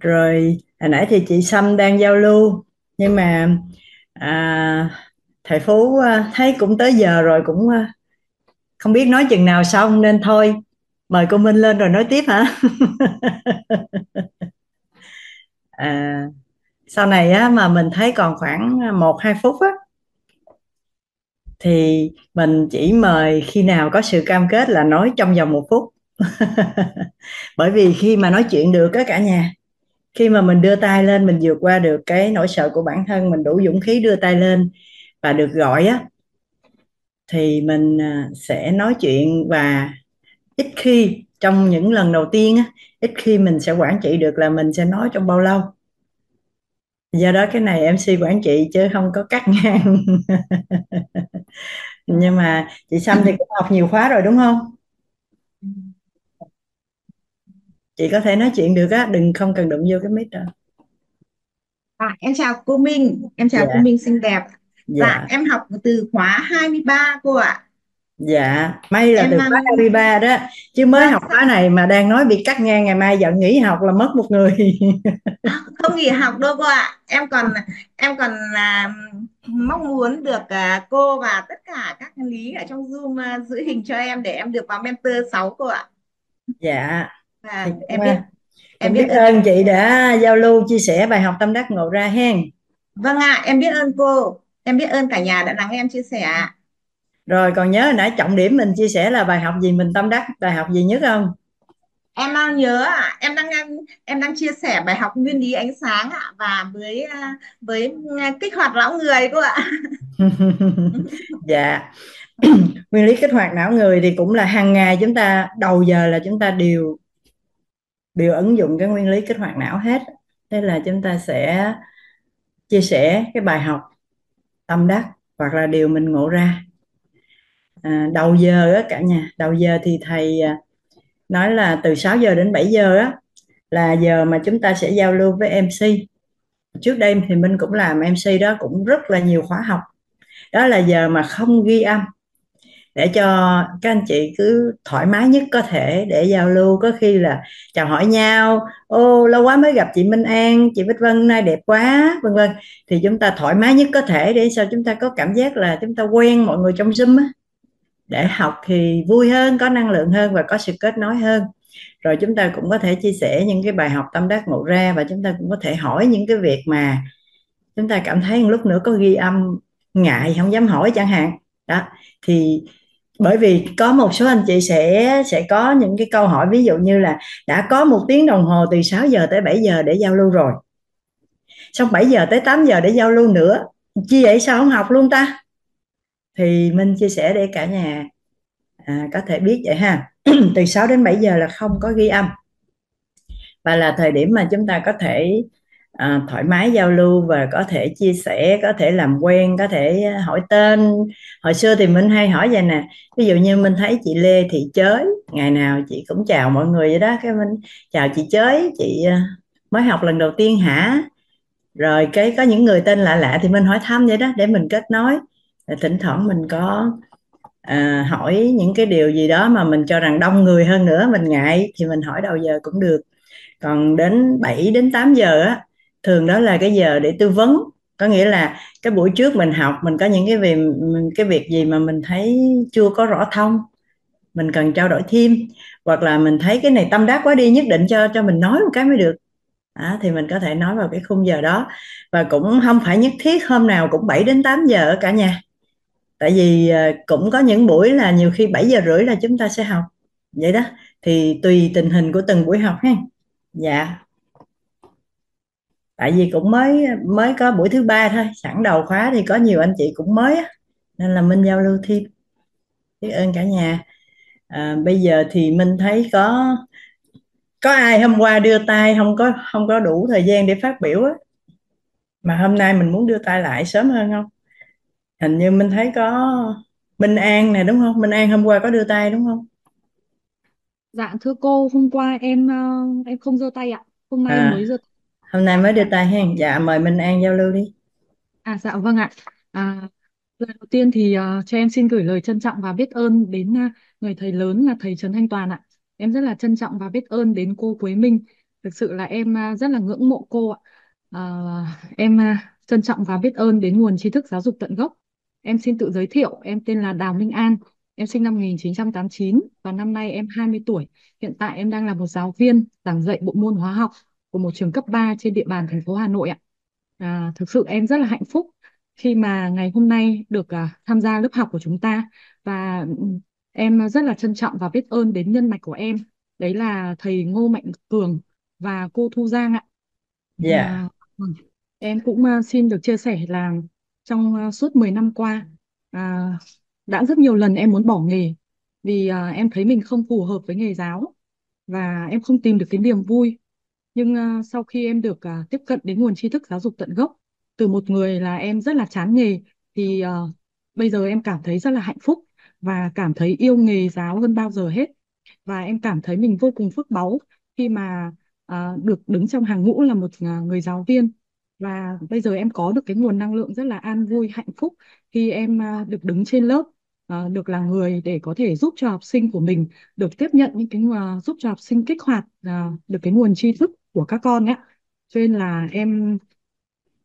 rồi hồi nãy thì chị Sâm đang giao lưu nhưng mà à, thầy Phú à, thấy cũng tới giờ rồi cũng à, không biết nói chừng nào xong nên thôi mời cô Minh lên rồi nói tiếp hả? À, sau này á mà mình thấy còn khoảng một hai phút á thì mình chỉ mời khi nào có sự cam kết là nói trong vòng một phút. Bởi vì khi mà nói chuyện được á cả nhà khi mà mình đưa tay lên, mình vượt qua được cái nỗi sợ của bản thân, mình đủ dũng khí đưa tay lên và được gọi á, thì mình à, sẽ nói chuyện và ít khi, trong những lần đầu tiên á, ít khi mình sẽ quản trị được là mình sẽ nói trong bao lâu. Do đó cái này MC quản trị chứ không có cắt ngang. Nhưng mà chị Sâm thì cũng học nhiều khóa rồi, đúng không? Chị có thể nói chuyện được á đừng không cần đụng vô cái mic đâu À, em chào cô Minh, em chào cô dạ Minh xinh đẹp. Dạ, dạ em học từ khóa 23 cô ạ. dạ may là Em từ đang khóa 23 đó chứ mới vâng học khóa này mà đang nói bị cắt ngang ngày mai giận nghỉ học là mất một người không nghỉ học đâu cô ạ. Em còn em còn là mong muốn được à, cô và tất cả các lý ở trong Zoom à, giữ hình cho em để em được vào mentor 6 cô ạ. dạ Và cũng em biết à, em biết biết ơn chị đã giao lưu chia sẻ bài học tâm đắc ngộ ra hen. Vâng ạ, em biết ơn cô. Em biết ơn cả nhà đã lắng nghe em chia sẻ rồi còn nhớ nãy trọng điểm mình chia sẻ là bài học gì mình tâm đắc bài học gì nhất không? Em đang nhớ ạ, em đang em, đang chia sẻ bài học nguyên lý ánh sáng ạ và với à, với à, kích hoạt lão người cô ạ. dạ. Nguyên lý kích hoạt não người thì cũng là hàng ngày chúng ta đầu giờ là chúng ta đều đều ứng dụng cái nguyên lý kích hoạt não hết. Thế là chúng ta sẽ chia sẻ cái bài học tâm đắc hoặc là điều mình ngộ ra. À, đầu giờ á cả nhà đầu giờ thì thầy à, nói là từ 6 giờ đến 7 giờ á là giờ mà chúng ta sẽ giao lưu với MC trước đây thì Minh cũng làm MC đó cũng rất là nhiều khóa học. Đó là giờ mà không ghi âm để cho các anh chị cứ thoải mái nhất có thể để giao lưu. Có khi là, chào hỏi nhau. Ô, lâu quá mới gặp chị Minh An, chị Bích Vân nay đẹp quá. Vân vân. Thì chúng ta thoải mái nhất có thể để sao chúng ta có cảm giác là chúng ta quen mọi người trong Zoom á. Để học thì vui hơn, có năng lượng hơn và có sự kết nối hơn. Rồi chúng ta cũng có thể chia sẻ những cái bài học tâm đắc ngộ ra và chúng ta cũng có thể hỏi những cái việc mà chúng ta cảm thấy lúc nữa có ghi âm ngại, không dám hỏi chẳng hạn. Đó. Thì bởi vì có một số anh chị sẽ sẽ có những cái câu hỏi ví dụ như là đã có một tiếng đồng hồ từ 6 giờ tới 7 giờ để giao lưu rồi. Xong 7 giờ tới 8 giờ để giao lưu nữa. Chi vậy? Sao không học luôn ta? Thì mình chia sẻ để cả nhà à, có thể biết vậy ha. Từ 6 đến 7 giờ là không có ghi âm. Và là thời điểm mà chúng ta có thể à, thoải mái giao lưu và có thể chia sẻ có thể làm quen có thể hỏi tên. Hồi xưa thì mình hay hỏi vậy nè ví dụ như mình thấy chị Lê Thị Chới ngày nào chị cũng chào mọi người vậy đó. Cái mình chào chị Chới chị à, mới học lần đầu tiên hả? Rồi cái có những người tên lạ lạ thì mình hỏi thăm vậy đó để mình kết nối. Rồi thỉnh thoảng mình có à, hỏi những cái điều gì đó mà mình cho rằng đông người hơn nữa mình ngại thì mình hỏi đầu giờ cũng được. Còn đến 7 đến 8 giờ á thường đó là cái giờ để tư vấn. Có nghĩa là cái buổi trước mình học mình có những cái việc cái việc gì mà mình thấy chưa có rõ thông mình cần trao đổi thêm. Hoặc là mình thấy cái này tâm đắc quá đi nhất định cho cho mình nói một cái mới được. À, thì mình có thể nói vào cái khung giờ đó. Và cũng không phải nhất thiết hôm nào cũng 7 đến 8 giờ ở cả nhà. Tại vì ờ, cũng có những buổi là nhiều khi 7 giờ rưỡi là chúng ta sẽ học. Vậy đó. Thì tùy tình hình của từng buổi học ha. Dạ tại vì cũng mới mới có buổi thứ ba thôi. Sẵn đầu khóa thì có nhiều anh chị cũng mới á, nên là Minh giao lưu thêm biết ơn cả nhà. À, bây giờ thì Minh thấy có có ai hôm qua đưa tay không có không có đủ thời gian để phát biểu á. Mà hôm nay mình muốn đưa tay lại sớm hơn không? Hình như Minh thấy có Minh An nè đúng không? Minh An hôm qua có đưa tay đúng không? Dạ thưa cô, hôm qua em ờ, em không giơ tay ạ. Hôm nay à. mới giơ tay hôm nay mới đưa tay hen dạ mời Minh An giao lưu đi À dạ vâng ạ. À, lần đầu tiên thì uh, cho em xin gửi lời trân trọng và biết ơn đến uh, người thầy lớn là thầy Trần Thanh Toàn ạ. Em rất là trân trọng và biết ơn đến cô Quế Minh thực sự là em uh, rất là ngưỡng mộ cô ạ. À, em uh, trân trọng và biết ơn đến nguồn tri thức giáo dục tận gốc. Em xin tự giới thiệu, em tên là Đào Minh An, em sinh năm 1989 và năm nay em 20 tuổi. Hiện tại em đang là một giáo viên giảng dạy bộ môn hóa học của một trường cấp 3 trên địa bàn thành phố Hà Nội ạ. À, thực sự em rất là hạnh phúc khi mà ngày hôm nay được à, tham gia lớp học của chúng ta và ừ, em rất là trân trọng và biết ơn đến nhân mạch của em đấy là thầy Ngô Mạnh Cường và cô Thu Giang ạ. dạ À, vâng. em cũng à, xin được chia sẻ là trong à, suốt 10 năm qua à, đã rất nhiều lần em muốn bỏ nghề vì à, em thấy mình không phù hợp với nghề giáo và em không tìm được cái niềm vui nhưng ờ, sau khi em được ờ, tiếp cận đến nguồn tri thức giáo dục tận gốc, từ một người là em rất là chán nghề, thì ờ, bây giờ em cảm thấy rất là hạnh phúc và cảm thấy yêu nghề giáo hơn bao giờ hết. Và em cảm thấy mình vô cùng phước báu khi mà được đứng trong hàng ngũ là một người giáo viên. Và bây giờ em có được cái nguồn năng lượng rất là an vui, hạnh phúc khi em được đứng trên lớp được là người để có thể giúp cho học sinh của mình được tiếp nhận những cái giúp cho học sinh kích hoạt được cái nguồn tri thức của các con ấy cho nên là em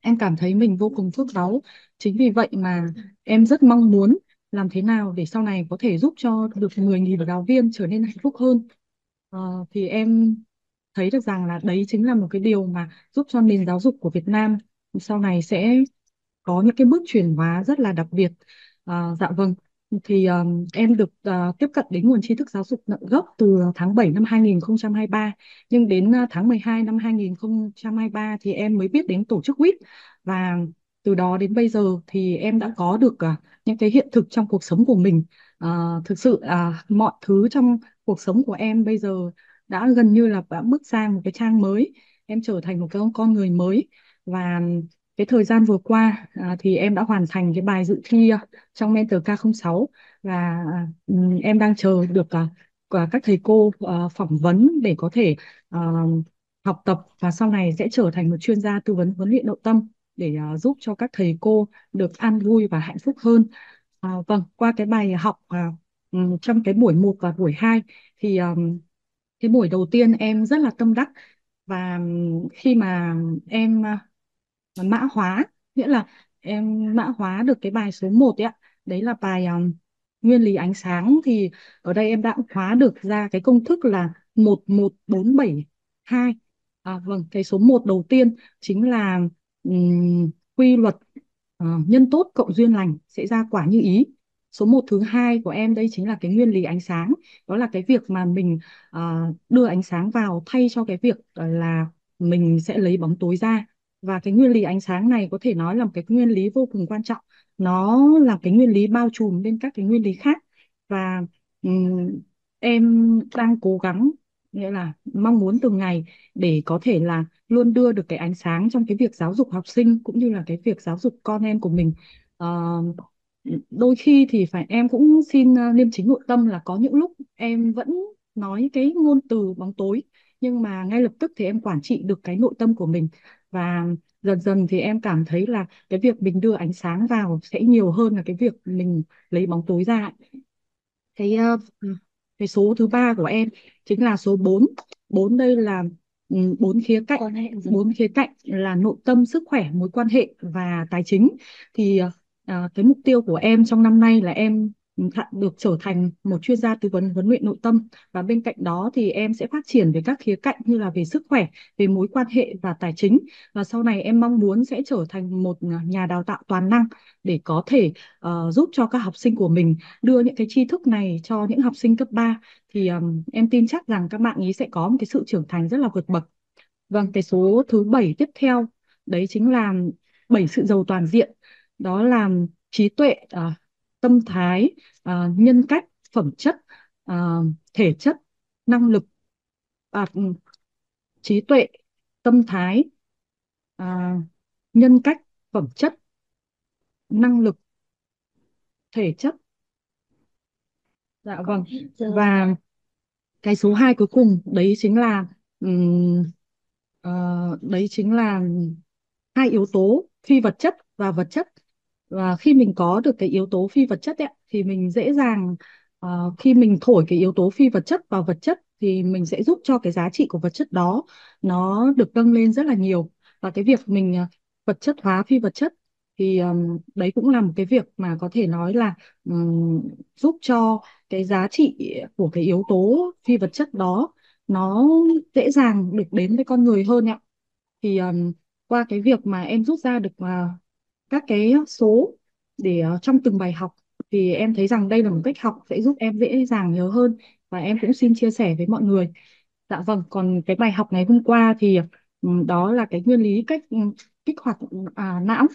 em cảm thấy mình vô cùng phước báu chính vì vậy mà em rất mong muốn làm thế nào để sau này có thể giúp cho được 10.000 giáo viên trở nên hạnh phúc hơn à, thì em thấy được rằng là đấy chính là một cái điều mà giúp cho nền giáo dục của Việt Nam sau này sẽ có những cái bước chuyển hóa rất là đặc biệt. À, dạ vâng. Thì um, em được uh, tiếp cận đến nguồn tri thức giáo dục tận gốc từ tháng 7 năm 2023 nhưng đến uh, tháng 12 năm 2023 thì em mới biết đến tổ chức WIT và từ đó đến bây giờ thì em đã có được uh, những cái hiện thực trong cuộc sống của mình. uh, thực sự là mọi thứ trong cuộc sống của em bây giờ đã gần như là đã bước sang một cái trang mới. Em trở thành một cái con người mới và cái thời gian vừa qua à, thì em đã hoàn thành cái bài dự thi à, trong Mentor K06 và à, em đang chờ được uh, các thầy cô uh, phỏng vấn để có thể uh, học tập và sau này sẽ trở thành một chuyên gia tư vấn huấn luyện nội tâm để uh, giúp cho các thầy cô được an vui và hạnh phúc hơn. Uh, vâng, qua cái bài học uh, trong cái buổi một và buổi 2 thì um, cái buổi đầu tiên em rất là tâm đắc và khi mà em mã hóa nghĩa là em mã hóa được cái bài số một ấy ạ. Đấy là bài um, nguyên lý ánh sáng. Thì ở đây em đã hóa được ra cái công thức là một một bốn bảy hai. À, vâng cái số một đầu tiên chính là um, quy luật uh, nhân tốt cộng duyên lành sẽ ra quả như ý. Số một thứ hai của em đây chính là cái nguyên lý ánh sáng. Đó là cái việc mà mình uh, đưa ánh sáng vào thay cho cái việc ờ, là mình sẽ lấy bóng tối ra và cái nguyên lý ánh sáng này có thể nói là một cái nguyên lý vô cùng quan trọng. Nó là cái nguyên lý bao trùm lên các cái nguyên lý khác. Và um, em đang cố gắng, nghĩa là mong muốn từng ngày để có thể là luôn đưa được cái ánh sáng trong cái việc giáo dục học sinh cũng như là cái việc giáo dục con em của mình. uh, đôi khi thì phải em cũng xin uh, liêm chính nội tâm là có những lúc em vẫn nói cái ngôn từ bóng tối nhưng mà ngay lập tức thì em quản trị được cái nội tâm của mình và dần dần thì em cảm thấy là cái việc mình đưa ánh sáng vào sẽ nhiều hơn là cái việc mình lấy bóng tối ra cái ờ, cái số thứ ba của em chính là số bốn. Bốn đây là ừ, bốn khía cạnh. Bốn khía cạnh là nội tâm sức khỏe mối quan hệ và tài chính. Thì à, cái mục tiêu của em trong năm nay là em được trở thành một chuyên gia tư vấn huấn luyện nội tâm và bên cạnh đó thì em sẽ phát triển về các khía cạnh như là về sức khỏe về mối quan hệ và tài chính và sau này em mong muốn sẽ trở thành một à, nhà đào tạo toàn năng để có thể uh, giúp cho các học sinh của mình đưa những cái tri thức này cho những học sinh cấp 3 thì um, em tin chắc rằng các bạn ý sẽ có một cái sự trưởng thành rất là vượt bậc. Vâng, cái số thứ bảy tiếp theo đấy chính là bảy sự giàu toàn diện. Đó là trí tuệ, uh, tâm thái, à, nhân cách, phẩm chất, à, thể chất, năng lực, à, ừm, trí tuệ, tâm thái, à, nhân cách, phẩm chất, năng lực, thể chất. Dạ vâng. giữa Và cái số 2 cuối cùng đấy chính là ừm, ờ, đấy chính là hai yếu tố phi vật chất và vật chất và khi mình có được cái yếu tố phi vật chất ấy, thì mình dễ dàng uh, khi mình thổi cái yếu tố phi vật chất vào vật chất thì mình sẽ giúp cho cái giá trị của vật chất đó nó được nâng lên rất là nhiều. Và cái việc mình uh, vật chất hóa phi vật chất thì um, đấy cũng là một cái việc mà có thể nói là um, giúp cho cái giá trị của cái yếu tố phi vật chất đó nó dễ dàng được đến với con người hơn ạ. Thì um, qua cái việc mà em rút ra được uh, các cái số để uh, trong từng bài học thì em thấy rằng đây là một cách học sẽ giúp em dễ dàng nhớ hơn và em cũng xin chia sẻ với mọi người. Dạ vâng, còn cái bài học ngày hôm qua thì um, đó là cái nguyên lý cách um, kích hoạt à, não.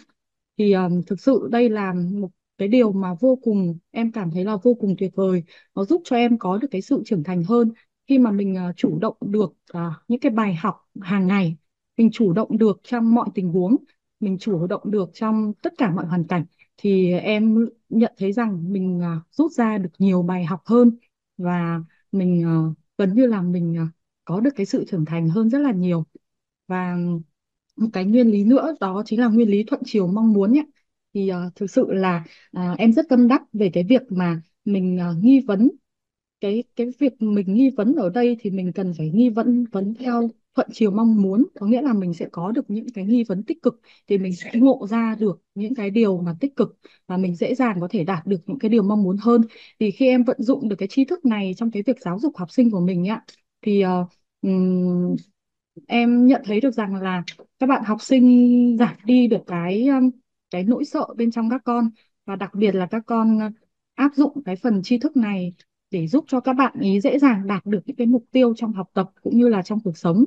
Thì um, thực sự đây là một cái điều mà vô cùng em cảm thấy là vô cùng tuyệt vời. Nó giúp cho em có được cái sự trưởng thành hơn khi mà mình uh, chủ động được uh, những cái bài học hàng ngày. Mình chủ động được trong mọi tình huống mình chủ động được trong tất cả mọi hoàn cảnh thì em nhận thấy rằng mình à, rút ra được nhiều bài học hơn và mình à, gần như là mình à, có được cái sự trưởng thành hơn rất là nhiều. Và một cái nguyên lý nữa đó chính là nguyên lý thuận chiều mong muốn nhé. Thì uh, thực sự là uh, em rất tâm đắc về cái việc mà mình uh, nghi vấn. Cái cái việc mình nghi vấn ở đây thì mình cần phải nghi vấn vấn theo thuận chiều mong muốn có nghĩa là mình sẽ có được những cái nghi vấn tích cực thì mình sẽ ngộ ra được những cái điều mà tích cực và mình dễ dàng có thể đạt được những cái điều mong muốn hơn. Thì khi em vận dụng được cái tri thức này trong cái việc giáo dục học sinh của mình ạ thì uh, um, em nhận thấy được rằng là các bạn học sinh giảm đi được cái cái nỗi sợ bên trong các con và đặc biệt là các con áp dụng cái phần tri thức này để giúp cho các bạn ý dễ dàng đạt được những cái mục tiêu trong học tập cũng như là trong cuộc sống.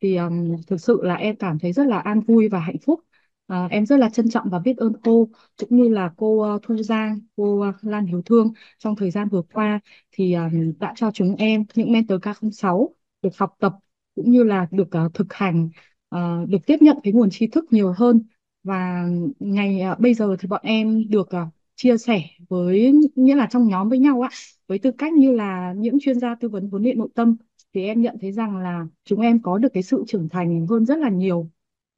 Thì um, thực sự là em cảm thấy rất là an vui và hạnh phúc. À, em rất là trân trọng và biết ơn cô cũng như là cô uh, Thu Giang, cô uh, Lan Hiếu Thương trong thời gian vừa qua. Thì uh, đã cho chúng em những mentor K06 được học tập cũng như là được uh, thực hành uh, được tiếp nhận cái nguồn tri thức nhiều hơn. Và ngày uh, bây giờ thì bọn em được uh, chia sẻ với nghĩa là trong nhóm với nhau ạ với tư cách như là những chuyên gia tư vấn huấn luyện nội tâm thì em nhận thấy rằng là chúng em có được cái sự trưởng thành hơn rất là nhiều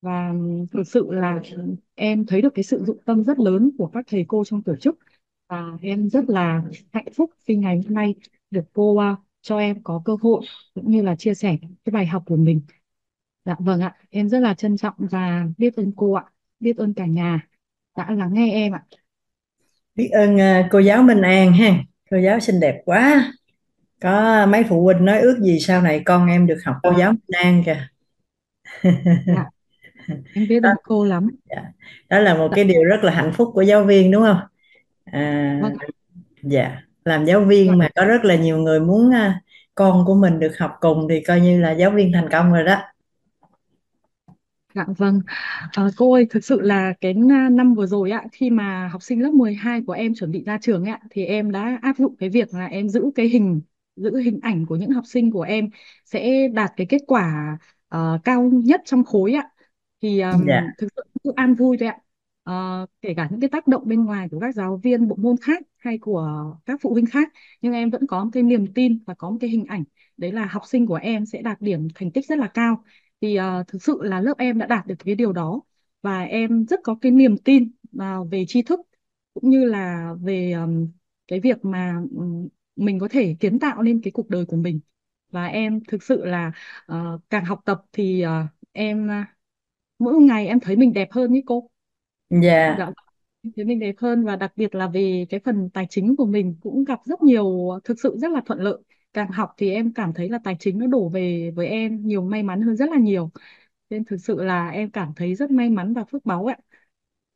và thực sự là em thấy được cái sự dụng tâm rất lớn của các thầy cô trong tổ chức và em rất là hạnh phúc khi ngày hôm nay được cô uh, cho em có cơ hội cũng như là chia sẻ cái bài học của mình. Dạ vâng ạ, em rất là trân trọng và biết ơn cô ạ, biết ơn cả nhà đã lắng nghe em ạ biết ơn uh, cô giáo Minh An ha. Cô giáo xinh đẹp quá. Có mấy phụ huynh nói ước gì sau này con em được học cô giáo Minh An kìa. Dạ, em biết ơn cô lắm. dạ. đó là một Dạ, cái điều rất là hạnh phúc của giáo viên đúng không? À, vâng. dạ. Làm giáo dạ, viên mà có rất là nhiều người muốn uh, con của mình được học cùng thì coi như là giáo viên thành công rồi đó dạ vâng. À, cô ơi, thực sự là cái na- năm vừa rồi ạ, khi mà học sinh lớp 12 của em chuẩn bị ra trường ạ, thì em đã áp dụng cái việc là em giữ cái hình, giữ hình ảnh của những học sinh của em sẽ đạt cái kết quả ờ, cao nhất trong khối ạ. Thì dạ um, thực sự cũng an vui thôi ạ. Ờ, kể cả những cái tác động bên ngoài của các giáo viên bộ môn khác hay của các phụ huynh khác, nhưng em vẫn có một cái niềm tin và có một cái hình ảnh đấy là học sinh của em sẽ đạt điểm thành tích rất là cao thì ờ, thực sự là lớp em đã đạt được cái điều đó và em rất có cái niềm tin ờ, về tri thức cũng như là về ừm, cái việc mà ừm, mình có thể kiến tạo lên cái cuộc đời của mình. Và em thực sự là ờ, càng học tập thì ờ, em à, mỗi ngày em thấy mình đẹp hơn ý cô. Dạ. Dạ thấy mình đẹp hơn và đặc biệt là về cái phần tài chính của mình cũng gặp rất nhiều thực sự rất là thuận lợi càng học thì em cảm thấy là tài chính nó đổ về với em nhiều may mắn hơn rất là nhiều. Nên thực sự là em cảm thấy rất may mắn và phước báu ạ.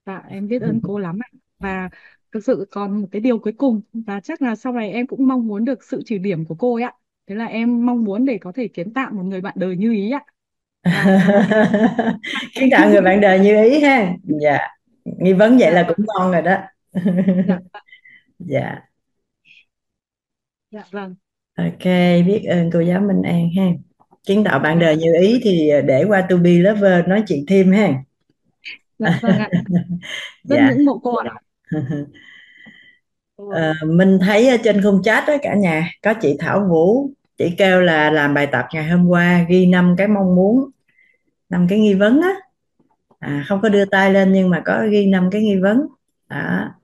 Dạ em biết ơn cô lắm ạ. Và thực sự còn một cái điều cuối cùng và chắc là sau này em cũng mong muốn được sự chỉ điểm của cô ấy ạ. Thế là em mong muốn để có thể kiến tạo một người bạn đời như ý ạ. À, kiến tạo người bạn đời như ý ha. Dạ. Nghi vấn vậy dạ là vâng cũng ngon rồi đó. Dạ dạ. Dạ vâng ok biết ơn cô giáo Minh An ha. Kiến tạo bạn đời như ý thì để qua To Be Lover nói chuyện thêm ha. Dạ vâng ạ. Rất dạ. ngưỡng mộ cô ạ. Ờ, mình thấy ở trên khung chat đó cả nhà có chị Thảo Vũ chị kêu là làm bài tập ngày hôm qua ghi năm cái mong muốn năm cái nghi vấn á. À, không có đưa tay lên nhưng mà có ghi năm cái nghi vấn. Đó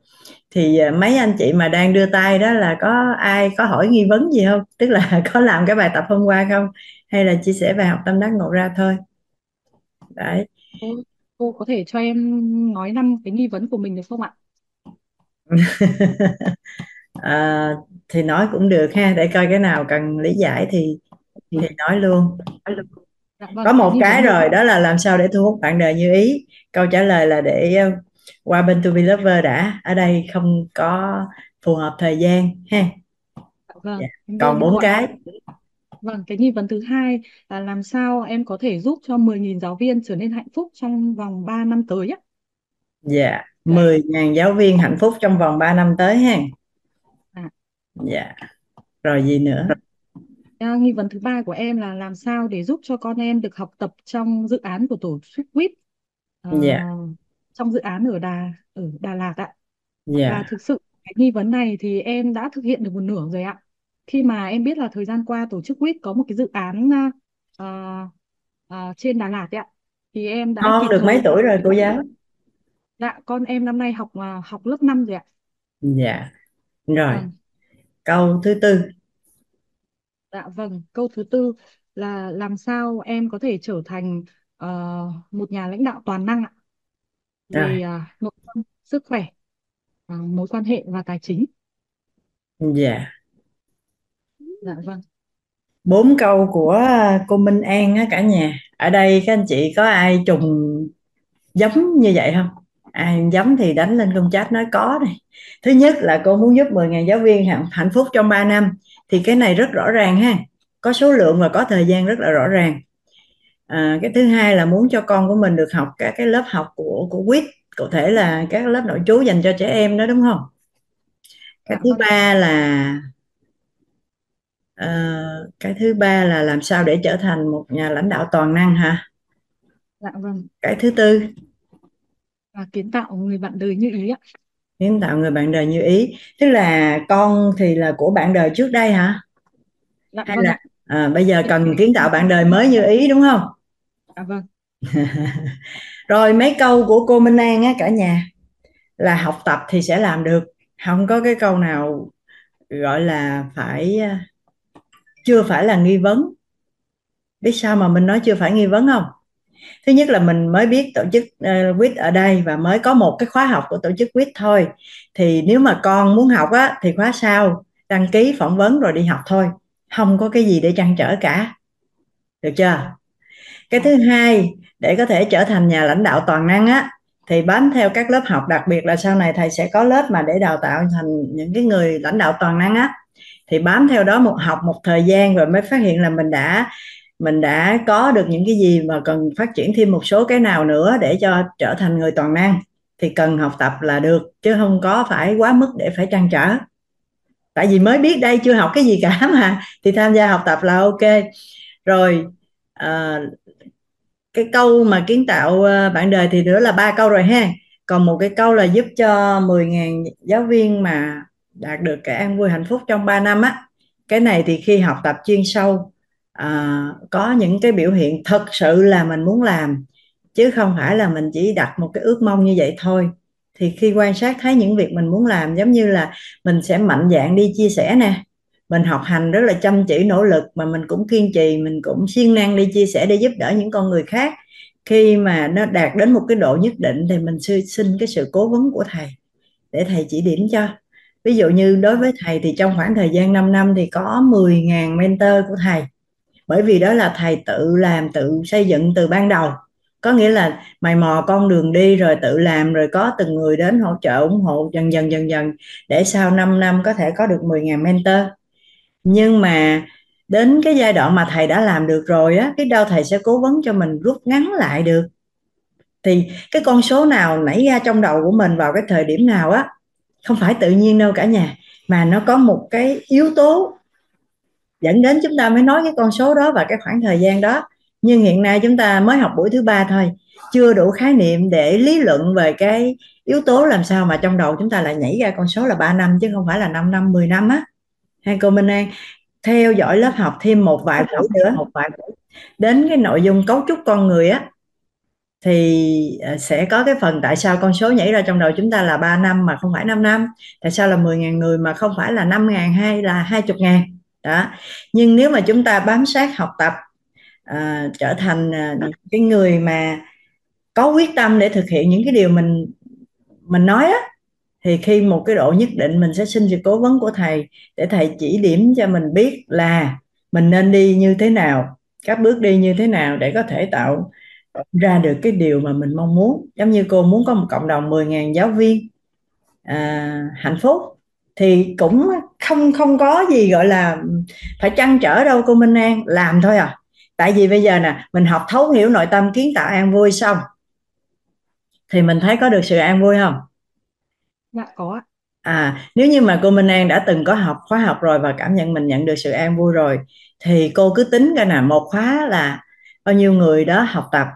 thì à, mấy anh chị mà đang đưa tay đó là có ai có hỏi nghi vấn gì không? Tức là có làm cái bài tập hôm qua không? Hay là chia sẻ bài học tâm đắc ngộ ra thôi? Đấy. Cô, cô có thể cho em nói năm cái nghi vấn của mình được không ạ? À, thì nói cũng được ha. Để coi cái nào cần lý giải thì thì nói luôn. Dạ vâng có một cái rồi đó là làm sao để thu hút bạn đời như ý. Câu trả lời là để qua bên to be lover đã ở đây không có phù hợp thời gian ha. Dạ vâng Dạ. em còn bốn cái. Vâng, cái nghi vấn thứ hai là làm sao em có thể giúp cho 10.000 giáo viên trở nên hạnh phúc trong vòng 3 năm tới á? dạ Dạ, 10.000 giáo viên hạnh phúc trong vòng 3 năm tới ha. À, dạ rồi gì nữa? À, nghi vấn thứ ba của em là làm sao để giúp cho con em được học tập trong dự án của tổ chức WIT ờ, dạ trong dự án ở Đà ở Đà Lạt ạ. Và dạ thực sự cái nghi vấn này thì em đã thực hiện được một nửa rồi ạ. Khi mà em biết là thời gian qua tổ chức WIT có một cái dự án à, à, trên Đà Lạt ấy ạ, thì em đã con kịp được mấy thời tuổi rồi cô giáo Dạ, con em năm nay học à, học lớp 5 rồi ạ. dạ rồi Vâng, câu thứ tư dạ vâng. Câu thứ tư là làm sao em có thể trở thành ờ, một nhà lãnh đạo toàn năng ạ rồi. Về à, nội tâm, sức khỏe, à, mối quan hệ và tài chính. dạ. Dạ vâng. bốn câu của cô Minh An á cả nhà. Ở đây các anh chị có ai trùng giống như vậy không? Ai giống thì đánh lên công chat nói có này. Thứ nhất là cô muốn giúp 10.000 giáo viên hạnh, hạnh phúc trong 3 năm. Thì cái này rất rõ ràng ha. Có số lượng và có thời gian rất là rõ ràng à, cái thứ hai là muốn cho con của mình được học các cái lớp học của của quýt cụ thể là các lớp nội trú dành cho trẻ em đó đúng không? Cái thứ ba là ờ, cái thứ ba là làm sao để trở thành một nhà lãnh đạo toàn năng hả? Dạ vâng. cái thứ tư. Và kiến tạo người bạn đời như ý ạ. kiến tạo người bạn đời như ý. Tức là con thì là của bạn đời trước đây hả? Dạ hay vâng là à, bây giờ cần kiến tạo bạn đời mới như ý đúng không à vâng. rồi mấy câu của cô Minh An á cả nhà là học tập thì sẽ làm được. Không có cái câu nào gọi là phải à, chưa phải là nghi vấn. Biết sao mà mình nói chưa phải nghi vấn không? Thứ nhất là mình mới biết tổ chức uh, quýt ở đây và mới có một cái khóa học của tổ chức quýt thôi. Thì nếu mà con muốn học á thì khóa sau đăng ký phỏng vấn rồi đi học thôi. Không có cái gì để trăn trở cả. Được chưa? Cái thứ hai để có thể trở thành nhà lãnh đạo toàn năng á thì bám theo các lớp học đặc biệt là sau này thầy sẽ có lớp mà để đào tạo thành những cái người lãnh đạo toàn năng á thì bám theo đó một học một thời gian rồi mới phát hiện là mình đã mình đã có được những cái gì mà cần phát triển thêm một số cái nào nữa để cho trở thành người toàn năng. Thì cần học tập là được chứ không có phải quá mức để phải trăn trở. Tại vì mới biết đây chưa học cái gì cả mà thì tham gia học tập là ok. Rồi à, cái câu mà kiến tạo ờ, bạn đời thì nữa là ba câu rồi ha. Còn một cái câu là giúp cho 10.000 giáo viên mà đạt được cái an vui hạnh phúc trong 3 năm á. Cái này thì khi học tập chuyên sâu à, có những cái biểu hiện thật sự là mình muốn làm chứ không phải là mình chỉ đặt một cái ước mong như vậy thôi. Thì khi quan sát thấy những việc mình muốn làm giống như là mình sẽ mạnh dạn đi chia sẻ nè mình học hành rất là chăm chỉ, nỗ lực mà mình cũng kiên trì, mình cũng siêng năng đi chia sẻ để giúp đỡ những con người khác. Khi mà nó đạt đến một cái độ nhất định thì mình xin cái sự cố vấn của thầy để thầy chỉ điểm cho. Ví dụ như đối với thầy thì trong khoảng thời gian 5 năm thì có 10.000 mentor của thầy. Bởi vì đó là thầy tự làm, tự xây dựng từ ban đầu. Có nghĩa là mày mò con đường đi, rồi tự làm, rồi có từng người đến hỗ trợ, ủng hộ, dần dần dần dần để sau 5 năm có thể có được 10.000 mentor nhưng mà đến cái giai đoạn mà thầy đã làm được rồi á, cái đâu thầy sẽ cố vấn cho mình rút ngắn lại được. Thì cái con số nào nảy ra trong đầu của mình vào cái thời điểm nào á, không phải tự nhiên đâu cả nhà, mà nó có một cái yếu tố dẫn đến chúng ta mới nói cái con số đó và cái khoảng thời gian đó. Nhưng hiện nay chúng ta mới học buổi thứ ba thôi, chưa đủ khái niệm để lý luận về cái yếu tố làm sao mà trong đầu chúng ta lại nhảy ra con số là 3 năm, chứ không phải là 5 năm 10 năm á hay cô Minh An theo dõi lớp học thêm một vài buổi nữa. một vài buổi. Đến cái nội dung cấu trúc con người á thì ờ, sẽ có cái phần tại sao con số nhảy ra trong đầu chúng ta là 3 năm mà không phải 5 năm. Tại sao là 10.000 người mà không phải là 5.000 hay là 20.000 đó. Nhưng nếu mà chúng ta bám sát học tập à, trở thành à, cái người mà có quyết tâm để thực hiện những cái điều mình mình nói á thì khi một cái độ nhất định mình sẽ xin sự cố vấn của thầy để thầy chỉ điểm cho mình biết là mình nên đi như thế nào các bước đi như thế nào để có thể tạo ra được cái điều mà mình mong muốn. Giống như cô muốn có một cộng đồng 10.000 giáo viên à, hạnh phúc thì cũng không không có gì gọi là phải trăn trở đâu cô Minh An làm thôi à. Tại vì bây giờ nè mình học thấu hiểu nội tâm kiến tạo an vui xong thì mình thấy có được sự an vui không? Dạ có à nếu như mà cô Minh An đã từng có học khóa học rồi và cảm nhận mình nhận được sự an vui rồi thì cô cứ tính ra nè một khóa là bao nhiêu người đó học tập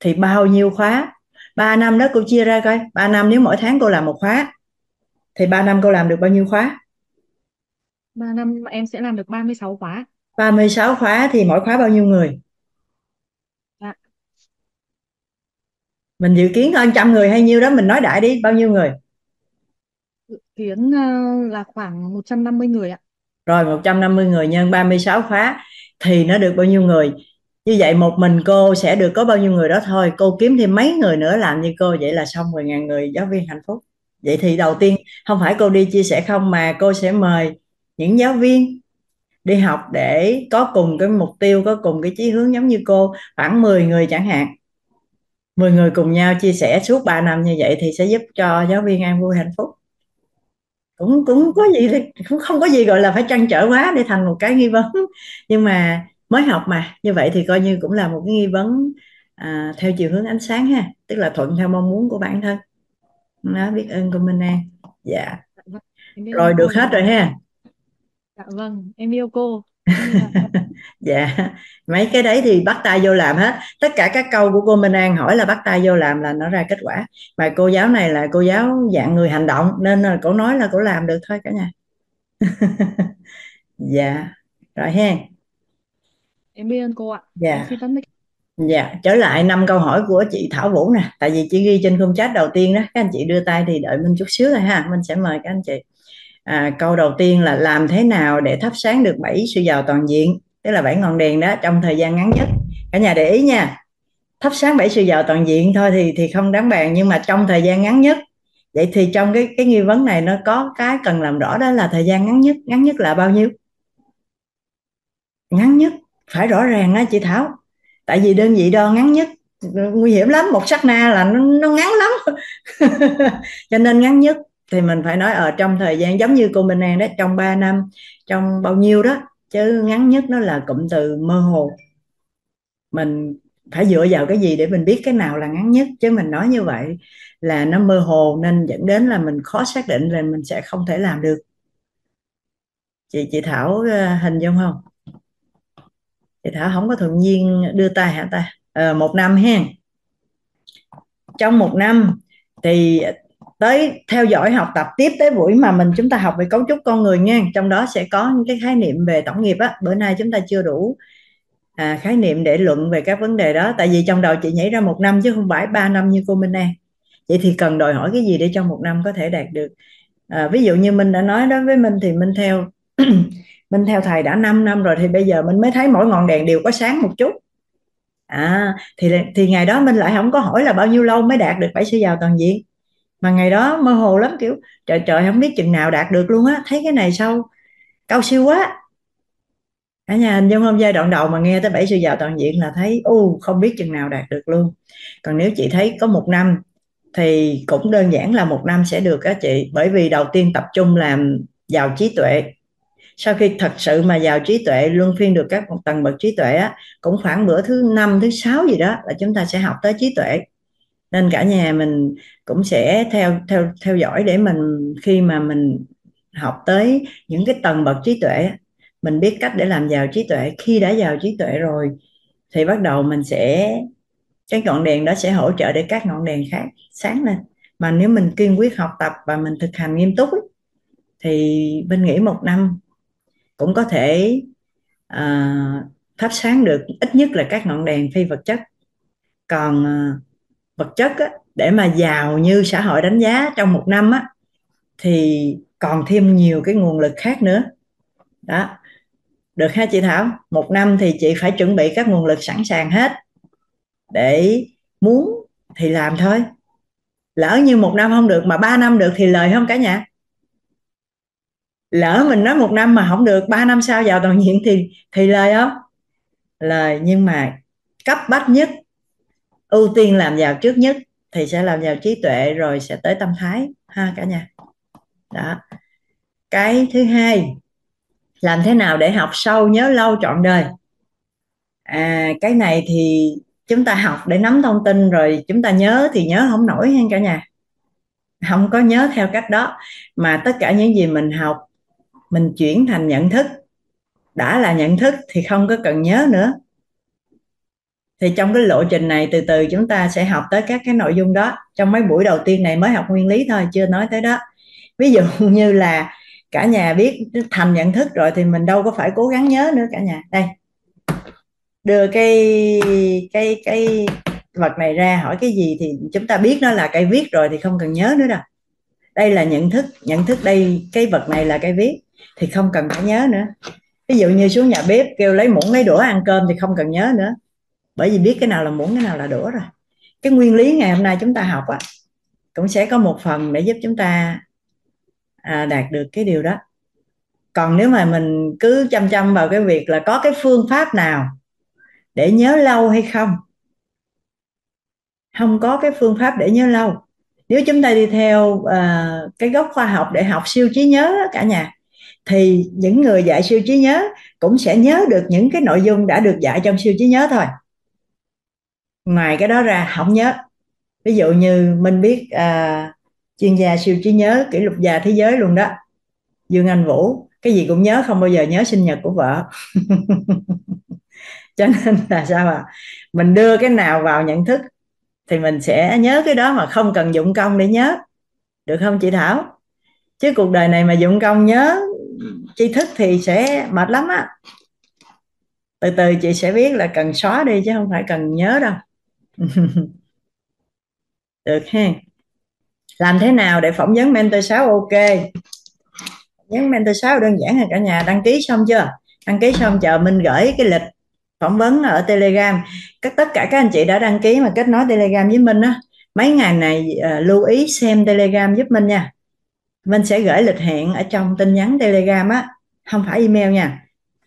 thì bao nhiêu khóa? 3 năm đó cô chia ra coi 3 năm nếu mỗi tháng cô làm một khóa thì 3 năm cô làm được bao nhiêu khóa? 3 năm em sẽ làm được 36 khóa. 36 khóa thì mỗi khóa bao nhiêu người? Dạ. mình dự kiến hơn trăm người hay nhiêu đó mình nói đại đi bao nhiêu người tiếng uh, là khoảng 150 người ạ. Rồi 150 người nhân 36 khóa. Thì nó được bao nhiêu người? Như vậy một mình cô sẽ được có bao nhiêu người đó thôi. Cô kiếm thêm mấy người nữa làm như cô. Vậy là xong 10.000 người. Giáo viên hạnh phúc. Vậy thì đầu tiên không phải cô đi chia sẻ không mà cô sẽ mời những giáo viên đi học để có cùng cái mục tiêu có cùng cái chí hướng giống như cô. Khoảng 10 người chẳng hạn. 10 người cùng nhau chia sẻ suốt 3 năm như vậy thì sẽ giúp cho giáo viên an vui hạnh phúc cũng cũng có gì cũng không có gì gọi là phải trăn trở quá để thành một cái nghi vấn. Nhưng mà mới học mà như vậy thì coi như cũng là một cái nghi vấn à, theo chiều hướng ánh sáng ha tức là thuận theo mong muốn của bản thân. Nó biết ơn cô Minh An. Dạ, dạ vâng. rồi được hết rồi ha. Dạ vâng em yêu cô dạ. Mấy cái đấy thì bắt tay vô làm hết. Tất cả các câu của cô Minh An hỏi là bắt tay vô làm là nó ra kết quả. Mà cô giáo này là cô giáo dạng người hành động nên là cô nói là cô làm được thôi cả nhà. Dạ. Rồi ha. Em biết ơn cô ạ. Dạ. Dạ. Trở lại năm câu hỏi của chị Thảo Vũ nè. Tại vì chị ghi trên khung chat đầu tiên đó. Các anh chị đưa tay thì đợi mình chút xíu thôi ha. Mình sẽ mời các anh chị à, câu đầu tiên là làm thế nào để thắp sáng được bảy sự giàu toàn diện? Tức là bảy ngọn đèn đó trong thời gian ngắn nhất. Cả nhà để ý nha. Thắp sáng bảy sự giàu toàn diện thôi thì thì không đáng bàn nhưng mà trong thời gian ngắn nhất. Vậy thì trong cái cái nghi vấn này nó có cái cần làm rõ đó là thời gian ngắn nhất ngắn nhất là bao nhiêu? Ngắn nhất phải rõ ràng á chị Thảo. Tại vì đơn vị đo ngắn nhất ừ, nguy hiểm lắm. Một sát na là nó, nó ngắn lắm. Cho nên ngắn nhất thì mình phải nói ở trong thời gian giống như cô Minh An đó trong 3 năm trong bao nhiêu đó chứ ngắn nhất nó là cụm từ mơ hồ. Mình phải dựa vào cái gì để mình biết cái nào là ngắn nhất? Chứ mình nói như vậy là nó mơ hồ nên dẫn đến là mình khó xác định là mình sẽ không thể làm được. Chị chị Thảo ờ, hình dung không? Chị Thảo không có thuận nhiên đưa tay hả ta? À, một năm ha trong một năm thì tới theo dõi học tập tiếp tới buổi mà mình chúng ta học về cấu trúc con người nha. Trong đó sẽ có những cái khái niệm về tổng nghiệp á. Bữa nay chúng ta chưa đủ à, khái niệm để luận về các vấn đề đó. Tại vì trong đầu chị nhảy ra một năm chứ không phải ba năm như cô Minh An. Vậy thì cần đòi hỏi cái gì để trong một năm có thể đạt được? À, ví dụ như mình đã nói đó với mình thì mình theo mình theo thầy đã 5 năm rồi thì bây giờ mình mới thấy mỗi ngọn đèn đều có sáng một chút. À thì thì ngày đó mình lại không có hỏi là bao nhiêu lâu mới đạt được bảy sự giàu toàn diện mà ngày đó mơ hồ lắm, kiểu, trời trời, không biết chừng nào đạt được luôn á. Thấy cái này sao? Cao siêu quá. Cả nhà hình dung không? Giai đoạn đầu mà nghe tới bảy sự giàu toàn diện là thấy, u, không biết chừng nào đạt được luôn. Còn nếu chị thấy có một năm, thì cũng đơn giản là một năm sẽ được các chị. Bởi vì đầu tiên tập trung làm giàu trí tuệ. Sau khi thật sự mà giàu trí tuệ, luân phiên được các tầng bậc trí tuệ á, cũng khoảng bữa thứ năm, thứ sáu gì đó là chúng ta sẽ học tới trí tuệ nên cả nhà mình cũng sẽ theo theo theo dõi để mình khi mà mình học tới những cái tầng bậc trí tuệ mình biết cách để làm giàu trí tuệ. Khi đã giàu trí tuệ rồi thì bắt đầu mình sẽ cái ngọn đèn đó sẽ hỗ trợ để các ngọn đèn khác sáng lên. Mà nếu mình kiên quyết học tập và mình thực hành nghiêm túc thì bên nghĩ một năm cũng có thể uh, thắp sáng được ít nhất là các ngọn đèn phi vật chất. Còn uh, vật chất á, để mà giàu như xã hội đánh giá trong một năm á thì còn thêm nhiều cái nguồn lực khác nữa. Đó. Được ha chị Thảo? Một năm thì chị phải chuẩn bị các nguồn lực sẵn sàng hết để muốn thì làm thôi. Lỡ như một năm không được mà ba năm được thì lời không cả nhà? Lỡ mình nói một năm mà không được ba năm sau vào toàn diện thì thì lời không? Lời nhưng mà cấp bách nhất ưu tiên làm giàu trước nhất thì sẽ làm giàu trí tuệ rồi sẽ tới tâm thái, ha, cả nhà. Đó. Cái thứ hai, làm thế nào để học sâu, nhớ lâu trọn đời? À cái này thì chúng ta học để nắm thông tin rồi chúng ta nhớ thì nhớ không nổi hen cả nhà. Không có nhớ theo cách đó, mà tất cả những gì mình học, mình chuyển thành nhận thức. Đã là nhận thức thì không có cần nhớ nữa thì trong cái lộ trình này, từ từ chúng ta sẽ học tới các cái nội dung đó. Trong mấy buổi đầu tiên này mới học nguyên lý thôi, chưa nói tới đó. Ví dụ như là cả nhà biết thành nhận thức rồi thì mình đâu có phải cố gắng nhớ nữa cả nhà. Đây. Đưa cái cái cái vật này ra, hỏi cái gì thì chúng ta biết nó là cây viết rồi thì không cần nhớ nữa đâu. Đây là nhận thức nhận thức đây, cái vật này là cây viết thì không cần phải nhớ nữa. Ví dụ như xuống nhà bếp kêu lấy muỗng, lấy đũa ăn cơm thì không cần nhớ nữa bởi vì biết cái nào là muỗng cái nào là đũa rồi. Cái nguyên lý ngày hôm nay chúng ta học á cũng sẽ có một phần để giúp chúng ta à, đạt được cái điều đó. Còn nếu mà mình cứ chăm chăm vào cái việc là có cái phương pháp nào để nhớ lâu hay không? Không có cái phương pháp để nhớ lâu. Nếu chúng ta đi theo uh, cái gốc khoa học để học siêu trí nhớ cả nhà thì những người dạy siêu trí nhớ cũng sẽ nhớ được những cái nội dung đã được dạy trong siêu trí nhớ thôi ngoài cái đó ra không nhớ. Ví dụ như mình biết à, chuyên gia siêu trí nhớ kỷ lục gia thế giới luôn đó. Dương anh vũ cái gì cũng nhớ không bao giờ nhớ sinh nhật của vợ. Cho nên là sao à mình đưa cái nào vào nhận thức thì mình sẽ nhớ cái đó mà không cần dụng công để nhớ. Được không chị thảo? Chứ cuộc đời này mà dụng công nhớ tri thức thì sẽ mệt lắm á. Từ từ chị sẽ biết là cần xóa đi chứ không phải cần nhớ đâu. được ha. Làm thế nào để phỏng vấn mentor 6 ok. Vấn mentor 6 đơn giản là cả nhà đăng ký xong chưa? Đăng ký xong chờ mình gửi cái lịch phỏng vấn ở telegram. Các tất cả các anh chị đã đăng ký mà kết nối telegram với minh á mấy ngày này uh, lưu ý xem telegram giúp minh nha. Minh sẽ gửi lịch hẹn ở trong tin nhắn telegram á không phải email nha.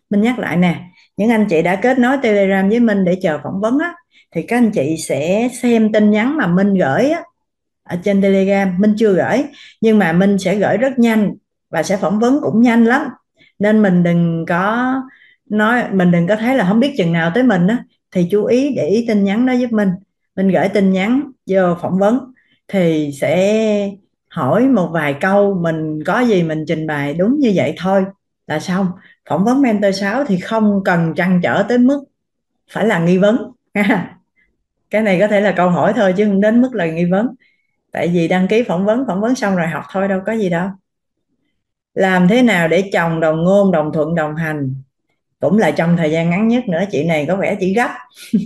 Minh nhắc lại nè những anh chị đã kết nối telegram với minh để chờ phỏng vấn á, thì các anh chị sẽ xem tin nhắn mà minh gửi á, ở trên telegram. Minh chưa gửi, nhưng mà minh sẽ gửi rất nhanh và sẽ phỏng vấn cũng nhanh lắm. Nên mình đừng có nói, mình đừng có thấy là không biết chừng nào tới mình á, thì chú ý để ý tin nhắn đó giúp mình mình gửi tin nhắn vô phỏng vấn thì sẽ hỏi một vài câu, mình có gì mình trình bày đúng như vậy thôi, là xong phỏng vấn mentor 6 thì không cần trăn trở tới mức phải là nghi vấn. Cái này có thể là câu hỏi thôi chứ không đến mức là nghi vấn. Tại vì đăng ký phỏng vấn phỏng vấn xong rồi học thôi đâu có gì đâu. Làm thế nào để chồng đồng ngôn đồng thuận đồng hành? Cũng là trong thời gian ngắn nhất nữa chị này có vẻ chỉ gấp.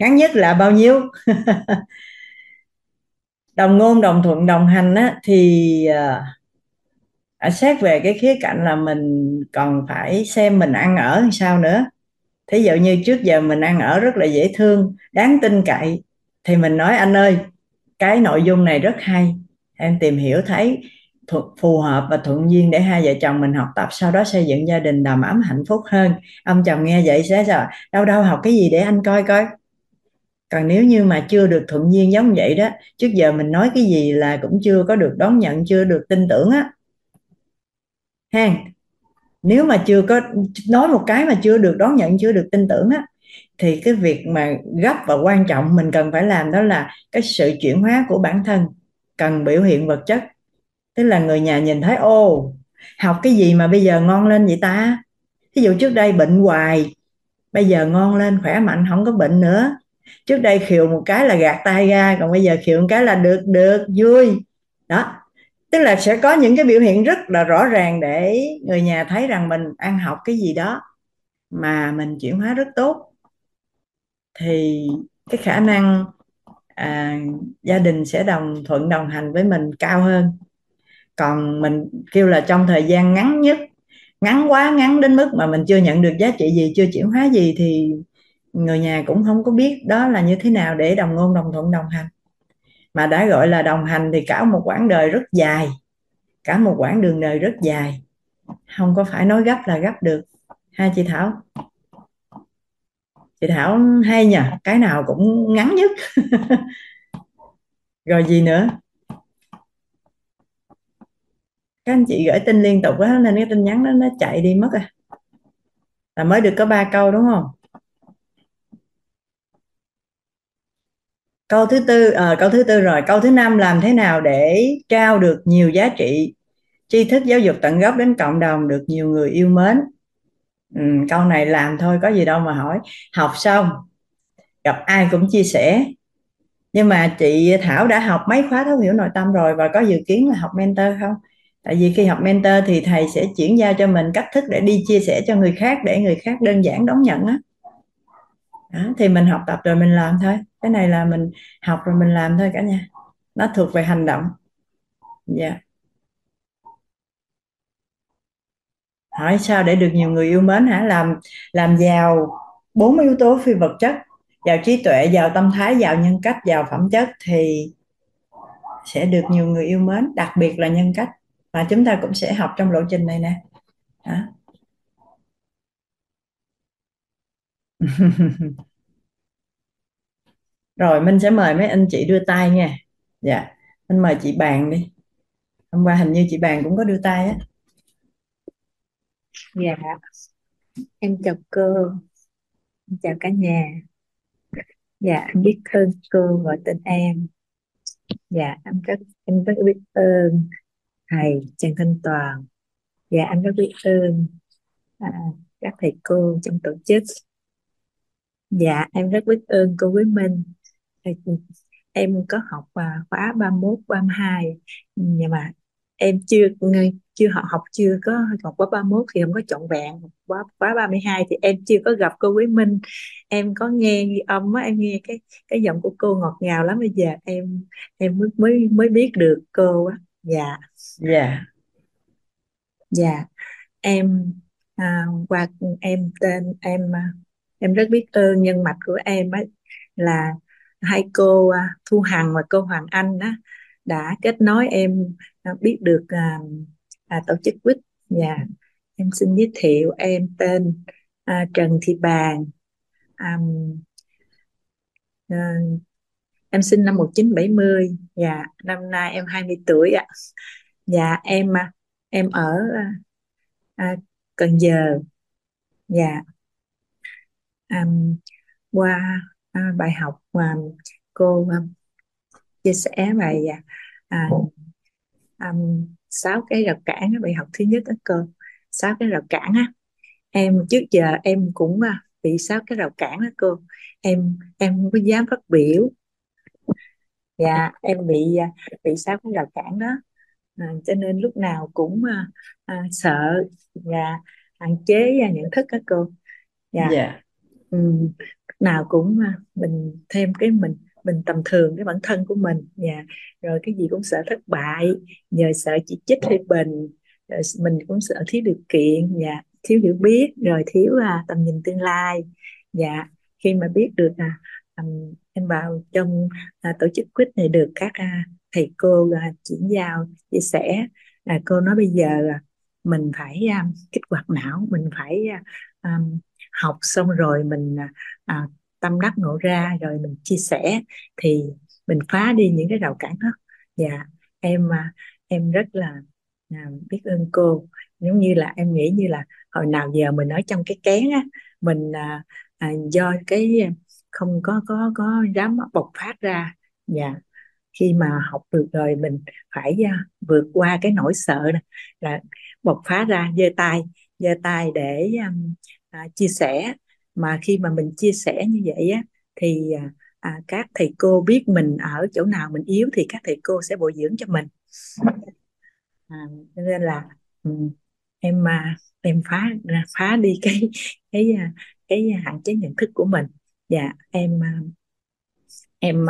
Ngắn nhất là bao nhiêu? Đồng ngôn đồng thuận đồng hành á, thì à, à, xét về cái khía cạnh là mình còn phải xem mình ăn ở sao nữa. Thí dụ như trước giờ mình ăn ở rất là dễ thương đáng tin cậy thì mình nói anh ơi cái nội dung này rất hay. Em tìm hiểu thấy phù hợp và thuận duyên để hai vợ chồng mình học tập sau đó xây dựng gia đình đầm ấm hạnh phúc hơn. Ông chồng nghe vậy sẽ sao đâu đâu học cái gì để anh coi coi? Còn nếu như mà chưa được thuận duyên giống vậy đó trước giờ mình nói cái gì là cũng chưa có được đón nhận chưa được tin tưởng á ha nếu mà chưa có nói một cái mà chưa được đón nhận, chưa được tin tưởng á, thì cái việc mà gấp và quan trọng mình cần phải làm đó là cái sự chuyển hóa của bản thân, cần biểu hiện vật chất. Tức là người nhà nhìn thấy ô học cái gì mà bây giờ ngon lên vậy ta? Ví dụ trước đây bệnh hoài, bây giờ ngon lên, khỏe mạnh, không có bệnh nữa. Trước đây khiều một cái là gạt tay ra, còn bây giờ khiều một cái là được được, vui. Đó tức là sẽ có những cái biểu hiện rất là rõ ràng để người nhà thấy rằng mình ăn học cái gì đó mà mình chuyển hóa rất tốt. Thì cái khả năng à, gia đình sẽ đồng thuận đồng hành với mình cao hơn. Còn mình kêu là trong thời gian ngắn nhất ngắn quá ngắn đến mức mà mình chưa nhận được giá trị gì chưa chuyển hóa gì thì người nhà cũng không có biết đó là như thế nào để đồng ngôn đồng thuận đồng hành mà đã gọi là đồng hành thì cả một quãng đời rất dài. Cả một quãng đường đời rất dài. Không có phải nói gấp là gấp được. Ha, chị Thảo? Chị Thảo hay nhờ, cái nào cũng ngắn nhất. Rồi gì nữa? Các anh chị gửi tin liên tục quá nên cái tin nhắn đó nó chạy đi mất à. Là mới được có ba câu đúng không? Câu thứ tư à, câu thứ tư rồi. Câu thứ năm làm thế nào để trao được nhiều giá trị? Tri thức giáo dục tận gốc đến cộng đồng được nhiều người yêu mến. Ừ, câu này làm thôi có gì đâu mà hỏi. Học xong gặp ai cũng chia sẻ. Nhưng mà chị Thảo đã học mấy khóa thấu hiểu nội tâm rồi và có dự kiến là học mentor không? Tại vì khi học mentor thì thầy sẽ chuyển giao cho mình cách thức để đi chia sẻ cho người khác để người khác đơn giản đón nhận á. Đó, thì mình học tập rồi mình làm thôi cái này là mình học rồi mình làm thôi cả nhà. Nó thuộc về hành động. Dạ. Yeah. hỏi sao để được nhiều người yêu mến hả? Làm làm giàu bốn yếu tố phi vật chất. Giàu trí tuệ, giàu tâm thái, giàu nhân cách, giàu phẩm chất thì sẽ được nhiều người yêu mến, đặc biệt là nhân cách. Và chúng ta cũng sẽ học trong lộ trình này nè. Đó. rồi mình sẽ mời mấy anh chị đưa tay nha. Dạ mình mời chị bàn đi. Hôm qua hình như chị bàn cũng có đưa tay á. Dạ em chào cô. Em chào cả nhà. Dạ em biết ơn cô gọi tên em. Dạ em rất em rất biết ơn thầy Trần Thanh Toàn. Dạ em rất biết ơn à, các thầy cô trong tổ chức. Dạ em rất biết ơn cô Quý Minh em có học à, khóa 31 32 nhưng mà em chưa chưa học học chưa có học khóa 31 thì không có trọn vẹn. Khóa khóa 32 thì em chưa có gặp cô Quý Minh. Em có nghe ghi âm á em nghe cái cái giọng của cô ngọt ngào lắm. Bây giờ em em mới mới mới biết được cô á. Dạ. Dạ. Dạ. Em à, qua em tên em à, em rất biết ơn. Nhân mạch của em ấy là hai cô à, Thu Hằng và cô Hoàng Anh đó đã kết nối em à, biết được à, à, tổ chức quýt. Và em xin giới thiệu em tên à, Trần Thị Bàn. À, à, em sinh năm 1970 và dạ, năm nay em 20 tuổi ạ. Và em à, em ở à, Cần Giờ. Và à, qua à, bài học mà cô à, chia sẻ bài à, à, um, sáu cái rào cản bài học thứ nhất đó cô. Sáu cái rào cản á. Em trước giờ em cũng à, bị sáu cái rào cản đó cô. Em em không có dám phát biểu. Dạ em bị à, bị sáu cái rào cản đó. À, cho nên lúc nào cũng à, à, sợ và hạn chế và nhận thức đó cô. Dạ. Yeah. Ừ, nào cũng à, mình thêm cái mình mình tầm thường cái bản thân của mình. Nhà rồi cái gì cũng sợ thất bại nhờ sợ chỉ trích hay bình rồi mình cũng sợ thiếu điều kiện. Nhà thiếu hiểu biết rồi thiếu à, tầm nhìn tương lai. Dạ khi mà biết được à, um, em vào trong à, tổ chức quýt này được các à, thầy cô à, chuyển giao chia sẻ. À, cô nói bây giờ à, mình phải à, kích hoạt não mình phải à, um, học xong rồi mình à, à, tâm đắc ngộ ra rồi mình chia sẻ thì mình phá đi những cái rào cản đó. Dạ em à, em rất là à, biết ơn cô. Giống như là em nghĩ như là hồi nào giờ mình ở trong cái kén á mình à, à, do cái không có có có dám bộc phát ra. Dạ khi mà học được rồi mình phải à, vượt qua cái nỗi sợ này, là bộc phá ra giơ tay giơ tay để à, à, chia sẻ. Mà khi mà mình chia sẻ như vậy á thì à, à, các thầy cô biết mình ở chỗ nào mình yếu thì các thầy cô sẽ bồi dưỡng cho mình. À, nên là ừ, em mà em phá à, phá đi cái cái à, cái hạn chế nhận thức của mình. Và em em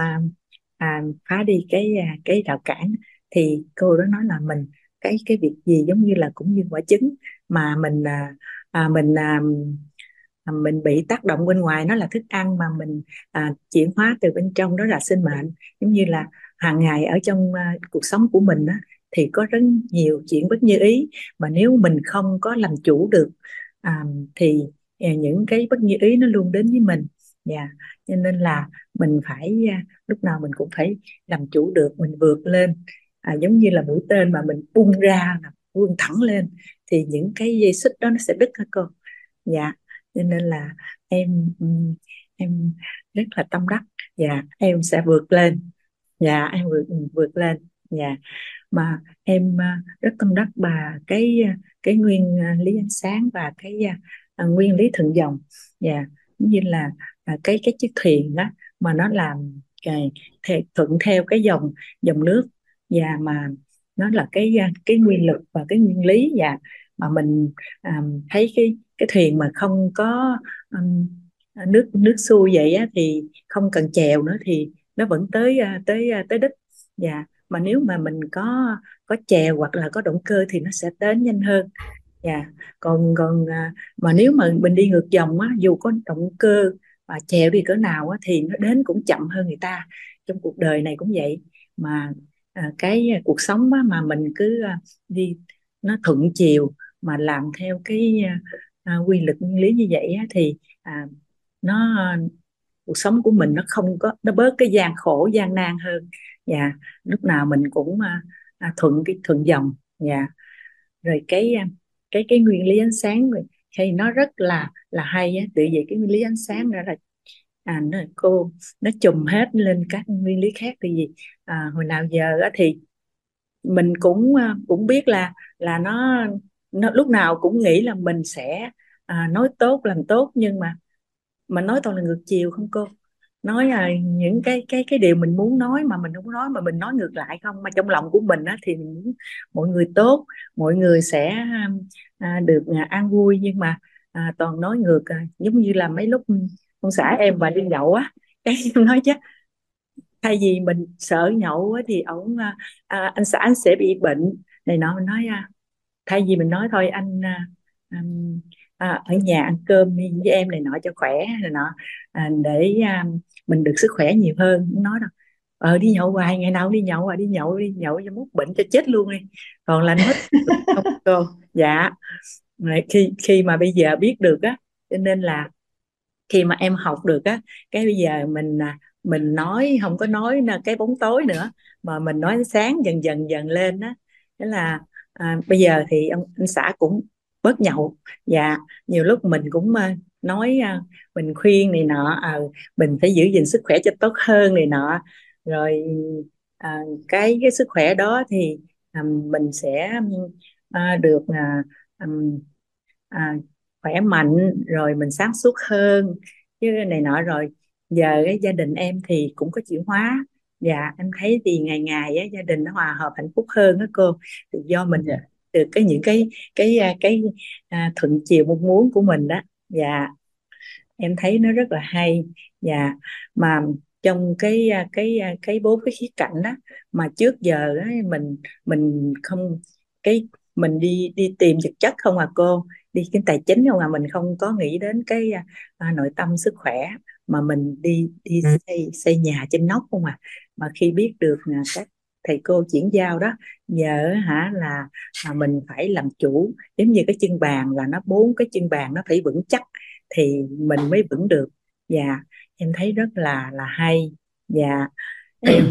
à, phá đi cái cái rào cản. Thì cô đó nói là mình cái cái việc gì giống như là cũng như quả trứng mà mình à, à, mình à, à, mình bị tác động bên ngoài nó là thức ăn mà mình à, chuyển hóa từ bên trong đó là sinh mệnh. Giống như là hàng ngày ở trong à, cuộc sống của mình đó, thì có rất nhiều chuyện bất như ý mà nếu mình không có làm chủ được à, thì à, những cái bất như ý nó luôn đến với mình. Dạ yeah. cho nên là mình phải à, lúc nào mình cũng phải làm chủ được mình vượt lên. À, giống như là mũi tên mà mình bung ra là vươn thẳng lên thì những cái dây xích đó nó sẽ đứt hả cô. Dạ cho nên là em em rất là tâm đắc. Dạ em sẽ vượt lên. Dạ em vượt vượt lên. Dạ mà em à, rất tâm đắc bà cái à, cái nguyên à, lý ánh sáng và cái nguyên lý thuận dòng. Dạ như là cái cái chiếc thuyền đó mà nó làm cái, thuận theo cái dòng dòng nước. Và mà nó là cái cái nguyên lực và cái nguyên lý. Và mà mình um, thấy cái cái thuyền mà không có um, nước nước xuôi vậy á, thì không cần chèo nữa thì nó vẫn tới à, tới à, tới đích. Và mà nếu mà mình có có chèo hoặc là có động cơ thì nó sẽ đến nhanh hơn. Dạ. Còn còn mà nếu mà mình đi ngược dòng á dù có động cơ và chèo đi cỡ nào á thì nó đến cũng chậm hơn người ta. Trong cuộc đời này cũng vậy. Mà à, cái cuộc sống á, mà mình cứ đi nó thuận chiều mà làm theo cái à, à quy luật nguyên lý như vậy á, thì à, nó cuộc sống của mình nó không có nó bớt cái gian khổ gian nan hơn và yeah. lúc nào mình cũng à, à thuận cái thuận dòng và yeah. rồi cái à, cái cái nguyên lý ánh sáng thì nó rất là là hay á tự vì cái nguyên lý ánh sáng đó là à nó cô nó chùm hết lên các nguyên lý khác thì gì à, hồi nào giờ á thì mình cũng cũng biết là là nó, nó lúc nào cũng nghĩ là mình sẽ à, nói tốt làm tốt nhưng mà mà nói toàn là ngược chiều không cô? Nói là những cái cái cái điều mình muốn nói mà mình không nói mà mình nói ngược lại không? Mà trong lòng của mình á thì mình muốn mọi người tốt mọi người sẽ à, được à, an vui. Nhưng mà à, toàn nói ngược à, giống như là mấy lúc con xã em và đi nhậu á cái em nói chứ thay vì mình sợ nhậu á, thì ổng à, à, anh xã anh sẽ bị bệnh. Này nọ mình nói à, thay vì mình nói thôi anh à, à, ở nhà ăn cơm với em này nọ cho khỏe này nọ à, để à, mình được sức khỏe nhiều hơn. Không nói đâu. Ờ đi nhậu hoài ngày nào đi nhậu à đi nhậu đi nhậu cho mút bệnh cho chết luôn đi. Còn là hết không cô dạ. Khi khi mà bây giờ biết được á cho nên là khi mà em học được á cái bây giờ mình à, mình nói không có nói là cái bóng tối nữa mà mình nói sáng dần dần dần lên á thế là à, bây giờ thì ông anh xã cũng bớt nhậu. Và nhiều lúc mình cũng ờ, nói ờ, mình khuyên này nọ à, mình phải giữ gìn sức khỏe cho tốt hơn này nọ. Rồi à, cái cái sức khỏe đó thì à, mình sẽ à, được à, à, khỏe mạnh rồi mình sáng suốt hơn chứ này nọ. Rồi giờ cái gia đình em thì cũng có chuyển hóa dạ em thấy thì ngày ngày á, gia đình nó hòa hợp hạnh phúc hơn đó cô thì do mình. Dạ. được cái những cái cái cái, cái à, thuận chiều mong muốn của mình đó dạ em thấy nó rất là hay dạ mà trong cái cái cái bốn cái khía cạnh đó mà trước giờ đó, mình mình không cái mình đi đi tìm vật chất không à cô đi cái tài chính không à mình không có nghĩ đến cái à, nội tâm sức khỏe mà mình đi đi ừ. xây xây nhà trên nóc không à mà khi biết được à, các thầy cô chuyển giao đó nhờ hả là, là mình phải làm chủ giống như cái chân bàn là nó bốn cái chân bàn nó phải vững chắc thì mình mới vững được. Và em thấy rất là là hay. Và em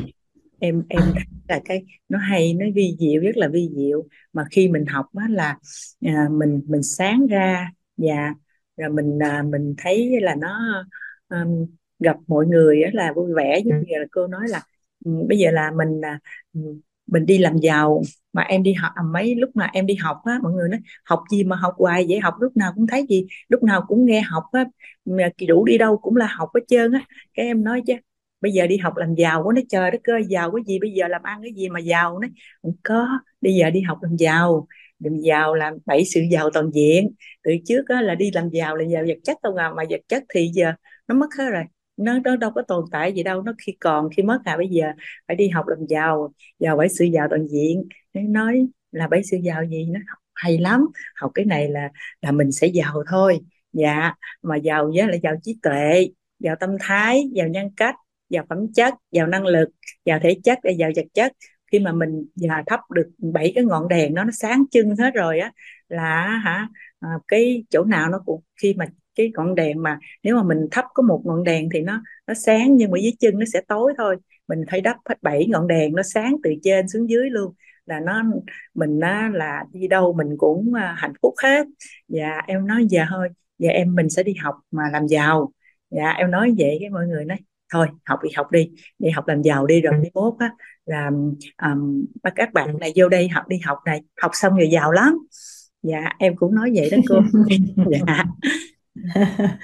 em em thấy là cái nó hay nó vi diệu rất là vi diệu. Mà khi mình học á là à, mình mình sáng ra và dạ, rồi mình à, mình thấy là nó um, gặp mọi người á là vui vẻ như là cô nói là bây giờ là mình à, mình đi làm giàu mà em đi học à, mấy lúc mà em đi học á mọi người nói học gì mà học hoài vậy? Học lúc nào cũng thấy gì lúc nào cũng nghe học á mà đủ đi đâu cũng là học hết trơn á. Cái em nói chứ bây giờ đi học làm giàu quá nó trời đất ơi giàu cái gì? Bây giờ làm ăn cái gì mà giàu? Nó không có bây giờ đi học làm giàu làm giàu làm bảy sự giàu toàn diện. Từ trước á, là đi làm giàu là giàu vật chất đâu à mà vật chất thì giờ nó mất hết rồi nó nó đâu có tồn tại gì đâu nó khi còn khi mất à bây giờ phải đi học làm giàu giàu phải sự giàu toàn diện. Nó nói là bảy sự giàu gì nó hay lắm. Học cái này là là mình sẽ giàu thôi. Dạ mà giàu với là giàu trí tuệ giàu tâm thái giàu nhân cách giàu phẩm chất giàu năng lực giàu thể chất và giàu vật chất. Khi mà mình là thắp được bảy cái ngọn đèn nó nó sáng trưng hết rồi á là hả à, cái chỗ nào nó cũng khi mà cái ngọn đèn mà nếu mà mình thắp có một ngọn đèn thì nó nó sáng nhưng mà dưới chân nó sẽ tối thôi. Mình phải đắp hết bảy ngọn đèn nó sáng từ trên xuống dưới luôn. Là nó mình nó là đi đâu mình cũng à, hạnh phúc hết. Dạ em nói giờ thôi. Giờ em mình sẽ đi học mà làm giàu. Dạ em nói vậy cái mọi người nói thôi học đi học đi. Đi học làm giàu đi rồi đi mốt á. Là um, các bạn này vô đây học đi học này. Học xong rồi giàu lắm. Dạ em cũng nói vậy đó cô. Dạ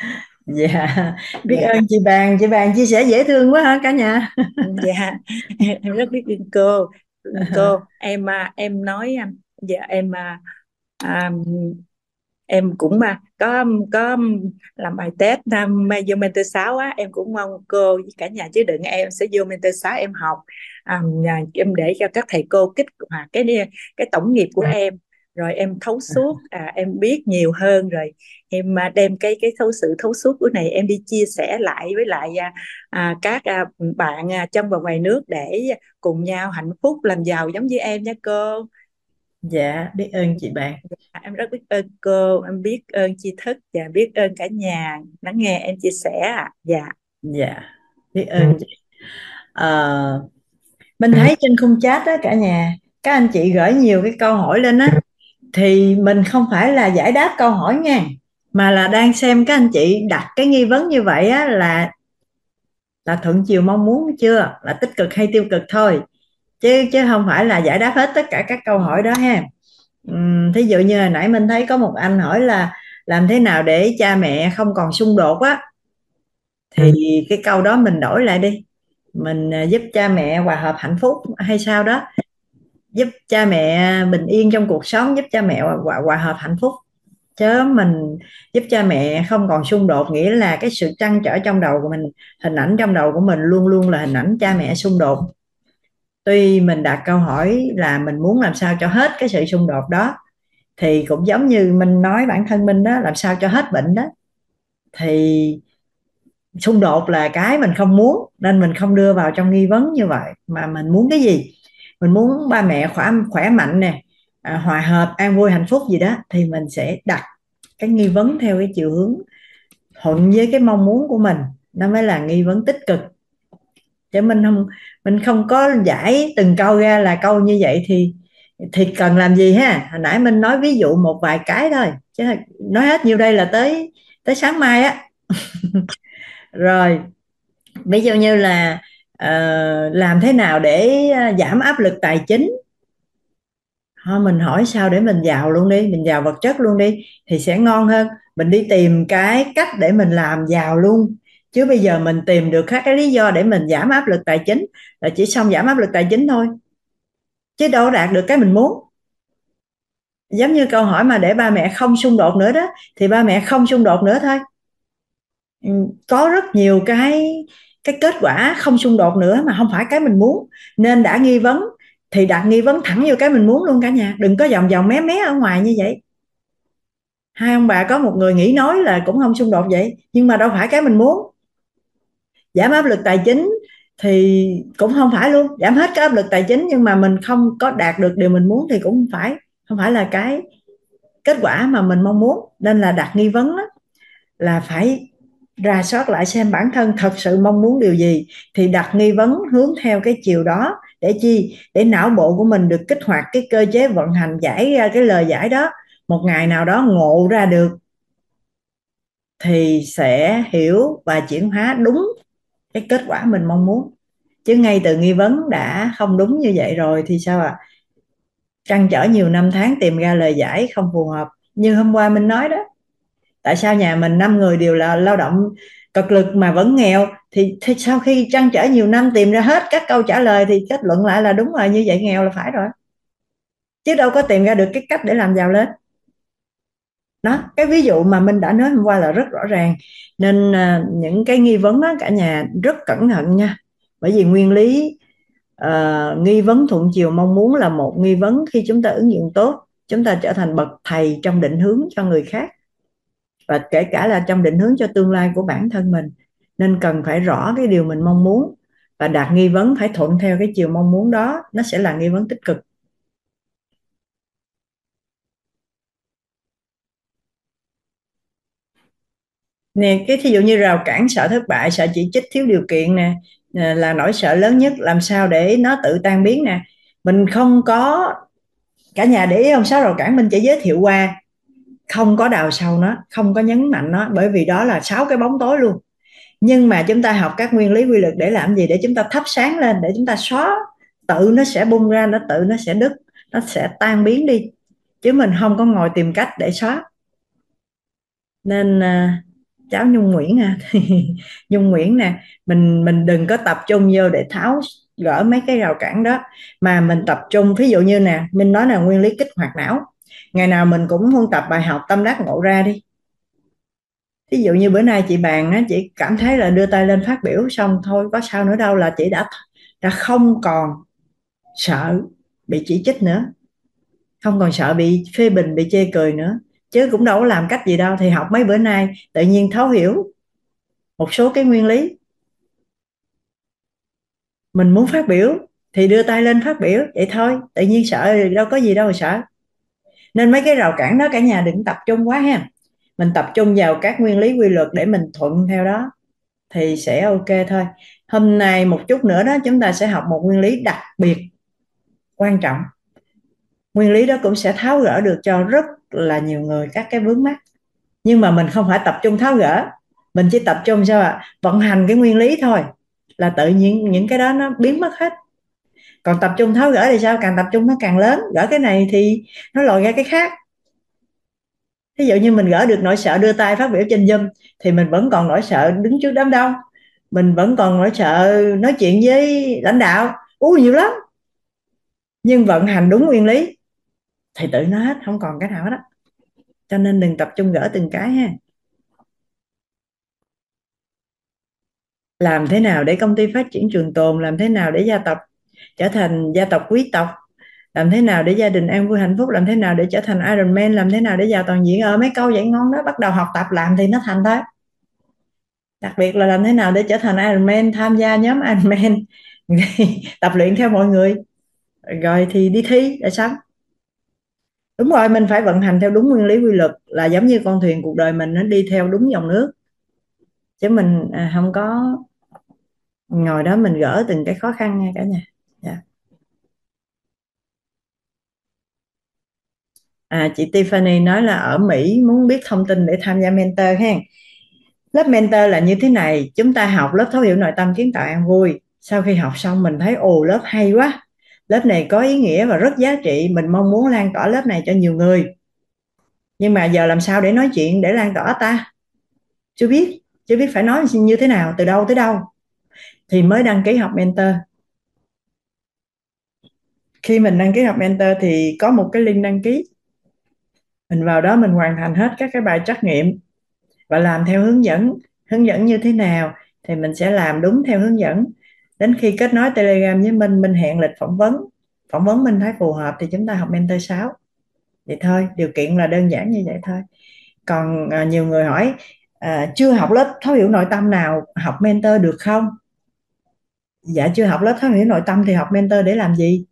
dạ. Biết dạ. ơn chị bàn. Chị bàn chia sẻ dễ thương quá hả cả nhà? Dạ. Em rất biết ơn cô. Cô. Em à, em nói dạ em um, em cũng mà có có làm bài test năm vô mentor 6 á. Em cũng mong cô với cả nhà chứ đừng em sẽ vô mentor 6 em học. À, em để cho các thầy cô kích hoạt cái cái tổng nghiệp của em rồi em thấu suốt à, em biết nhiều hơn rồi. Em đem cái cái thấu sự thấu suốt của này em đi chia sẻ lại với lại à, à, các à, bạn à, trong và ngoài nước để cùng nhau hạnh phúc làm giàu giống như em nha cô. Dạ biết ơn chị bạn. Dạ, em rất biết ơn cô em biết ơn tri thức và biết ơn cả nhà. Lắng nghe em chia sẻ ạ. Dạ. Dạ biết ơn chị. À, mình thấy trên khung chat đó cả nhà các anh chị gửi nhiều cái câu hỏi lên á thì mình không phải là giải đáp câu hỏi nha mà là đang xem các anh chị đặt cái nghi vấn như vậy á là là thuận chiều mong muốn chưa? Là tích cực hay tiêu cực thôi? Chứ chứ không phải là giải đáp hết tất cả các câu hỏi đó ha. Uhm, thí dụ như hồi nãy mình thấy có một anh hỏi là làm thế nào để cha mẹ không còn xung đột á? Thì cái câu đó mình đổi lại đi. Mình à, giúp cha mẹ hòa hợp hạnh phúc hay sao đó giúp cha mẹ bình yên trong cuộc sống giúp cha mẹ hòa, hòa hợp hạnh phúc. Chớ mình giúp cha mẹ không còn xung đột nghĩa là cái sự trăn trở trong đầu của mình hình ảnh trong đầu của mình luôn luôn là hình ảnh cha mẹ xung đột. Tuy mình đặt câu hỏi là mình muốn làm sao cho hết cái sự xung đột đó thì cũng giống như mình nói bản thân mình đó làm sao cho hết bệnh đó. Thì xung đột là cái mình không muốn nên mình không đưa vào trong nghi vấn như vậy. Mà mình muốn cái gì? Mình muốn ba mẹ khỏe khỏe mạnh nè à, hòa hợp an vui hạnh phúc gì đó thì mình sẽ đặt cái nghi vấn theo cái chiều hướng thuận với cái mong muốn của mình. Nó mới là nghi vấn tích cực. Chứ mình không mình không có giải từng câu ra là câu như vậy thì thì cần làm gì ha? Hồi nãy mình nói ví dụ một vài cái thôi chứ nói hết nhiêu đây là tới tới sáng mai á. Rồi ví dụ như là uh, làm thế nào để ờ, giảm áp lực tài chính? Thôi mình hỏi sao để mình giàu luôn đi mình giàu vật chất luôn đi thì sẽ ngon hơn. Mình đi tìm cái cách để mình làm giàu luôn. Chứ bây giờ mình tìm được các cái lý do để mình giảm áp lực tài chính là chỉ xong giảm áp lực tài chính thôi. Chứ đâu đạt được cái mình muốn. Giống như câu hỏi mà để ba mẹ không xung đột nữa đó thì ba mẹ không xung đột nữa thôi. Ừ, có rất nhiều cái cái kết quả không xung đột nữa mà không phải cái mình muốn. Nên đã nghi vấn thì đặt nghi vấn thẳng vô cái mình muốn luôn cả nhà. Đừng có vòng vòng mé mé ở ngoài như vậy. Hai ông bà có một người nghĩ nói là cũng không xung đột vậy nhưng mà đâu phải cái mình muốn. Giảm áp lực tài chính thì cũng không phải luôn. Giảm hết cái áp lực tài chính nhưng mà mình không có đạt được điều mình muốn thì cũng không phải không phải là cái kết quả mà mình mong muốn. Nên là đặt nghi vấn đó, là phải ra soát lại xem bản thân thật sự mong muốn điều gì, thì đặt nghi vấn hướng theo cái chiều đó để chi? Để não bộ của mình được kích hoạt cái cơ chế vận hành giải ra cái lời giải đó. Một ngày nào đó ngộ ra được thì sẽ hiểu và chuyển hóa đúng cái kết quả mình mong muốn. Chứ ngay từ nghi vấn đã không đúng như vậy rồi thì sao ạ? À? trăn trở nhiều năm tháng tìm ra lời giải không phù hợp. Như hôm qua mình nói đó tại sao nhà mình năm người đều là lao động cực lực mà vẫn nghèo? Thì, thì sau khi trăn trở nhiều năm tìm ra hết các câu trả lời thì kết luận lại là đúng rồi như vậy nghèo là phải rồi. Chứ đâu có tìm ra được cái cách để làm giàu lên. Đó cái ví dụ mà mình đã nói hôm qua là rất rõ ràng. Nên à, những cái nghi vấn đó cả nhà rất cẩn thận nha. Bởi vì nguyên lý à, nghi vấn thuận chiều mong muốn là một nghi vấn khi chúng ta ứng dụng tốt chúng ta trở thành bậc thầy trong định hướng cho người khác và kể cả là trong định hướng cho tương lai của bản thân mình, nên cần phải rõ cái điều mình mong muốn. Và đạt nghi vấn, phải thuận theo cái chiều mong muốn đó, nó sẽ là nghi vấn tích cực. Nè, cái thí dụ như rào cản sợ thất bại, sợ chỉ trích, thiếu điều kiện nè à, là nỗi sợ lớn nhất, làm sao để nó tự tan biến nè? Mình không có cả nhà để ý không? Sáu rào cản mình chỉ giới thiệu qua không có đào sâu nó, không có nhấn mạnh nó, bởi vì đó là sáu cái bóng tối luôn. Nhưng mà chúng ta học các nguyên lý quy luật để làm gì? Để chúng ta thắp sáng lên, để chúng ta xóa. Tự nó sẽ bung ra, nó tự nó sẽ đứt, nó sẽ tan biến đi. Chứ mình không có ngồi tìm cách để xóa. Nên à, cháu Nhung Nguyễn à. Nhung Nguyễn nè, mình mình đừng có tập trung vô để tháo gỡ mấy cái rào cản đó. Mà mình tập trung, ví dụ như nè mình nói là nguyên lý kích hoạt não ngày nào mình cũng huân tập bài học tâm đắc ngộ ra đi. Ví dụ như bữa nay chị bàn á, chị cảm thấy là đưa tay lên phát biểu xong thôi, có sao nữa đâu là chị đã đã không còn sợ bị chỉ trích nữa. Không còn sợ bị phê bình, bị chê cười nữa. Chứ cũng đâu có làm cách gì đâu, thì học mấy bữa nay tự nhiên thấu hiểu một số cái nguyên lý. Mình muốn phát biểu thì đưa tay lên phát biểu, vậy thôi. Tự nhiên sợ, đâu có gì đâu mà sợ nên mấy cái rào cản đó cả nhà đừng tập trung quá ha. Mình tập trung vào các nguyên lý quy luật để mình thuận theo đó thì sẽ ok thôi. Hôm nay một chút nữa đó, chúng ta sẽ học một nguyên lý đặc biệt quan trọng. Nguyên lý đó cũng sẽ tháo gỡ được cho rất là nhiều người các cái vướng mắt. nhưng mà mình không phải tập trung tháo gỡ, mình chỉ tập trung sao ạ? Vận hành cái nguyên lý thôi là tự nhiên những cái đó nó biến mất hết còn tập trung, tháo gỡ thì sao? Càng tập trung nó càng lớn. Gỡ cái này thì nó lòi ra cái khác. Ví dụ như mình gỡ được nỗi sợ đưa tay phát biểu trên zoom, thì mình vẫn còn nỗi sợ đứng trước đám đông. Mình vẫn còn nỗi sợ nói chuyện với lãnh đạo. U nhiều lắm. Nhưng vận hành đúng nguyên lý, thì tự nó hết, không còn cái nào hết đó cho nên đừng tập trung gỡ từng cái ha. Làm thế nào để công ty phát triển trường tồn? Làm thế nào để gia tộc trở thành gia tộc quý tộc. Làm thế nào để gia đình an vui hạnh phúc? Làm thế nào để trở thành Iron Man? Làm thế nào để giàu toàn diện? Ở mấy câu dạy ngon đó, bắt đầu học tập làm thì nó thành thôi. Đặc biệt là làm thế nào để trở thành Iron Man, tham gia nhóm Iron Man. Tập luyện theo mọi người. Rồi thì đi thi để sống đúng rồi, mình phải vận hành theo đúng nguyên lý quy luật là giống như con thuyền cuộc đời mình, nó đi theo đúng dòng nước. Chứ mình à, không có ngồi đó mình gỡ từng cái khó khăn nha cả nhà yeah. À, chị Tiffany nói là ở Mỹ muốn biết thông tin để tham gia mentor ha. Lớp mentor là như thế này chúng ta học lớp thấu hiểu nội tâm kiến tạo an vui. Sau khi học xong mình thấy ồ lớp hay quá. Lớp này có ý nghĩa và rất giá trị mình mong muốn lan tỏa lớp này cho nhiều người. Nhưng mà giờ làm sao để nói chuyện để lan tỏa ta? Chưa biết chưa biết phải nói như thế nào từ đâu tới đâu. Thì mới đăng ký học mentor khi mình đăng ký học mentor thì có một cái link đăng ký. Mình vào đó mình hoàn thành hết các cái bài trắc nghiệm và làm theo hướng dẫn. Hướng dẫn như thế nào thì mình sẽ làm đúng theo hướng dẫn. Đến khi kết nối telegram với mình mình hẹn lịch phỏng vấn. Phỏng vấn mình thấy phù hợp thì chúng ta học mentor 6 vậy thôi điều kiện là đơn giản như vậy thôi. Còn à, nhiều người hỏi à, chưa học lớp thấu hiểu nội tâm nào học mentor được không? Dạ chưa học lớp thấu hiểu nội tâm thì học mentor để làm gì?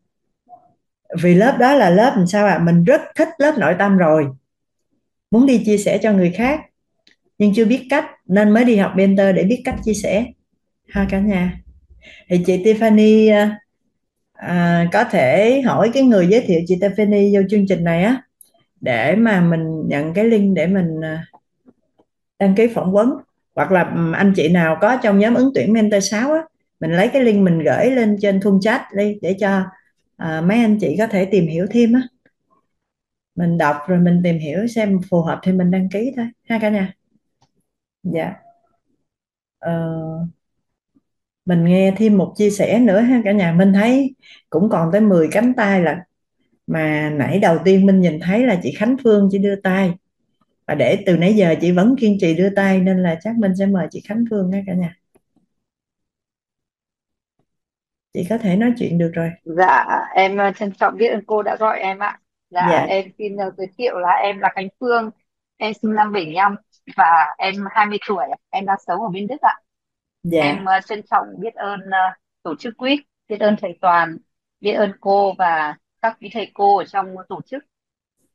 Vì lớp đó là lớp làm sao ạ? À? mình rất thích lớp nội tâm rồi. Muốn đi chia sẻ cho người khác nhưng chưa biết cách nên mới đi học mentor để biết cách chia sẻ. Ha cả nhà. Thì chị Tiffany à, có thể hỏi cái người giới thiệu chị Tiffany vô chương trình này á để mà mình nhận cái link để mình ờ, đăng ký phỏng vấn. Hoặc là anh chị nào có trong nhóm ứng tuyển mentor 6 á mình lấy cái link mình gửi lên trên khung chat đi để cho à, mấy anh chị có thể tìm hiểu thêm á. Mình đọc rồi mình tìm hiểu xem phù hợp thì mình đăng ký thôi ha cả nhà? Dạ. Ờ, mình nghe thêm một chia sẻ nữa ha cả nhà. Mình thấy cũng còn tới 10 cánh tay là mà nãy đầu tiên mình nhìn thấy là chị Khánh Phương chỉ đưa tay. Và để từ nãy giờ chị vẫn kiên trì đưa tay nên là chắc mình sẽ mời chị Khánh Phương nha cả nhà. Chị có thể nói chuyện được rồi. Dạ, em ờ, trân trọng biết ơn cô đã gọi em ạ. Dạ, dạ. em xin ờ, giới thiệu là em là Khánh Phương, em sinh năm 75 và em 20 tuổi, em đang sống ở bên Đức ạ. dạ. Em ờ, trân trọng biết ơn tổ chức quýt, biết ơn thầy Toàn, biết ơn cô và các quý thầy cô ở trong tổ chức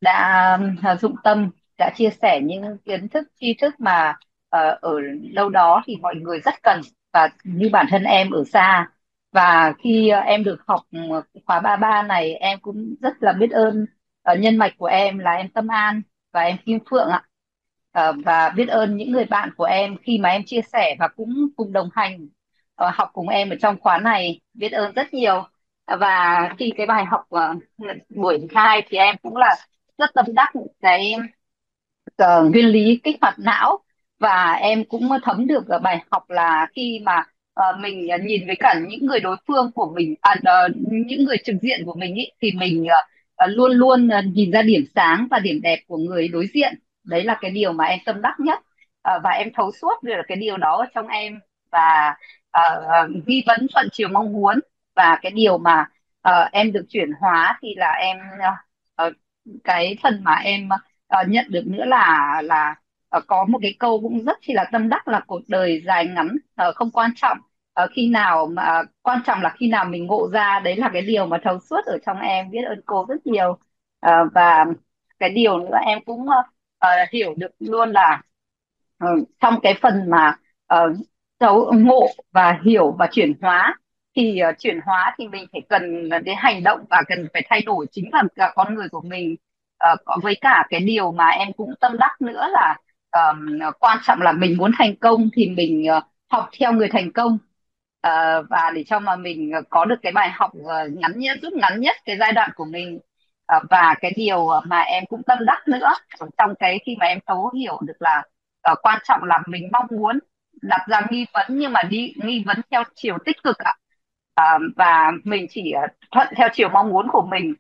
đã dụng tâm, đã chia sẻ những kiến thức, tri thức mà ờ, ở đâu đó thì mọi người rất cần. Và như bản thân em ở xa và khi ờ, em được học ừ, khóa 33 này em cũng rất là biết ơn ờ, nhân mạch của em là em Tâm An và em Kim Phượng ạ. Ờ, và biết ơn những người bạn của em khi mà em chia sẻ và cũng cùng đồng hành ờ, học cùng em ở trong khóa này. Biết ơn rất nhiều. Và khi cái bài học buổi hai thì em cũng là rất tâm đắc cái nguyên lý kích hoạt não. Và em cũng thấm được ở bài học là khi mà Ờ, mình à, nhìn với cả những người đối phương của mình à, à, những người trực diện của mình ý, thì mình à, à luôn luôn à, nhìn ra điểm sáng và điểm đẹp của người đối diện. Đấy là cái điều mà em tâm đắc nhất. À, và em thấu suốt được cái điều đó trong em và à, ờ, nghi vấn thuận chiều mong muốn. Và cái điều mà à, em được chuyển hóa thì là em à, cái phần mà em à, nhận được nữa là là có một cái câu cũng rất chỉ là tâm đắc là cuộc đời dài ngắn không quan trọng. Ờ, khi nào mà quan trọng là khi nào mình ngộ ra đấy là cái điều mà thấu suốt ở trong em biết ơn cô rất nhiều. Ờ, và cái điều nữa em cũng uh, hiểu được luôn là uh, trong cái phần mà uh, thấu ngộ và hiểu và chuyển hóa thì uh, chuyển hóa thì mình phải cần cái hành động và cần phải thay đổi chính là cả con người của mình. Uh, với cả cái điều mà em cũng tâm đắc nữa là ờm, quan trọng là mình muốn thành công thì mình uh, học theo người thành công. Ờ, và để cho mà mình ờ, có được cái bài học ờ, ngắn nhất rút ngắn nhất cái giai đoạn của mình và cái điều mà em cũng tâm đắc nữa trong cái khi mà em thấu hiểu được là ờ, quan trọng là mình mong muốn đặt ra nghi vấn nhưng mà đi nghi vấn theo chiều tích cực ạ. Và mình chỉ thuận theo chiều mong muốn của mình.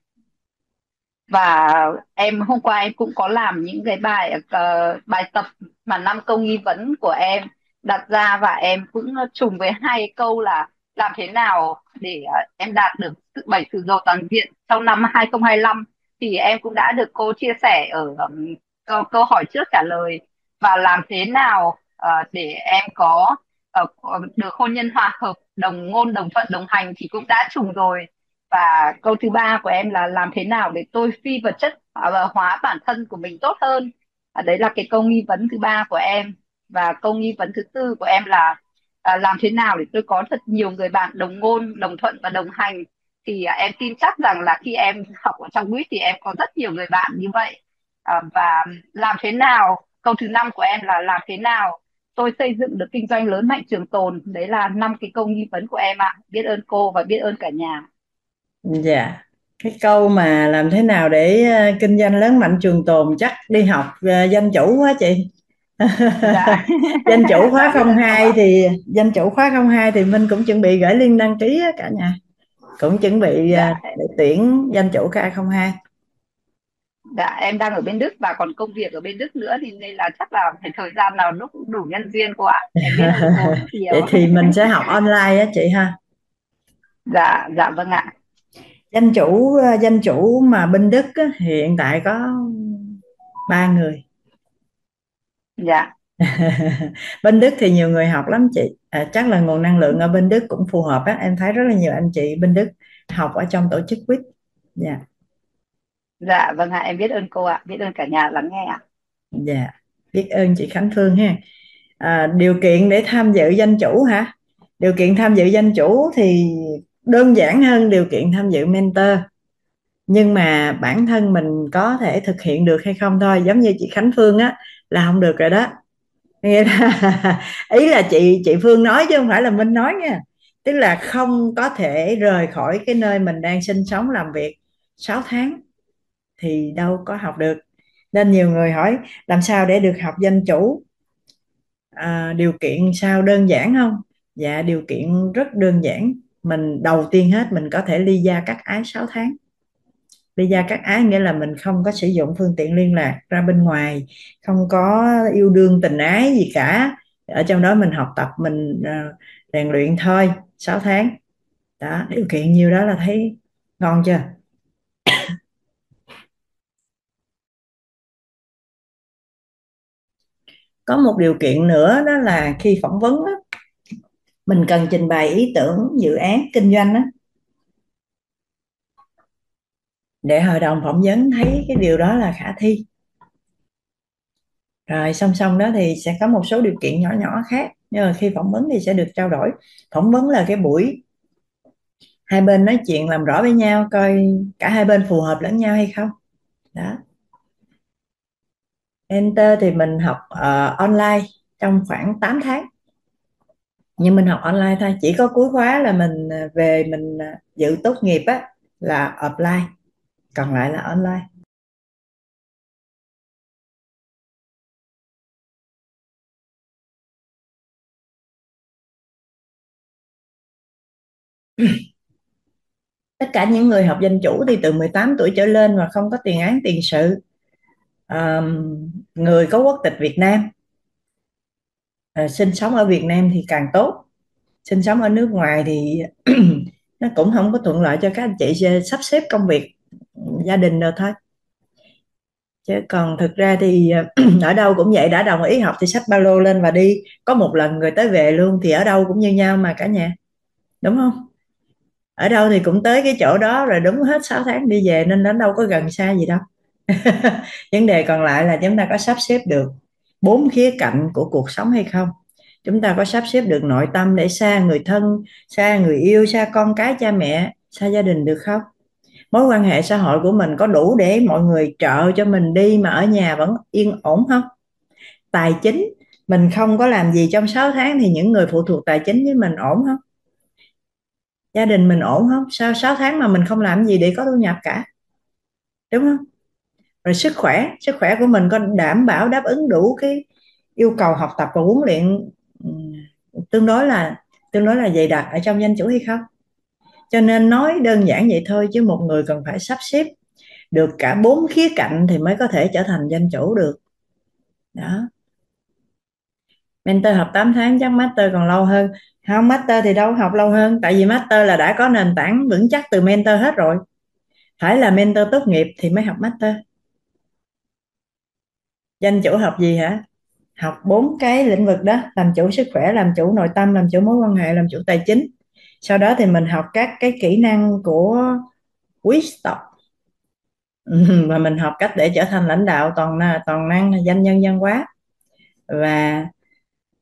Và em hôm qua em cũng có làm những cái bài uh, bài tập mà năm câu nghi vấn của em đặt ra và em cũng trùng với hai câu là làm thế nào để ờ, em đạt được sự bảy sự giàu toàn diện trong năm 2025 thì em cũng đã được cô chia sẻ ở câu, câu hỏi trước trả lời. Và làm thế nào uh, để em có uh, được hôn nhân hòa hợp đồng ngôn đồng thuận đồng hành thì cũng đã trùng rồi. Và câu thứ ba của em là làm thế nào để tôi phi vật chất và hóa bản thân của mình tốt hơn? Đấy là cái câu nghi vấn thứ ba của em và câu nghi vấn thứ tư của em là à, làm thế nào để tôi có thật nhiều người bạn đồng ngôn đồng thuận và đồng hành? Thì à, em tin chắc rằng là khi em học ở trong quýt thì em có rất nhiều người bạn như vậy. À, và làm thế nào câu thứ năm của em là làm thế nào tôi xây dựng được kinh doanh lớn mạnh trường tồn? Đấy là năm cái câu nghi vấn của em ạ. Biết ơn cô và biết ơn cả nhà. Dạ. Cái câu mà làm thế nào để ờ, kinh doanh lớn mạnh trường tồn chắc đi học ờ, danh chủ quá chị dạ. Danh chủ khóa dạ biết ơn cô 02 ạ thì danh chủ khóa 02 thì Minh cũng chuẩn bị gửi link đăng ký cả nhà. Cũng chuẩn bị dạ. để tuyển danh chủ K02 dạ em đang ở bên Đức và còn công việc ở bên Đức nữa thì nên là chắc là phải thời gian nào lúc đủ nhân duyên cô ạ vậy thì mình sẽ học online á chị ha. Dạ dạ vâng ạ. Danh chủ ờ, danh chủ mà bên Đức á, hiện tại có ba người dạ. Bên Đức thì nhiều người học lắm chị. À, chắc là nguồn năng lượng ở bên Đức cũng phù hợp á. Em thấy rất là nhiều anh chị bên Đức học ở trong tổ chức quýt. Dạ. Dạ vâng ạ. Em biết ơn cô ạ. Biết ơn cả nhà lắng nghe ạ. Dạ. Biết ơn chị Khánh Phương ha. À, điều kiện để tham dự danh chủ hả? Điều kiện tham dự danh chủ thì đơn giản hơn điều kiện tham dự mentor. Nhưng mà bản thân mình có thể thực hiện được hay không thôi. Giống như chị Khánh Phương á là không được rồi đó. Nghĩa là ý là chị chị Phương nói chứ không phải là Minh nói nha. Tức là không có thể rời khỏi cái nơi mình đang sinh sống làm việc 6 tháng thì đâu có học được. Nên nhiều người hỏi làm sao để được học danh chủ? À, điều kiện sao đơn giản không? Dạ điều kiện rất đơn giản. Mình đầu tiên hết mình có thể ly gia các ái 6 tháng ly gia các ái nghĩa là mình không có sử dụng phương tiện liên lạc ra bên ngoài không có yêu đương tình ái gì cả. Ở trong đó mình học tập mình uh, rèn luyện thôi 6 tháng. Đó điều kiện nhiều đó là thấy ngon chưa? Có một điều kiện nữa đó là khi phỏng vấn đó, mình cần trình bày ý tưởng dự án kinh doanh đó, để hội đồng phỏng vấn thấy cái điều đó là khả thi. Rồi song song đó thì sẽ có một số điều kiện nhỏ nhỏ khác. Nhưng mà khi phỏng vấn thì sẽ được trao đổi. Phỏng vấn là cái buổi hai bên nói chuyện làm rõ với nhau coi cả hai bên phù hợp lẫn nhau hay không. Đó. Enter thì mình học uh, online trong khoảng 8 tháng. Nhưng mình học online thôi. Chỉ có cuối khóa là mình ờ, về mình ờ, dự tốt nghiệp á là offline còn lại là online. Tất cả những người học dân chủ thì từ 18 tuổi trở lên và không có tiền án tiền sự. Um, người có quốc tịch Việt Nam. Uh, sinh sống ở Việt Nam thì càng tốt. Sinh sống ở nước ngoài thì nó cũng không có thuận lợi cho các anh chị sắp xếp công việc gia đình rồi thôi. Chứ còn thực ra thì, ở đâu cũng vậy, đã đồng ý học thì sách ba lô lên và đi. Có một lần người tới về luôn thì ở đâu cũng như nhau mà cả nhà. Đúng không? Ở đâu thì cũng tới cái chỗ đó rồi đúng hết 6 tháng đi về nên đến đâu có gần xa gì đâu. Vấn đề còn lại là chúng ta có sắp xếp được bốn khía cạnh của cuộc sống hay không? Chúng ta có sắp xếp được nội tâm để xa người thân, xa người yêu, xa con cái, cha mẹ, xa gia đình được không? Mối quan hệ xã hội của mình có đủ để mọi người trợ cho mình đi mà ở nhà vẫn yên ổn không? Tài chính, mình không có làm gì trong 6 tháng thì những người phụ thuộc tài chính với mình ổn không? Gia đình mình ổn không? Sao 6 tháng mà mình không làm gì để có thu nhập cả? Đúng không? Rồi sức khỏe sức khỏe của mình có đảm bảo đáp ứng đủ cái yêu cầu học tập và huấn luyện tương đối là, tương đối là dày đặc ở trong danh chủ hay không? Cho nên nói đơn giản vậy thôi chứ một người cần phải sắp xếp được cả bốn khía cạnh thì mới có thể trở thành danh chủ được. Đó. Mentor học 8 tháng chắc master còn lâu hơn. Không, master thì đâu học lâu hơn. Tại vì master là đã có nền tảng vững chắc từ mentor hết rồi. Phải là mentor tốt nghiệp thì mới học master. Danh chủ học gì hả? Học bốn cái lĩnh vực đó. Làm chủ sức khỏe, làm chủ nội tâm, làm chủ mối quan hệ, làm chủ tài chính sau đó thì mình học các cái kỹ năng của wisdom. Và mình học cách để trở thành lãnh đạo toàn toàn năng danh nhân văn hóa. Và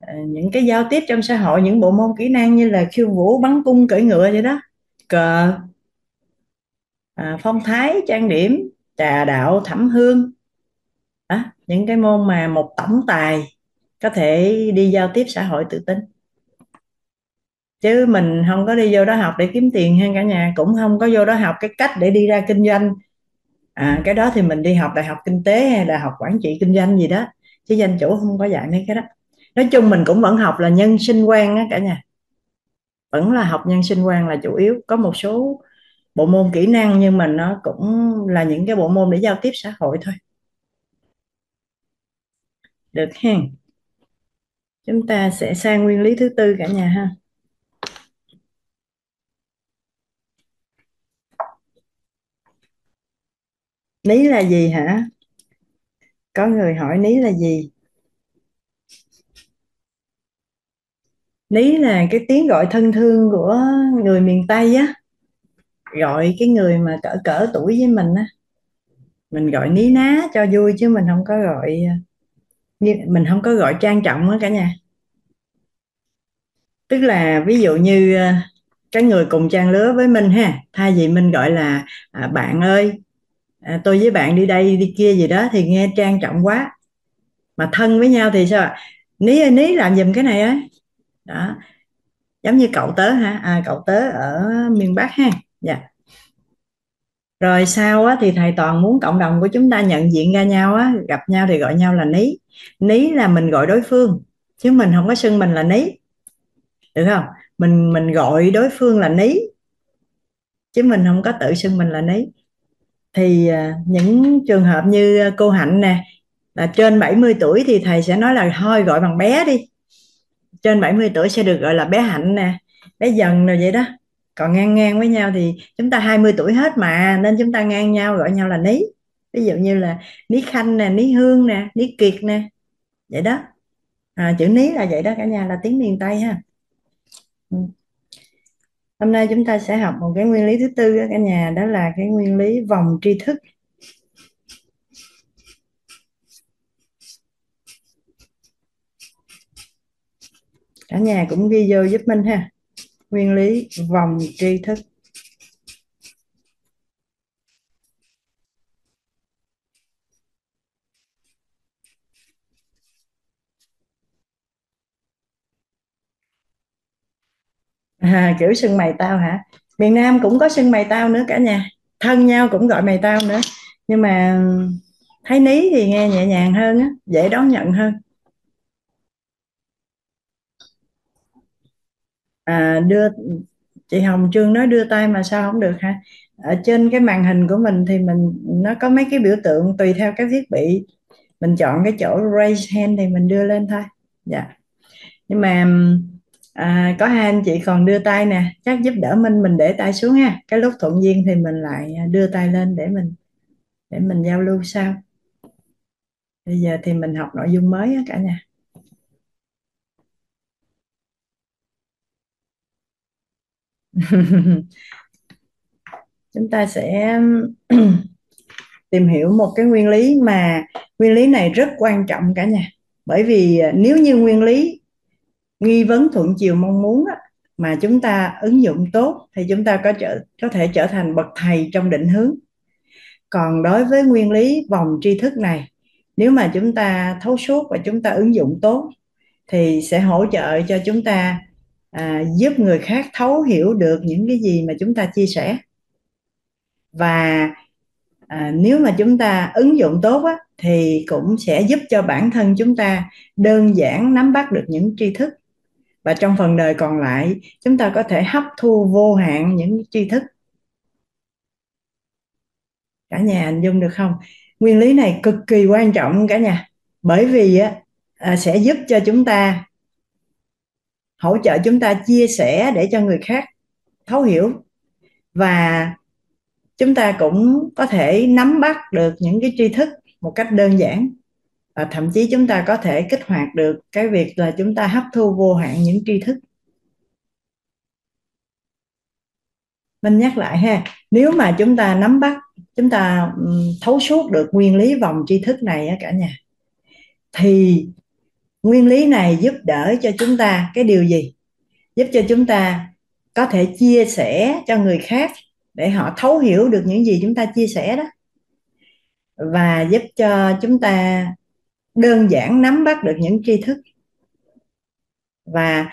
ờ, những cái giao tiếp trong xã hội những bộ môn kỹ năng như là khiêu vũ bắn cung cưỡi ngựa vậy đó. Cờ à, phong thái trang điểm trà đạo thẩm hương. Đó, những cái môn mà một tổng tài có thể đi giao tiếp xã hội tự tin chứ mình không có đi vô đó học để kiếm tiền hay cả nhà cũng không có vô đó học cái cách để đi ra kinh doanh. À, cái đó thì mình đi học đại học kinh tế hay đại học quản trị kinh doanh gì đó chứ danh chủ không có dạy mấy cái đó. Nói chung mình cũng vẫn học là nhân sinh quan á cả nhà. Vẫn là học nhân sinh quan là chủ yếu. Có một số bộ môn kỹ năng nhưng mà nó cũng là những cái bộ môn để giao tiếp xã hội thôi. Được ha chúng ta sẽ sang nguyên lý thứ tư cả nhà ha. Ní là gì hả? Có người hỏi ní là gì? Ní là cái tiếng gọi thân thương của người miền Tây á. Gọi cái người mà cỡ cỡ tuổi với mình á. Mình gọi ní ná cho vui chứ mình không có gọi mình không có gọi trang trọng á cả nhà. Tức là ví dụ như ờ, cái người cùng trang lứa với mình ha thay vì mình gọi là à, bạn ơi à, tôi với bạn đi đây đi kia gì đó thì nghe trang trọng quá. Mà thân với nhau thì sao ní ơi ní làm giùm cái này á. Đó. Giống như cậu tớ ha à, cậu tớ ở miền Bắc ha. Dạ. Rồi sau á, thì thầy toàn muốn cộng đồng của chúng ta nhận diện ra nhau á gặp nhau thì gọi nhau là ní. Ní là mình gọi đối phương chứ mình không có xưng mình là ní. Được không? Mình mình gọi đối phương là ní chứ mình không có tự xưng mình là ní thì à, những trường hợp như à, cô Hạnh nè là trên 70 tuổi thì thầy sẽ nói là thôi gọi bằng bé đi. Trên 70 tuổi sẽ được gọi là bé Hạnh nè bé Dần rồi vậy đó. Còn ngang ngang với nhau thì chúng ta 20 tuổi hết mà nên chúng ta ngang nhau gọi nhau là ní. Ví dụ như là ní Khanh nè ní Hương nè ní Kiệt nè vậy đó. À, chữ ní là vậy đó cả nhà là tiếng miền Tây ha. Ừ hôm nay chúng ta sẽ học một cái nguyên lý thứ tư đó cả nhà, đó là cái nguyên lý vòng tri thức. Cả nhà cũng ghi vô giúp mình ha. Nguyên lý vòng tri thức. À, kiểu sưng mày tao hả? Miền Nam cũng có sưng mày tao nữa cả nhà. Thân nhau cũng gọi mày tao nữa. Nhưng mà thấy ní thì nghe nhẹ nhàng hơn á dễ đón nhận hơn. À, đưa chị Hồng Trương nói đưa tay mà sao không được hả? Ở trên cái màn hình của mình thì mình nó có mấy cái biểu tượng tùy theo cái thiết bị. Mình chọn cái chỗ raise hand thì mình đưa lên thôi. Dạ. Nhưng mà à, có hai anh chị còn đưa tay nè chắc giúp đỡ minh mình để tay xuống ha. Cái lúc thuận duyên thì mình lại à, đưa tay lên để mình để mình giao lưu sau bây giờ thì mình học nội dung mới á cả nhà. Chúng ta sẽ tìm hiểu một cái nguyên lý mà nguyên lý này rất quan trọng cả nhà. Bởi vì à, nếu như nguyên lý nghi vấn thuận chiều mong muốn á, mà chúng ta ứng dụng tốt thì chúng ta có trở có thể trở thành bậc thầy trong định hướng. Còn đối với nguyên lý vòng tri thức này nếu mà chúng ta thấu suốt và chúng ta ứng dụng tốt thì sẽ hỗ trợ cho chúng ta à, giúp người khác thấu hiểu được những cái gì mà chúng ta chia sẻ. Và à, nếu mà chúng ta ứng dụng tốt á, thì cũng sẽ giúp cho bản thân chúng ta đơn giản nắm bắt được những tri thức và trong phần đời còn lại chúng ta có thể hấp thu vô hạn những tri thức. Cả nhà hình dung được không? Nguyên lý này cực kỳ quan trọng cả nhà. Bởi vì á, à, sẽ giúp cho chúng ta hỗ trợ chúng ta chia sẻ để cho người khác thấu hiểu. Và chúng ta cũng có thể nắm bắt được những cái tri thức một cách đơn giản và thậm chí chúng ta có thể kích hoạt được cái việc là chúng ta hấp thu vô hạn những tri thức. Mình nhắc lại ha, nếu mà chúng ta nắm bắt, chúng ta thấu suốt được nguyên lý vòng tri thức này á cả nhà, thì nguyên lý này giúp đỡ cho chúng ta cái điều gì? Giúp cho chúng ta có thể chia sẻ cho người khác để họ thấu hiểu được những gì chúng ta chia sẻ đó. Và giúp cho chúng ta đơn giản nắm bắt được những tri thức. Và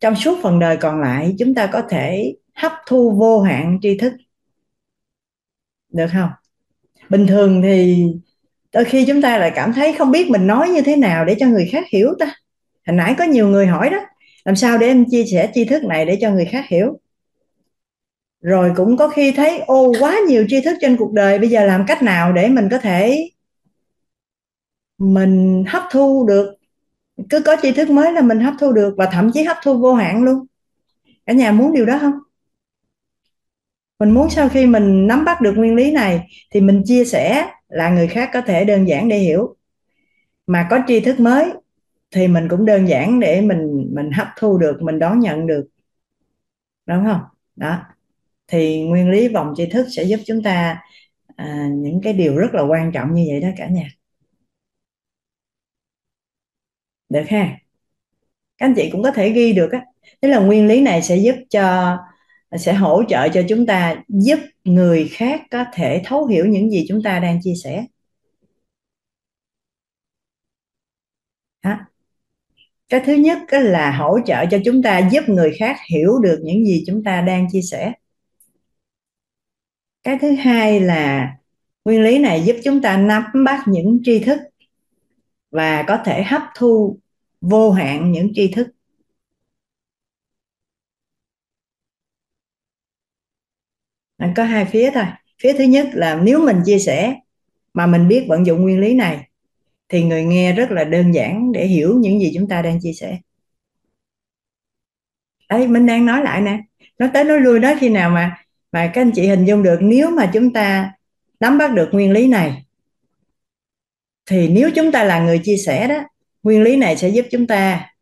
trong suốt phần đời còn lại, chúng ta có thể hấp thu vô hạn tri thức. Được không? Bình thường thì đôi khi chúng ta lại cảm thấy không biết mình nói như thế nào để cho người khác hiểu ta. Hồi nãy có nhiều người hỏi đó, làm sao để em chia sẻ tri thức này để cho người khác hiểu? Rồi cũng có khi thấy, ô, quá nhiều tri thức trên cuộc đời, bây giờ làm cách nào để mình có thể mình hấp thu được cứ có tri thức mới là mình hấp thu được và thậm chí hấp thu vô hạn luôn. Cả nhà muốn điều đó không? Mình muốn sau khi mình nắm bắt được nguyên lý này thì mình chia sẻ là người khác có thể đơn giản để hiểu. Mà có tri thức mới thì mình cũng đơn giản để mình mình hấp thu được mình đón nhận được. Đúng không? Đó. Thì nguyên lý vòng tri thức sẽ giúp chúng ta à, những cái điều rất là quan trọng như vậy đó cả nhà. Được ha. Các anh chị cũng có thể ghi được á. Tức là nguyên lý này sẽ giúp cho, sẽ hỗ trợ cho chúng ta giúp người khác có thể thấu hiểu những gì chúng ta đang chia sẻ. Đó. cái thứ nhất là hỗ trợ cho chúng ta giúp người khác hiểu được những gì chúng ta đang chia sẻ. Cái thứ hai là nguyên lý này giúp chúng ta nắm bắt những tri thức và có thể hấp thu vô hạn những tri thức. Có hai phía thôi. Phía thứ nhất là nếu mình chia sẻ mà mình biết vận dụng nguyên lý này, thì người nghe rất là đơn giản để hiểu những gì chúng ta đang chia sẻ. Ấy mình đang nói lại nè. Nói tới nói lui đó khi nào mà mà các anh chị hình dung được nếu mà chúng ta nắm bắt được nguyên lý này, thì nếu chúng ta là người chia sẻ đó nguyên lý này sẽ giúp chúng ta,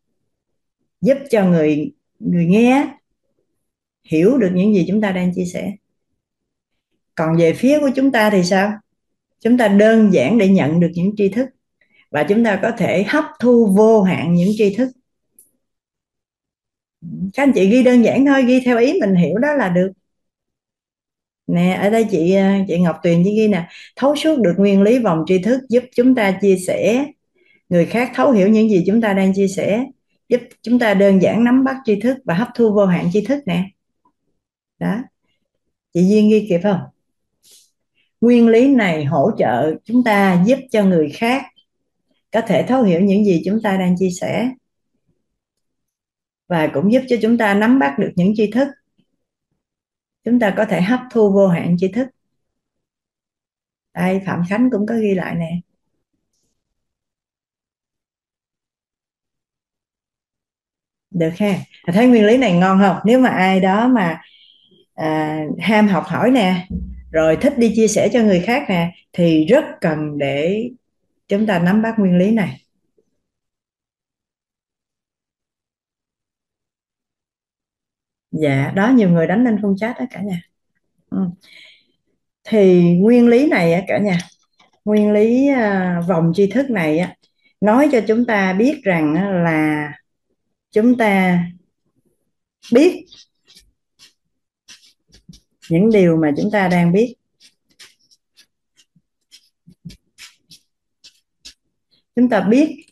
giúp cho người người nghe hiểu được những gì chúng ta đang chia sẻ. Còn về phía của chúng ta thì sao? Chúng ta đơn giản để nhận được những tri thức và chúng ta có thể hấp thu vô hạn những tri thức. Các anh chị ghi đơn giản thôi, ghi theo ý mình hiểu đó là được. Nè, ở đây chị chị Ngọc Tuyền chỉ ghi nè, thấu suốt được nguyên lý vòng tri thức giúp chúng ta chia sẻ người khác thấu hiểu những gì chúng ta đang chia sẻ, giúp chúng ta đơn giản nắm bắt tri thức và hấp thu vô hạn tri thức nè. Đó. Chị Duyên ghi kịp không? Nguyên lý này hỗ trợ chúng ta giúp cho người khác có thể thấu hiểu những gì chúng ta đang chia sẻ và cũng giúp cho chúng ta nắm bắt được những tri thức. Chúng ta có thể hấp thu vô hạn tri thức. Đây, Phạm Khánh cũng có ghi lại nè. Được ha. Thấy nguyên lý này ngon không? Nếu mà ai đó mà à, ham học hỏi nè rồi thích đi chia sẻ cho người khác nè thì rất cần để chúng ta nắm bắt nguyên lý này. Dạ đó nhiều người đánh lên khung chat đó cả nhà. Ừ. thì nguyên lý này á cả nhà nguyên lý à, vòng tri thức này á nói cho chúng ta biết rằng là chúng ta biết những điều mà chúng ta đang biết. Chúng ta biết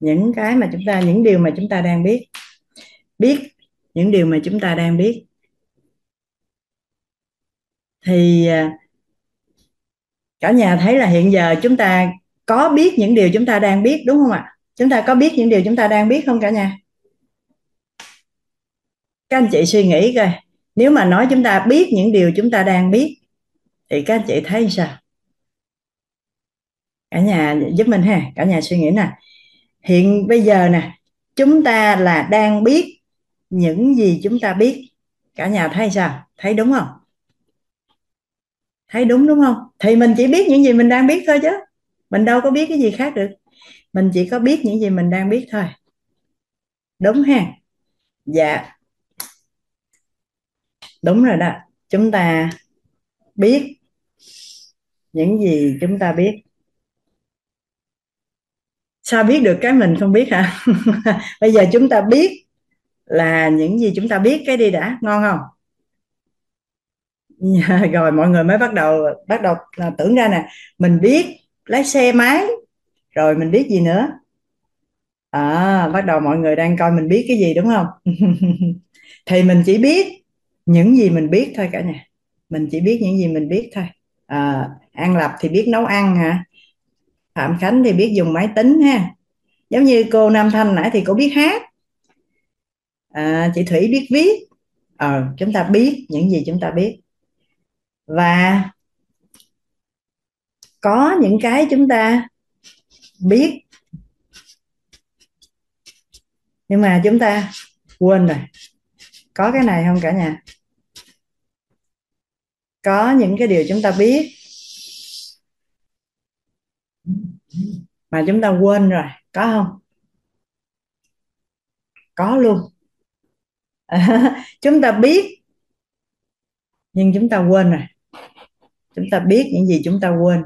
những cái mà chúng ta, những điều mà chúng ta đang biết. Biết những điều mà chúng ta đang biết. Thì à, cả nhà thấy là hiện giờ chúng ta có biết những điều chúng ta đang biết, đúng không ạ? Chúng ta có biết những điều chúng ta đang biết không cả nhà? Các anh chị suy nghĩ coi, nếu mà nói chúng ta biết những điều chúng ta đang biết, thì các anh chị thấy sao? Cả nhà giúp mình ha, cả nhà suy nghĩ nè. Hiện bây giờ nè, chúng ta là đang biết những gì chúng ta biết. Cả nhà thấy sao? Thấy đúng không? Thấy đúng đúng không? Thì mình chỉ biết những gì mình đang biết thôi chứ. Mình đâu có biết cái gì khác được mình chỉ có biết những gì mình đang biết thôi. Đúng ha? Dạ. Đúng rồi đó. Chúng ta biết những gì chúng ta biết. Sao biết được cái mình không biết hả? Bây giờ chúng ta biết là những gì chúng ta biết cái đi đã. Ngon không? Rồi, mọi người mới bắt đầu bắt đầu là tưởng ra nè. Mình biết lái xe máy rồi mình biết gì nữa? À bắt đầu mọi người đang coi mình biết cái gì đúng không? Thì mình chỉ biết những gì mình biết thôi cả nhà. Mình chỉ biết những gì mình biết thôi. À, An Lập thì biết nấu ăn hả? Phạm Khánh thì biết dùng máy tính ha. Giống như cô Nam Thanh nãy thì cô biết hát. À, chị Thủy biết viết. À, chúng ta biết những gì chúng ta biết. Và có những cái chúng ta biết. Nhưng mà chúng ta quên rồi. Có cái này không cả nhà? Có những cái điều chúng ta biết mà chúng ta quên rồi. Có không? Có luôn. Chúng ta biết, nhưng chúng ta quên rồi. Chúng ta biết những gì chúng ta quên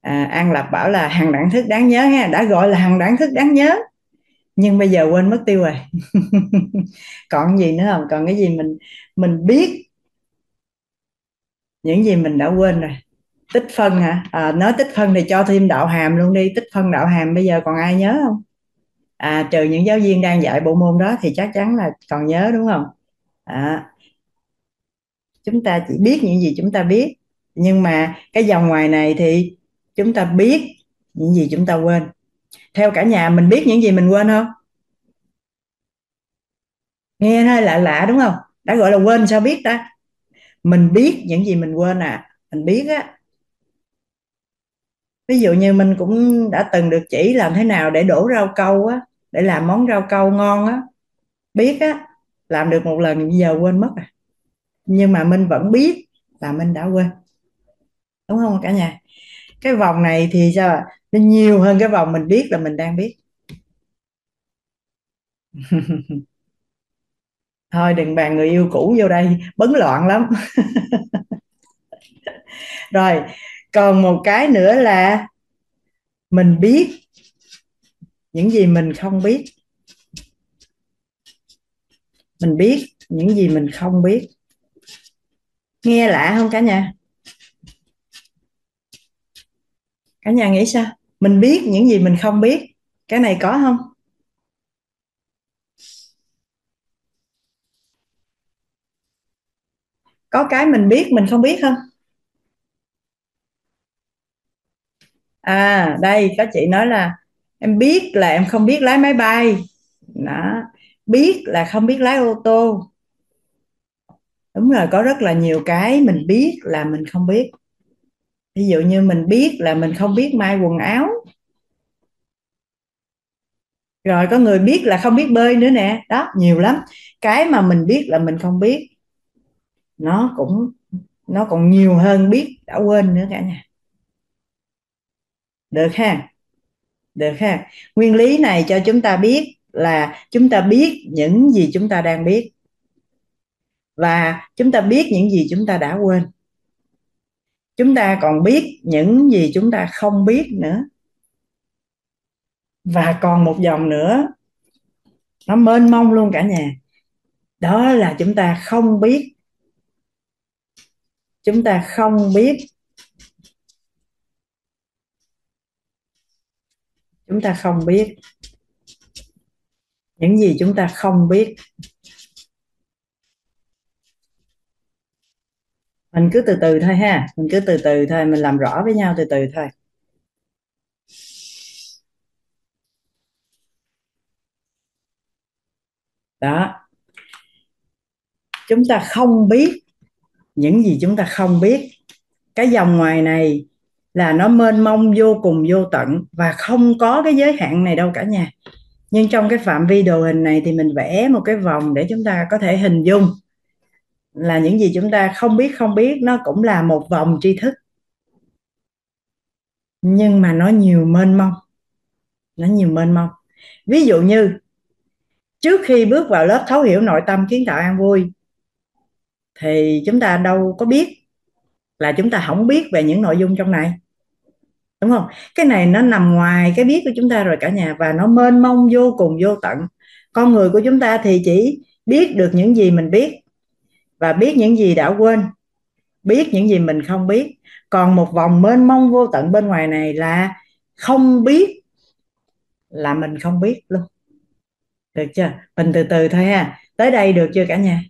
à, an lập bảo là hàng đẳng thức đáng nhớ ha đã gọi là hàng đẳng thức đáng nhớ nhưng bây giờ quên mất tiêu rồi. Còn gì nữa không? Còn cái gì mình mình biết? Những gì mình đã quên rồi. Tích phân hả? À, nói tích phân thì cho thêm đạo hàm luôn đi. Tích phân đạo hàm bây giờ còn ai nhớ không? À trừ những giáo viên đang dạy bộ môn đó thì chắc chắn là còn nhớ đúng không? À, chúng ta chỉ biết những gì chúng ta biết. Nhưng mà cái dòng ngoài này thì chúng ta biết những gì chúng ta quên. Theo cả nhà, mình biết những gì mình quên không? Nghe hơi lạ lạ đúng không? Đã gọi là quên sao biết ta? Mình biết những gì mình quên à. Mình biết á. Ví dụ như mình cũng đã từng được chỉ làm thế nào để đổ rau câu á, để làm món rau câu ngon á. Biết á, làm được một lần giờ quên mất à. Nhưng mà mình vẫn biết là mình đã quên. Đúng không cả nhà? Cái vòng này thì sao ạ? Nó nhiều hơn cái vòng mình biết là mình đang biết. Thôi, đừng bàn người yêu cũ vô đây, bấn loạn lắm. Rồi, còn một cái nữa là mình biết những gì mình không biết. Mình biết những gì mình không biết. Nghe lạ không cả nhà? Cả nhà nghĩ sao? Mình biết những gì mình không biết. Cái này có không? Có cái mình biết, mình không biết không? À đây, có chị nói là em biết là em không biết lái máy bay. Đó, biết là không biết lái ô tô. Đúng rồi, có rất là nhiều cái mình biết là mình không biết ví dụ như mình biết là mình không biết may quần áo. Rồi có người biết là không biết bơi nữa nè. Đó, nhiều lắm. Cái mà mình biết là mình không biết, nó cũng, nó còn nhiều hơn biết, đã quên nữa cả nhà. Được ha? Được ha? Nguyên lý này cho chúng ta biết là chúng ta biết những gì chúng ta đang biết. Và chúng ta biết những gì chúng ta đã quên chúng ta còn biết những gì chúng ta không biết nữa. Và còn một dòng nữa, nó mênh mông luôn cả nhà. Đó là chúng ta không biết. Chúng ta không biết. Chúng ta không biết. Những gì chúng ta không biết. Mình cứ từ từ thôi ha. Mình cứ từ từ thôi. Mình làm rõ với nhau từ từ thôi. Đó. Chúng ta không biết những gì chúng ta không biết. Cái dòng ngoài này là nó mênh mông, vô cùng, vô tận và không có cái giới hạn này đâu cả nhà. Nhưng trong cái phạm vi đồ hình này thì mình vẽ một cái vòng để chúng ta có thể hình dung là những gì chúng ta không biết không biết. Nó cũng là một vòng tri thức. Nhưng mà nó nhiều mênh mông. Nó nhiều mênh mông. Ví dụ như, trước khi bước vào lớp thấu hiểu nội tâm kiến tạo an vui, thì chúng ta đâu có biết là chúng ta không biết về những nội dung trong này. Đúng không? Cái này nó nằm ngoài cái biết của chúng ta rồi cả nhà, và nó mênh mông vô cùng, vô tận. Con người của chúng ta thì chỉ biết được những gì mình biết và biết những gì đã quên, biết những gì mình không biết. Còn một vòng mênh mông vô tận bên ngoài này là không biết là mình không biết luôn. Được chưa? Mình từ từ thôi ha. Tới đây được chưa cả nhà?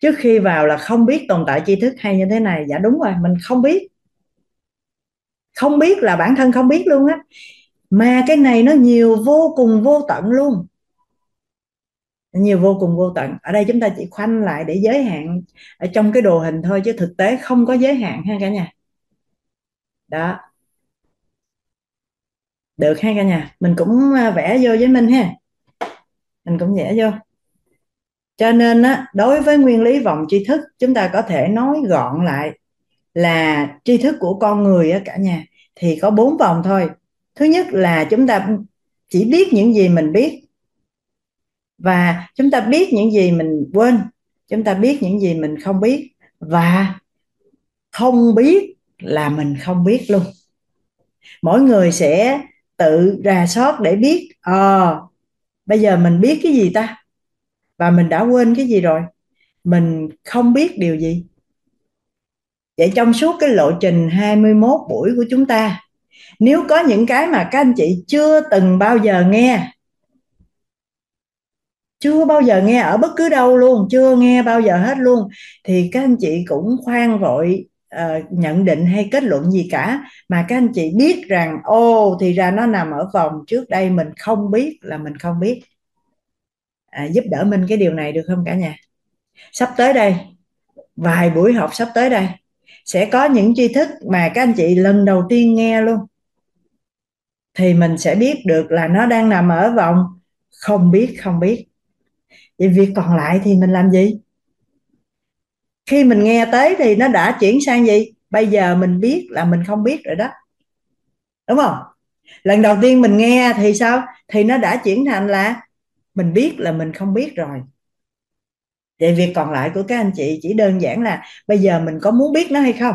Trước khi vào là không biết tồn tại tri thức hay như thế này. Dạ đúng rồi, mình không biết. Không biết là bản thân không biết luôn á. Mà cái này nó nhiều vô cùng vô tận luôn nhiều vô cùng vô tận. Ở đây chúng ta chỉ khoanh lại để giới hạn ở trong cái đồ hình thôi chứ thực tế không có giới hạn ha cả nhà? Đó. Được ha cả nhà? Mình cũng à, vẽ vô với mình ha. Mình cũng vẽ vô. Cho nên á, đối với nguyên lý vòng tri thức chúng ta có thể nói gọn lại là tri thức của con người á, cả nhà thì có bốn vòng thôi. Thứ nhất là chúng ta chỉ biết những gì mình biết và chúng ta biết những gì mình quên chúng ta biết những gì mình không biết và không biết là mình không biết luôn. Mỗi người sẽ tự rà soát để biết ờ à, bây giờ mình biết cái gì ta? Và mình đã quên cái gì rồi? Mình không biết điều gì. Vậy trong suốt cái lộ trình 21 buổi của chúng ta nếu có những cái mà các anh chị chưa từng bao giờ nghe chưa bao giờ nghe ở bất cứ đâu luôn chưa nghe bao giờ hết luôn. Thì các anh chị cũng khoan vội uh, nhận định hay kết luận gì cả. Mà các anh chị biết rằng ô thì ra nó nằm ở vòng trước đây mình không biết là mình không biết. À, giúp đỡ mình cái điều này được không cả nhà? Sắp tới đây vài buổi học sắp tới đây sẽ có những tri thức mà các anh chị lần đầu tiên nghe luôn. Thì mình sẽ biết được là nó đang nằm ở vòng không biết không biết vậy việc còn lại thì mình làm gì? Khi mình nghe tới thì nó đã chuyển sang gì? Bây giờ mình biết là mình không biết rồi đó. Đúng không? Lần đầu tiên mình nghe thì sao? Thì nó đã chuyển thành là mình biết là mình không biết rồi. Vậy việc còn lại của các anh chị chỉ đơn giản là bây giờ mình có muốn biết nó hay không?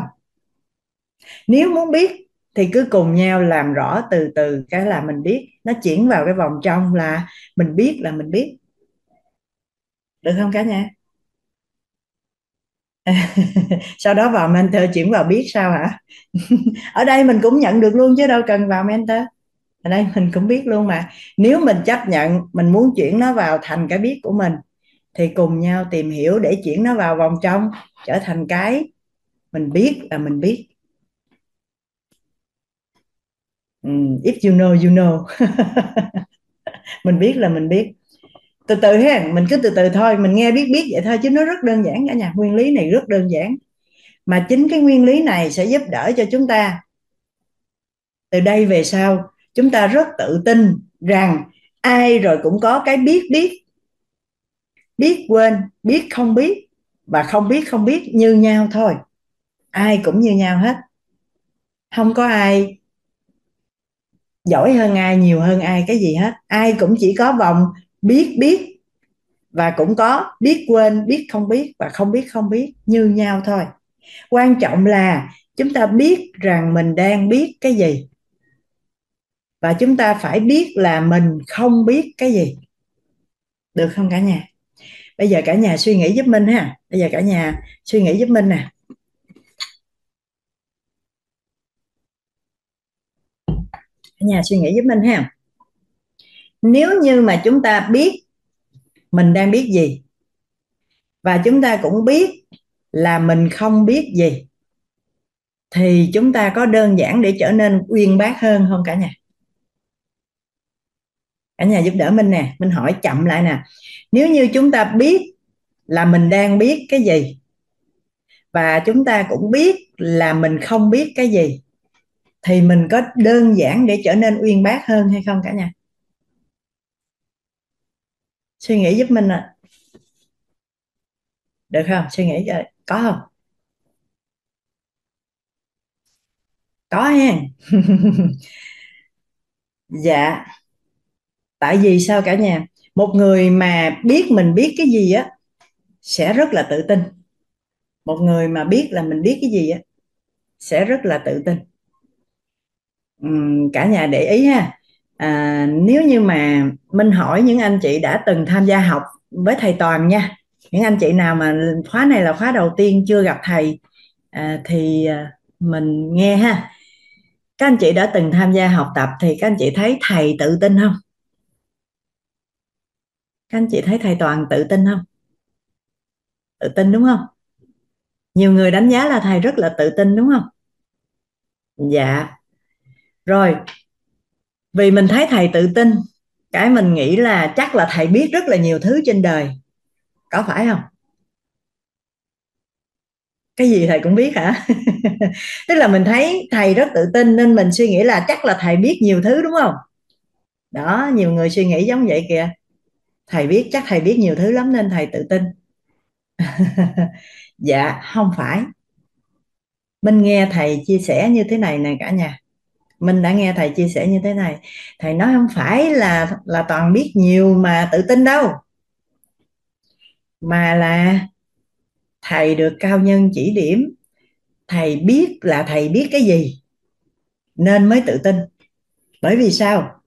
Nếu muốn biết thì cứ cùng nhau làm rõ từ từ cái là mình biết. Nó chuyển vào cái vòng trong là mình biết là mình biết được không cả nhà? Sau đó vào mentor, chuyển vào biết sao hả? Ở đây mình cũng nhận được luôn chứ, đâu cần vào mentor. Ở đây mình cũng biết luôn mà. Nếu mình chấp nhận, mình muốn chuyển nó vào thành cái biết của mình, thì cùng nhau tìm hiểu để chuyển nó vào vòng trong, trở thành cái mình biết là mình biết. Ừ, if you know you know. Mình biết là mình biết từ từ ha, mình cứ từ từ thôi, mình nghe biết biết vậy thôi chứ nó rất đơn giản cả nhà, nguyên lý này rất đơn giản. Mà chính cái nguyên lý này sẽ giúp đỡ cho chúng ta. Từ đây về sau, chúng ta rất tự tin rằng ai rồi cũng có cái biết biết. Biết quên, biết không biết và không biết không biết như nhau thôi. Ai cũng như nhau hết. Không có ai giỏi hơn ai, nhiều hơn ai, cái gì hết. Ai cũng chỉ có vòng biết biết. Và cũng có biết, quên, biết, không biết và không biết không biết, như nhau thôi. Quan trọng là chúng ta biết rằng mình đang biết cái gì. Và chúng ta phải biết là mình không biết cái gì. Được không cả nhà? Bây giờ cả nhà suy nghĩ giúp minh ha. Bây giờ cả nhà suy nghĩ giúp minh nè. Cả nhà suy nghĩ giúp minh ha nếu như mà chúng ta biết mình đang biết gì, và chúng ta cũng biết là mình không biết gì, thì chúng ta có đơn giản để trở nên uyên bác hơn không cả nhà? Cả nhà giúp đỡ mình nè, mình hỏi chậm lại nè. Nếu như chúng ta biết là mình đang biết cái gì, và chúng ta cũng biết là mình không biết cái gì, thì mình có đơn giản để trở nên uyên bác hơn hay không cả nhà? Suy nghĩ giúp mình ạ. À. được không? Suy nghĩ cho có không? Có ha. Dạ. Tại vì sao cả nhà? Một người mà biết mình biết cái gì á sẽ rất là tự tin. Một người mà biết là mình biết cái gì á sẽ rất là tự tin. Uhm, cả nhà để ý ha à, nếu như mà minh hỏi những anh chị đã từng tham gia học với thầy toàn nha những anh chị nào mà khóa này là khóa đầu tiên chưa gặp thầy à, thì à, mình nghe ha. Các anh chị đã từng tham gia học tập thì các anh chị thấy thầy tự tin không? Các anh chị thấy thầy toàn tự tin không? Tự tin đúng không? Nhiều người đánh giá là thầy rất là tự tin đúng không? Dạ. Rồi vì mình thấy thầy tự tin, cái mình nghĩ là chắc là thầy biết rất là nhiều thứ trên đời. Có phải không? Cái gì thầy cũng biết hả? Tức là mình thấy thầy rất tự tin nên mình suy nghĩ là chắc là thầy biết nhiều thứ, đúng không? Đó, nhiều người suy nghĩ giống vậy kìa. Thầy biết, chắc thầy biết nhiều thứ lắm nên thầy tự tin. Dạ không phải. Mình nghe thầy chia sẻ như thế này nè cả nhà mình đã nghe thầy chia sẻ như thế này. Thầy nói không phải là là toàn biết nhiều mà tự tin đâu. Mà là thầy được cao nhân chỉ điểm. Thầy biết là thầy biết cái gì nên mới tự tin. Bởi vì sao?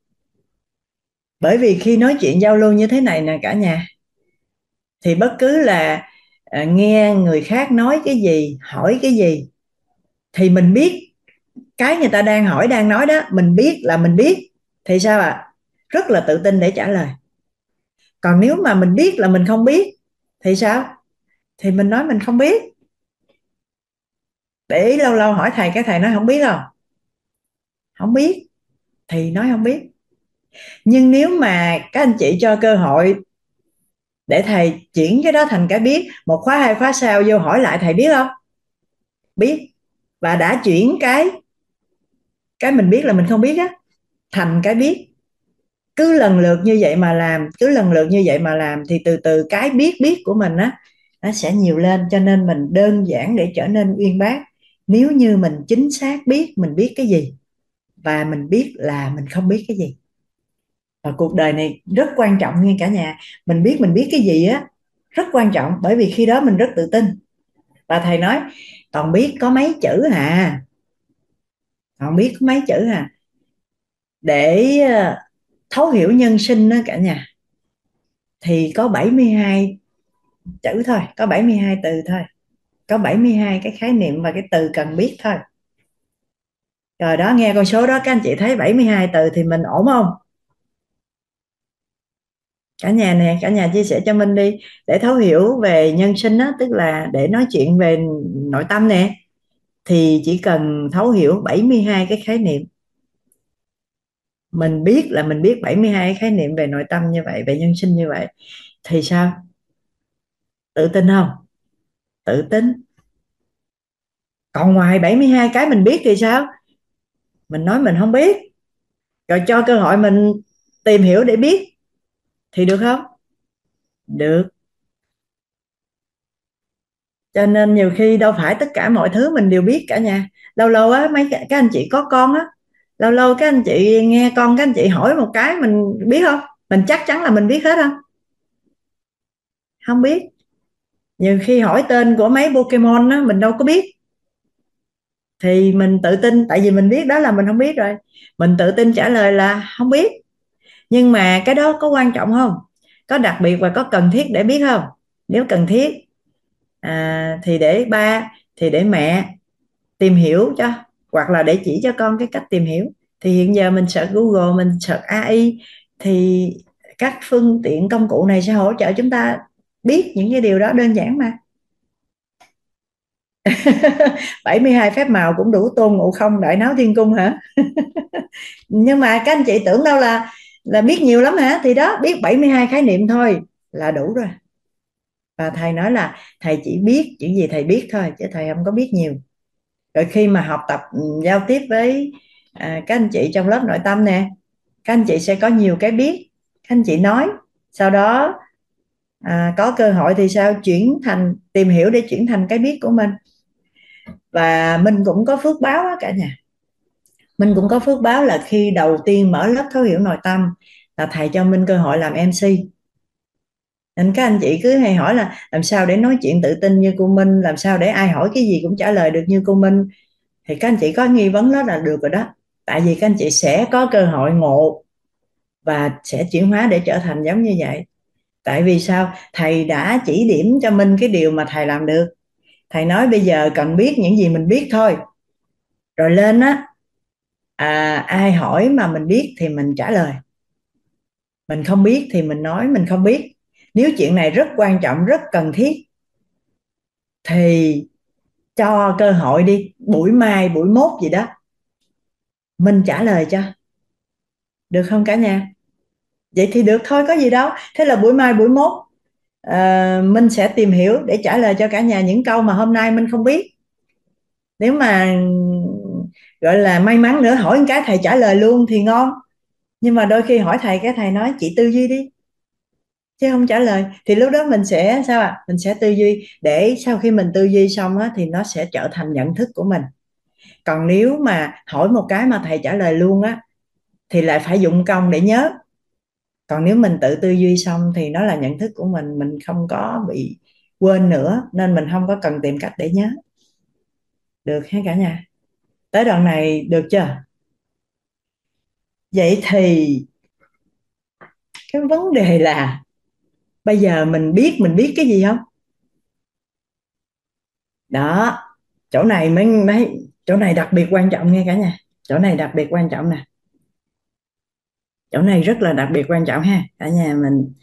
Bởi vì khi nói chuyện giao lưu như thế này nè cả nhà thì bất cứ là à, nghe người khác nói cái gì hỏi cái gì thì mình biết cái người ta đang hỏi, đang nói đó, mình biết là mình biết, thì sao ạ? À? rất là tự tin để trả lời. Còn nếu mà mình biết là mình không biết, thì sao? Thì mình nói mình không biết. Để ý lâu lâu hỏi thầy, cái thầy nói không biết không không biết, thì nói không biết. Nhưng nếu mà các anh chị cho cơ hội để thầy chuyển cái đó thành cái biết, một khóa hai, khóa sau vô hỏi lại thầy biết không? Biết. Và đã chuyển cái cái mình biết là mình không biết á, thành cái biết. Cứ lần lượt như vậy mà làm, cứ lần lượt như vậy mà làm thì từ từ cái biết biết của mình á, nó sẽ nhiều lên. Cho nên mình đơn giản để trở nên uyên bác. Nếu như mình chính xác biết mình biết cái gì và mình biết là mình không biết cái gì. Và cuộc đời này rất quan trọng nghe cả nhà. Mình biết mình biết cái gì á, rất quan trọng. Bởi vì khi đó mình rất tự tin. Và thầy nói, toàn biết có mấy chữ à? Không biết có mấy chữ à. Để ờ, thấu hiểu nhân sinh đó cả nhà, thì có 72 chữ thôi, có 72 từ thôi, có 72 cái khái niệm và cái từ cần biết thôi. Rồi đó, nghe con số đó, các anh chị thấy 72 từ thì mình ổn không? Cả nhà nè, cả nhà chia sẻ cho mình đi. Để thấu hiểu về nhân sinh đó, tức là để nói chuyện về nội tâm nè thì chỉ cần thấu hiểu 72 cái khái niệm. Mình biết là mình biết 72 khái niệm về nội tâm như vậy, về nhân sinh như vậy, thì sao? Tự tin không? Tự tin. Còn ngoài 72 cái mình biết thì sao? Mình nói mình không biết. Rồi cho cơ hội mình tìm hiểu để biết. Thì được không? Được cho nên nhiều khi đâu phải tất cả mọi thứ mình đều biết cả nhà. Lâu lâu á, mấy các anh chị có con á, lâu lâu các anh chị nghe con các anh chị hỏi một cái mình biết không? Mình chắc chắn là mình biết hết không không biết. Nhiều khi hỏi tên của mấy Pokemon á, mình đâu có biết. Thì mình tự tin, tại vì mình biết đó là mình không biết rồi. Mình tự tin trả lời là không biết. Nhưng mà cái đó có quan trọng không? Có đặc biệt và có cần thiết để biết không? Nếu cần thiết à, thì để ba thì để mẹ tìm hiểu cho hoặc là để chỉ cho con cái cách tìm hiểu. Thì hiện giờ mình search Google mình search AI thì các phương tiện công cụ này sẽ hỗ trợ chúng ta biết những cái điều đó đơn giản mà. 72 phép màu cũng đủ tôn ngộ không đại náo thiên cung hả? Nhưng mà các anh chị tưởng đâu là là biết nhiều lắm hả? Thì đó biết 72 khái niệm thôi là đủ rồi và thầy nói là thầy chỉ biết những gì thầy biết thôi chứ thầy không có biết nhiều. Rồi khi mà học tập ừ, giao tiếp với à, các anh chị trong lớp nội tâm nè các anh chị sẽ có nhiều cái biết các anh chị nói. Sau đó à, có cơ hội thì sao? Chuyển thành tìm hiểu để chuyển thành cái biết của mình. Và mình cũng có phước báo á cả nhà. Mình cũng có phước báo là khi đầu tiên mở lớp thấu hiểu nội tâm là thầy cho minh cơ hội làm MC nên các anh chị cứ hay hỏi là làm sao để nói chuyện tự tin như cô Minh làm sao để ai hỏi cái gì cũng trả lời được như cô Minh. Thì các anh chị có nghi vấn đó là được rồi đó. Tại vì các anh chị sẽ có cơ hội ngộ và sẽ chuyển hóa để trở thành giống như vậy. Tại vì sao? Thầy đã chỉ điểm cho minh cái điều mà thầy làm được. Thầy nói bây giờ cần biết những gì mình biết thôi. Rồi lên á à, ai hỏi mà mình biết thì mình trả lời. Mình không biết thì mình nói mình không biết nếu chuyện này rất quan trọng rất cần thiết thì cho cơ hội đi. Buổi mai buổi mốt gì đó mình trả lời cho. Được không cả nhà? Vậy thì được thôi có gì đâu. Thế là buổi mai buổi mốt à, mình sẽ tìm hiểu để trả lời cho cả nhà những câu mà hôm nay mình không biết. Nếu mà gọi là may mắn nữa hỏi một cái thầy trả lời luôn thì ngon. Nhưng mà đôi khi hỏi thầy cái thầy nói chị tư duy đi chứ không trả lời. Thì lúc đó mình sẽ sao ạ? À? mình sẽ tư duy. Để sau khi mình tư duy xong á, thì nó sẽ trở thành nhận thức của mình. Còn nếu mà hỏi một cái mà thầy trả lời luôn á thì lại phải dụng công để nhớ. Còn nếu mình tự tư duy xong thì nó là nhận thức của mình mình không có bị quên nữa nên mình không có cần tìm cách để nhớ. Được ha cả nhà. Tới đoạn này được chưa? Vậy thì cái vấn đề là bây giờ mình biết mình biết cái gì không? Đó, chỗ này mới mấy chỗ này đặc biệt quan trọng nghe cả nhà. Chỗ này đặc biệt quan trọng nè. Chỗ này rất là đặc biệt quan trọng ha. Cả nhà mình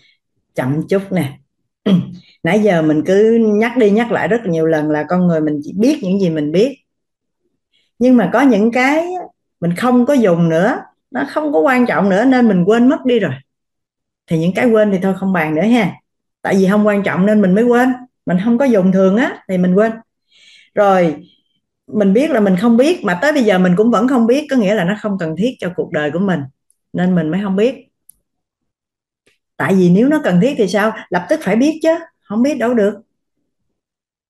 chậm chút nè. Nãy giờ mình cứ nhắc đi nhắc lại rất nhiều lần là con người mình chỉ biết những gì mình biết. Nhưng mà có những cái mình không có dùng nữa, nó không có quan trọng nữa nên mình quên mất đi rồi thì những cái quên thì thôi không bàn nữa ha. Tại vì không quan trọng nên mình mới quên. Mình không có dùng thường á thì mình quên. Rồi mình biết là mình không biết mà tới bây giờ mình cũng vẫn không biết có nghĩa là nó không cần thiết cho cuộc đời của mình nên mình mới không biết. Tại vì nếu nó cần thiết thì sao? Lập tức phải biết chứ không biết đâu được.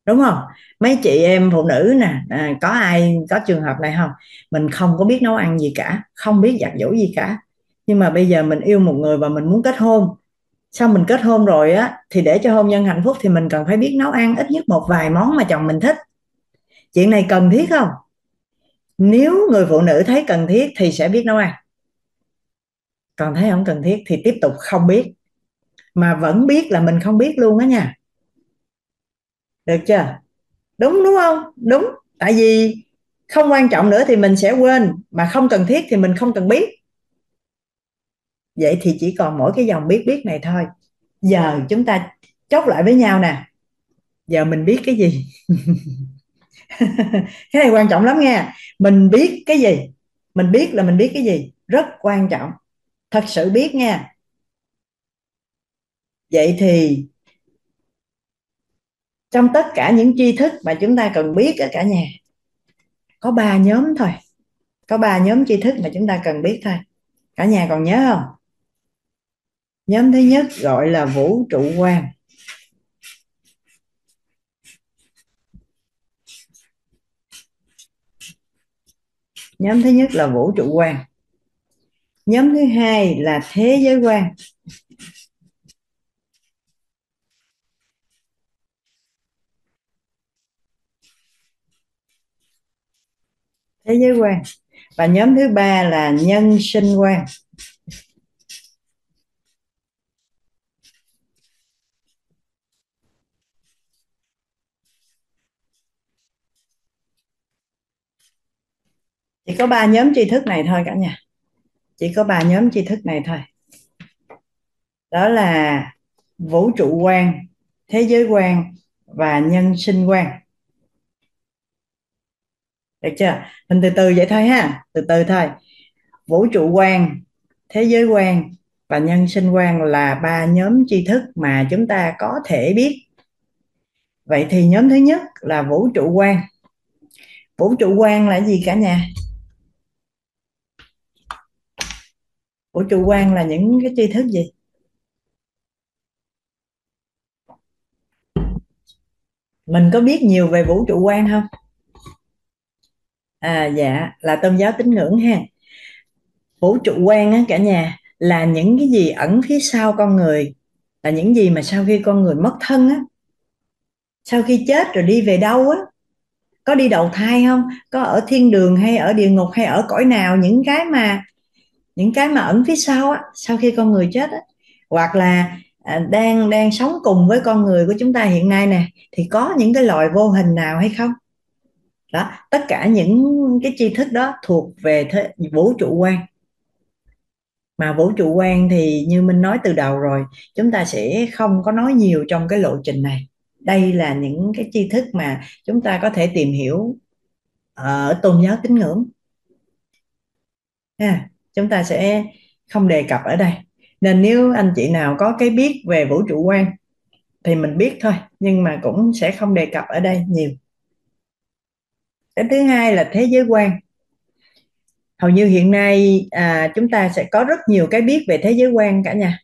Đúng không? Mấy chị em phụ nữ nè à, có ai có trường hợp này không? Mình không có biết nấu ăn gì cả không biết giặt giũ gì cả nhưng mà bây giờ mình yêu một người và mình muốn kết hôn. Sau mình kết hôn rồi á, thì để cho hôn nhân hạnh phúc thì mình cần phải biết nấu ăn ít nhất một vài món mà chồng mình thích. Chuyện này cần thiết không? Nếu người phụ nữ thấy cần thiết thì sẽ biết nấu ăn. Còn thấy không cần thiết thì tiếp tục không biết. Mà vẫn biết là mình không biết luôn á nha. Được chưa? Đúng đúng không? Đúng. Tại vì không quan trọng nữa thì mình sẽ quên. Mà không cần thiết thì mình không cần biết vậy thì chỉ còn mỗi cái dòng biết biết này thôi. Giờ chúng ta chốt lại với nhau nè. Giờ mình biết cái gì? Cái này quan trọng lắm nha mình biết cái gì? Mình biết là mình biết cái gì? Rất quan trọng. Thật sự biết nha vậy thì trong tất cả những tri thức mà chúng ta cần biết ở cả nhà, có ba nhóm thôi. Có ba nhóm tri thức mà chúng ta cần biết thôi. Cả nhà còn nhớ không? Nhóm thứ nhất gọi là vũ trụ quan nhóm thứ nhất là vũ trụ quan nhóm thứ hai là thế giới quan thế giới quan và nhóm thứ ba là nhân sinh quan chỉ có ba nhóm tri thức này thôi cả nhà. Chỉ có ba nhóm tri thức này thôi. Đó là vũ trụ quan, thế giới quan và nhân sinh quan. Được chưa? Mình từ từ vậy thôi ha. Từ từ thôi. Vũ trụ quan, thế giới quan và nhân sinh quan là ba nhóm tri thức mà chúng ta có thể biết. Vậy thì nhóm thứ nhất là vũ trụ quan. Vũ trụ quan là gì cả nhà? Vũ trụ quan là những cái tri thức gì? Mình có biết nhiều về vũ trụ quan không? À dạ là tôn giáo tín ngưỡng ha. Vũ trụ quan á, cả nhà, là những cái gì ẩn phía sau con người, là những gì mà sau khi con người mất thân á, sau khi chết rồi đi về đâu á. Có đi đầu thai không? Có ở thiên đường hay ở địa ngục hay ở cõi nào? Những cái mà những cái mà ẩn phía sau á sau khi con người chết á hoặc là à, đang đang sống cùng với con người của chúng ta hiện nay nè thì có những cái loài vô hình nào hay không? Đó tất cả những cái tri thức đó thuộc về thế, vũ trụ quan. Mà vũ trụ quan thì như mình nói từ đầu rồi chúng ta sẽ không có nói nhiều trong cái lộ trình này. Đây là những cái tri thức mà chúng ta có thể tìm hiểu ở tôn giáo tín ngưỡng. Ha chúng ta sẽ không đề cập ở đây. Nên nếu anh chị nào có cái biết về vũ trụ quan thì mình biết thôi nhưng mà cũng sẽ không đề cập ở đây nhiều. Cái thứ hai là thế giới quan hầu như hiện nay à, chúng ta sẽ có rất nhiều cái biết về thế giới quan cả nhà.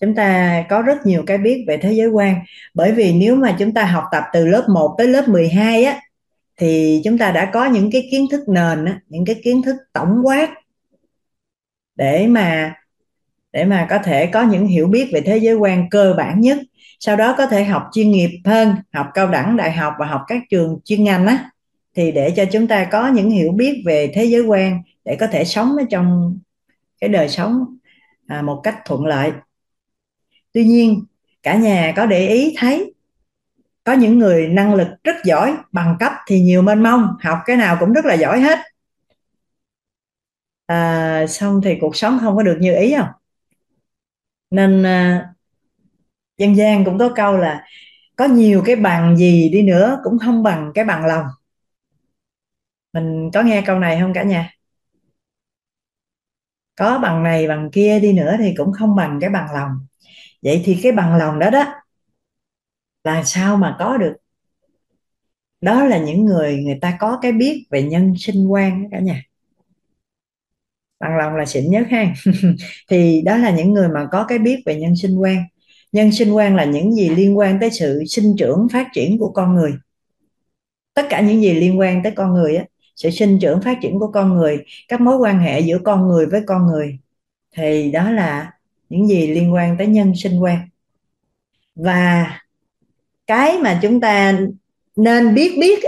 Chúng ta có rất nhiều cái biết về thế giới quan bởi vì nếu mà chúng ta học tập từ lớp 1 tới lớp 12 á thì chúng ta đã có những cái kiến thức nền á, những cái kiến thức tổng quát để mà để mà có thể có những hiểu biết về thế giới quan cơ bản nhất. Sau đó có thể học chuyên nghiệp hơn học cao đẳng đại học và học các trường chuyên ngành á. Thì để cho chúng ta có những hiểu biết về thế giới quan để có thể sống ở trong cái đời sống à, một cách thuận lợi. Tuy nhiên cả nhà có để ý thấy có những người năng lực rất giỏi bằng cấp thì nhiều mênh mông học cái nào cũng rất là giỏi hết à, xong thì cuộc sống không có được như ý không? Nên à, dân gian cũng có câu là có nhiều cái bằng gì đi nữa cũng không bằng cái bằng lòng. Mình có nghe câu này không cả nhà? Có bằng này bằng kia đi nữa thì cũng không bằng cái bằng lòng. Vậy thì cái bằng lòng đó đó là sao mà có được? Đó là những người người ta có cái biết về nhân sinh quan cả nhà bằng lòng là xịn nhất ha. Thì đó là những người mà có cái biết về nhân sinh quan. Nhân sinh quan là những gì liên quan tới sự sinh trưởng, phát triển của con người. Tất cả những gì liên quan tới con người á, sự sinh trưởng, phát triển của con người, các mối quan hệ giữa con người với con người, thì đó là những gì liên quan tới nhân sinh quan. Và cái mà chúng ta nên biết biết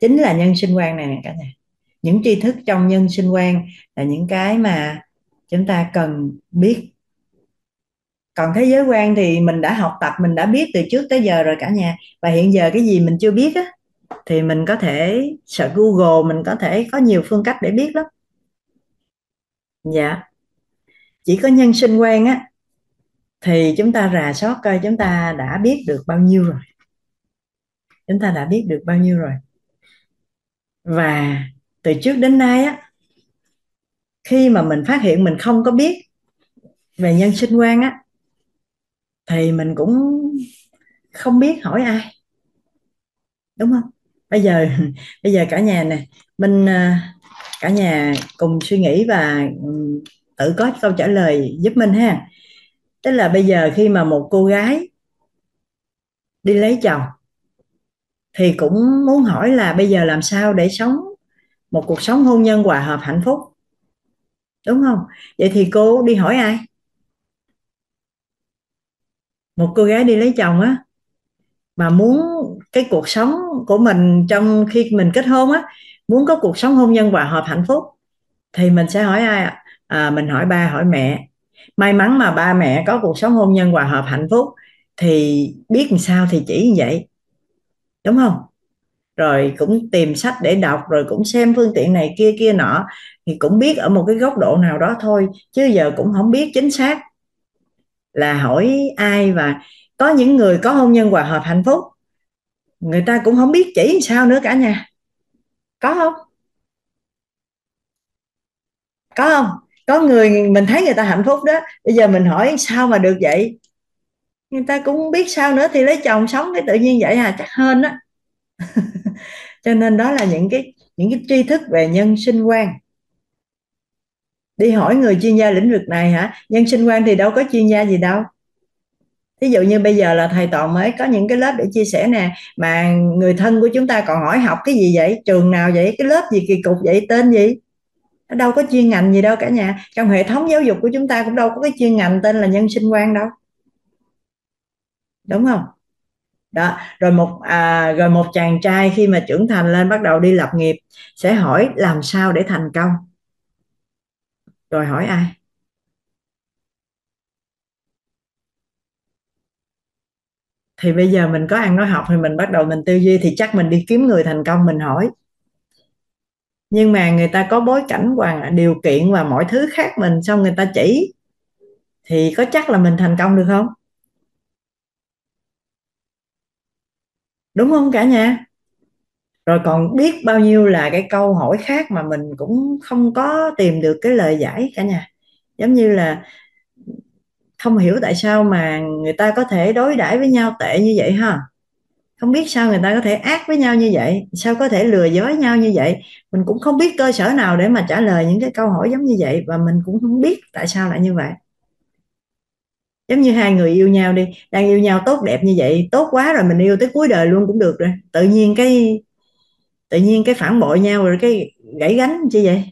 chính là nhân sinh quan này nè cả nhà những tri thức trong nhân sinh quan là những cái mà chúng ta cần biết. Còn thế giới quan thì mình đã học tập, mình đã biết từ trước tới giờ rồi cả nhà. Và hiện giờ cái gì mình chưa biết á, thì mình có thể search Google, mình có thể có nhiều phương cách để biết lắm. Dạ. Chỉ có nhân sinh quan á, thì chúng ta rà soát coi chúng ta đã biết được bao nhiêu rồi. Chúng ta đã biết được bao nhiêu rồi. Và từ trước đến nay á, khi mà mình phát hiện mình không có biết về nhân sinh quan á, thì mình cũng không biết hỏi ai. Đúng không? Bây giờ bây giờ cả nhà nè mình à, cả nhà cùng suy nghĩ và tự có câu trả lời giúp mình ha. Tức là bây giờ khi mà một cô gái đi lấy chồng, thì cũng muốn hỏi là bây giờ làm sao để sống một cuộc sống hôn nhân hòa hợp hạnh phúc. Đúng không? Vậy thì cô đi hỏi ai? Một cô gái đi lấy chồng á mà muốn cái cuộc sống của mình trong khi mình kết hôn á muốn có cuộc sống hôn nhân hòa hợp hạnh phúc thì mình sẽ hỏi ai ạ? À, mình hỏi ba hỏi mẹ. May mắn mà ba mẹ có cuộc sống hôn nhân hòa hợp hạnh phúc thì biết làm sao thì chỉ như vậy. Đúng không? Rồi cũng tìm sách để đọc, rồi cũng xem phương tiện này kia kia nọ. Thì cũng biết ở một cái góc độ nào đó thôi, chứ giờ cũng không biết chính xác là hỏi ai. Và có những người có hôn nhân hòa hợp hạnh phúc, người ta cũng không biết chỉ sao nữa cả nhà. Có không? Có không? Có người, mình thấy người ta hạnh phúc đó, bây giờ mình hỏi sao mà được vậy? Người ta cũng không biết sao nữa thì lấy chồng sống cái tự nhiên vậy à chắc hơn á. cho nên đó là những cái những cái tri thức về nhân sinh quan. Đi hỏi người chuyên gia lĩnh vực này hả? Nhân sinh quan thì đâu có chuyên gia gì đâu. Ví dụ như bây giờ là thầy toàn mới có những cái lớp để chia sẻ nè, mà người thân của chúng ta còn hỏi học cái gì vậy? Trường nào vậy? Cái lớp gì? Kỳ cục vậy? Tên gì? Nó đâu có chuyên ngành gì đâu cả nhà. Trong hệ thống giáo dục của chúng ta cũng đâu có cái chuyên ngành tên là nhân sinh quan đâu. Đúng không? Đó rồi một à, rồi một chàng trai khi mà trưởng thành lên bắt đầu đi lập nghiệp sẽ hỏi làm sao để thành công. Rồi hỏi ai? Thì bây giờ mình có ăn nói học thì mình bắt đầu mình tư duy thì chắc mình đi kiếm người thành công mình hỏi. Nhưng mà người ta có bối cảnh và điều kiện và mọi thứ khác mình xong người ta chỉ thì có chắc là mình thành công được không? Đúng không cả nhà? Rồi còn biết bao nhiêu là cái câu hỏi khác mà mình cũng không có tìm được cái lời giải cả nhà. Giống như là không hiểu tại sao mà người ta có thể đối đãi với nhau tệ như vậy ha? Không biết sao người ta có thể ác với nhau như vậy? Sao có thể lừa dối nhau như vậy? Mình cũng không biết cơ sở nào để mà trả lời những cái câu hỏi giống như vậy và mình cũng không biết tại sao lại như vậy giống như hai người yêu nhau đi đang yêu nhau tốt đẹp như vậy tốt quá rồi mình yêu tới cuối đời luôn cũng được rồi. Tự nhiên cái tự nhiên cái phản bội nhau rồi cái gãy gánh chi vậy?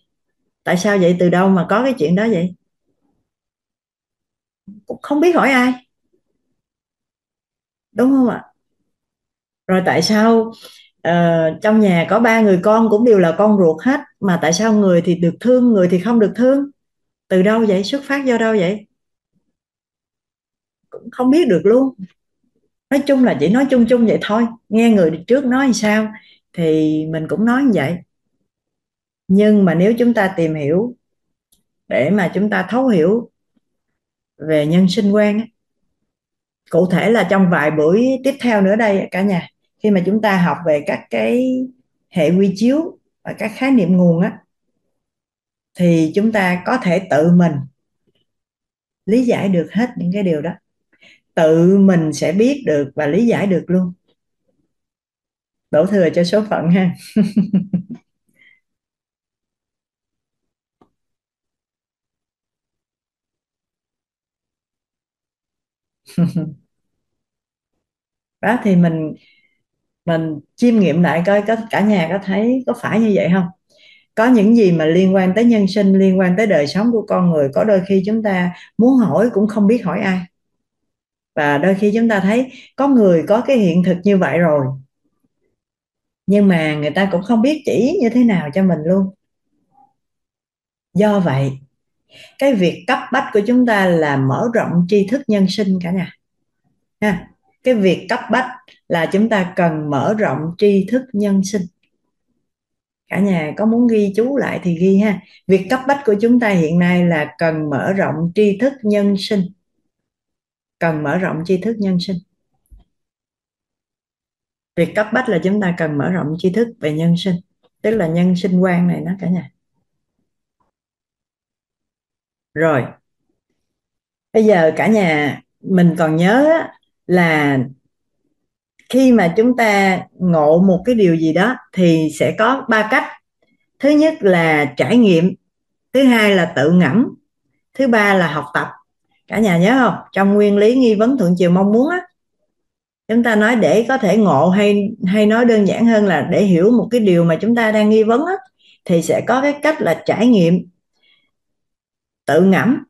Tại sao vậy? Từ đâu mà có cái chuyện đó vậy? Cũng không biết hỏi ai. Đúng không ạ? Rồi tại sao uh, trong nhà có ba người con cũng đều là con ruột hết mà tại sao người thì được thương người thì không được thương? Từ đâu vậy? Xuất phát do đâu vậy? Cũng không biết được luôn. Nói chung là chỉ nói chung chung vậy thôi. Nghe người trước nói sao thì mình cũng nói như vậy. Nhưng mà nếu chúng ta tìm hiểu để mà chúng ta thấu hiểu về nhân sinh quan cụ thể là trong vài buổi tiếp theo nữa đây cả nhà, khi mà chúng ta học về các cái hệ quy chiếu và các khái niệm nguồn á, thì chúng ta có thể tự mình lý giải được hết những cái điều đó tự mình sẽ biết được và lý giải được luôn. Đổ thừa cho số phận ha. Đó, thì mình mình chiêm nghiệm lại coi có, cả nhà có thấy, có phải như vậy không? Có những gì mà liên quan tới nhân sinh, liên quan tới đời sống của con người, có đôi khi chúng ta muốn hỏi cũng không biết hỏi ai và đôi khi chúng ta thấy có người có cái hiện thực như vậy rồi. Nhưng mà người ta cũng không biết chỉ như thế nào cho mình luôn. Do vậy, cái việc cấp bách của chúng ta là mở rộng tri thức nhân sinh cả nhà. Ha, cái việc cấp bách là chúng ta cần mở rộng tri thức nhân sinh. Cả nhà có muốn ghi chú lại thì ghi ha. Việc cấp bách của chúng ta hiện nay là cần mở rộng tri thức nhân sinh cần mở rộng tri thức nhân sinh. Việc cấp bách là chúng ta cần mở rộng tri thức về nhân sinh, tức là nhân sinh quan này đó cả nhà. Rồi, bây giờ cả nhà, mình còn nhớ là khi mà chúng ta ngộ một cái điều gì đó thì sẽ có ba cách. Thứ nhất là trải nghiệm, thứ hai là tự ngẫm, thứ ba là học tập cả nhà nhớ không? Trong nguyên lý nghi vấn thuận chiều mong muốn á, chúng ta nói để có thể ngộ hay hay nói đơn giản hơn là để hiểu một cái điều mà chúng ta đang nghi vấn á, thì sẽ có cái cách là trải nghiệm, tự ngẫm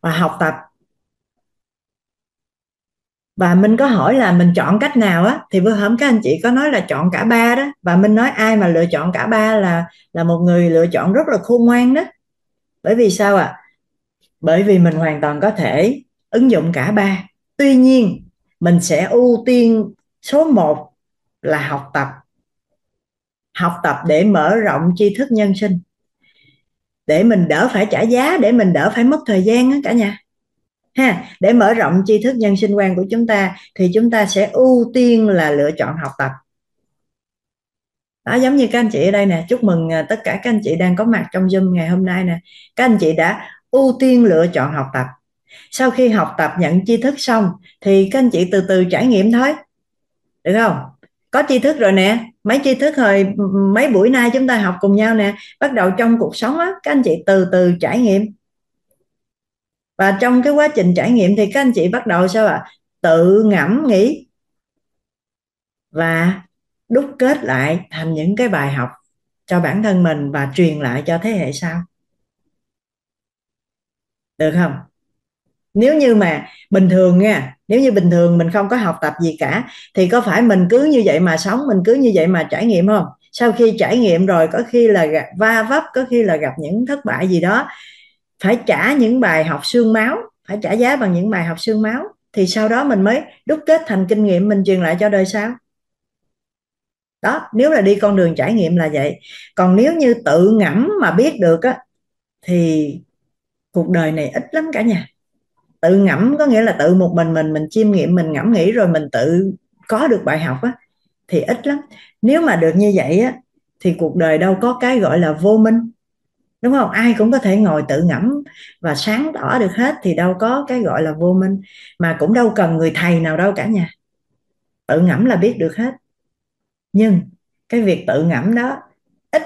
và học tập. Và Minh có hỏi là mình chọn cách nào á, thì bữa hôm các anh chị có nói là chọn cả ba đó, và Minh nói ai mà lựa chọn cả ba là là một người lựa chọn rất là khôn ngoan đó. Bởi vì sao ạ? à? Bởi vì mình hoàn toàn có thể ứng dụng cả ba. Tuy nhiên, mình sẽ ưu tiên số 1 là học tập. Học tập để mở rộng tri thức nhân sinh. Để mình đỡ phải trả giá, để mình đỡ phải mất thời gian đó cả nhà. Ha, để mở rộng tri thức nhân sinh quan của chúng ta, thì chúng ta sẽ ưu tiên là lựa chọn học tập. Đó, giống như các anh chị ở đây nè, chúc mừng à, tất cả các anh chị đang có mặt trong zoom ngày hôm nay nè. Các anh chị đã ưu tiên lựa chọn học tập. Sau khi học tập nhận tri thức xong, thì các anh chị từ từ trải nghiệm thôi. Được không? Có tri thức rồi nè. Mấy tri thức hồi mấy buổi nay chúng ta học cùng nhau nè. Bắt đầu trong cuộc sống á, các anh chị từ từ trải nghiệm. Và trong cái quá trình trải nghiệm thì các anh chị bắt đầu sao ạ? À? tự ngẫm nghĩ và đúc kết lại thành những cái bài học cho bản thân mình và truyền lại cho thế hệ sau được không? Nếu như mà bình thường nha, nếu như bình thường mình không có học tập gì cả, thì có phải mình cứ như vậy mà sống, mình cứ như vậy mà trải nghiệm không? Sau khi trải nghiệm rồi, có khi là gặp, va vấp, có khi là gặp những thất bại gì đó, phải trả những bài học xương máu, phải trả giá bằng những bài học xương máu, thì sau đó mình mới đúc kết thành kinh nghiệm mình truyền lại cho đời sau. Đó, nếu là đi con đường trải nghiệm là vậy. Còn nếu như tự ngẫm mà biết được á, thì cuộc đời này ít lắm cả nhà. Tự ngẫm, có nghĩa là tự một mình mình mình chiêm nghiệm, mình ngẫm nghĩ rồi mình tự có được bài học á, thì ít lắm. Nếu mà được như vậy á, thì cuộc đời đâu có cái gọi là vô minh, đúng không? Ai cũng có thể ngồi tự ngẫm và sáng tỏ được hết thì đâu có cái gọi là vô minh, mà cũng đâu cần người thầy nào đâu cả nhà. Tự ngẫm là biết được hết. Nhưng cái việc tự ngẫm đó, ít